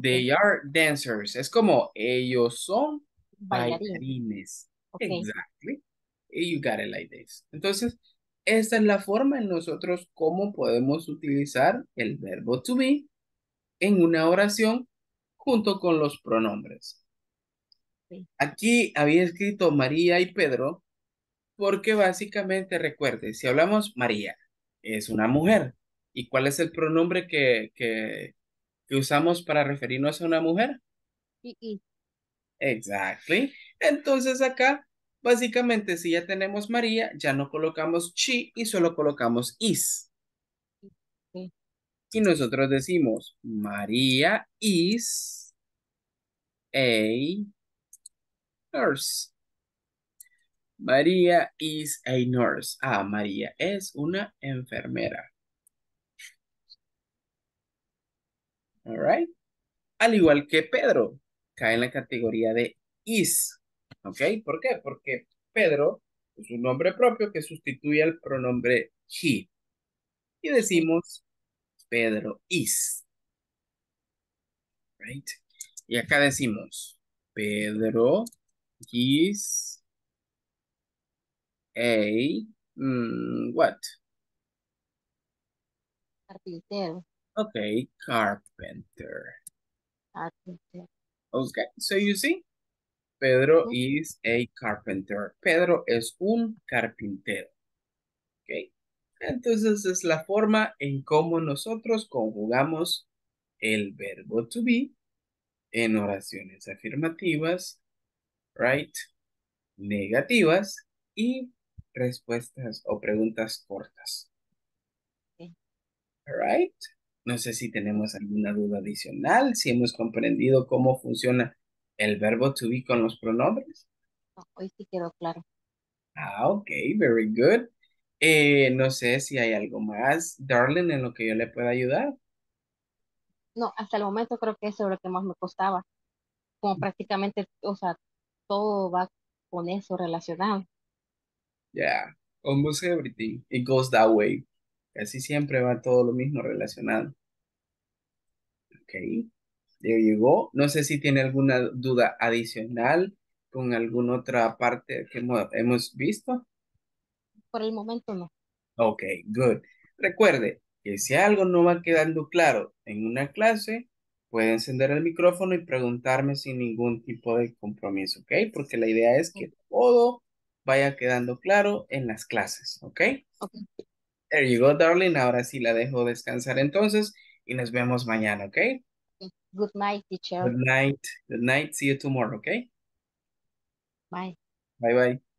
They are dancers. Es como ellos son bailarines. Ok. Exactly. You got it like this. Entonces, esta es la forma en nosotros cómo podemos utilizar el verbo to be en una oración junto con los pronombres. Aquí había escrito María y Pedro porque básicamente recuerde, si hablamos María, es una mujer. ¿Y cuál es el pronombre que, que, que usamos para referirnos a una mujer? Y, y Exactly. Entonces acá, básicamente, si ya tenemos María, ya no colocamos she y solo colocamos is. Y nosotros decimos, María is a nurse. María is a nurse. Ah, María es una enfermera. All right. Al igual que Pedro, cae en la categoría de is. ¿Ok? ¿Por qué? Porque Pedro es un nombre propio que sustituye al pronombre he. Y decimos Pedro is. Right? Y acá decimos Pedro is a mm, what? Carpintero. Okay, carpenter. Okay, so you see, Pedro is a carpenter. Pedro es un carpintero. Okay. Entonces es la forma en cómo nosotros conjugamos el verbo to be en oraciones afirmativas, right, negativas y respuestas o preguntas cortas. Ok. Alright. No sé si tenemos alguna duda adicional, si hemos comprendido cómo funciona el verbo to be con los pronombres. No, hoy sí quedó claro. Ah, ok, very good. Eh, no sé si hay algo más, Darling, en lo que yo le pueda ayudar. No, hasta el momento creo que eso es lo que más me costaba. Como prácticamente, o sea, todo va con eso relacionado. Yeah, almost everything. It goes that way. Casi siempre va todo lo mismo relacionado. Ok. There you go. No sé si tiene alguna duda adicional con alguna otra parte que hemo- hemos visto. Por el momento no. Ok, good. Recuerde que si algo no va quedando claro en una clase, puede encender el micrófono y preguntarme sin ningún tipo de compromiso, ¿ok? Porque la idea es que todo vaya quedando claro en las clases, ¿ok? There you go, darling. Ahora sí la dejo descansar entonces y nos vemos mañana, ¿ok? Good night, teacher. Good night. Good night. See you tomorrow, ¿ok? Bye. Bye bye.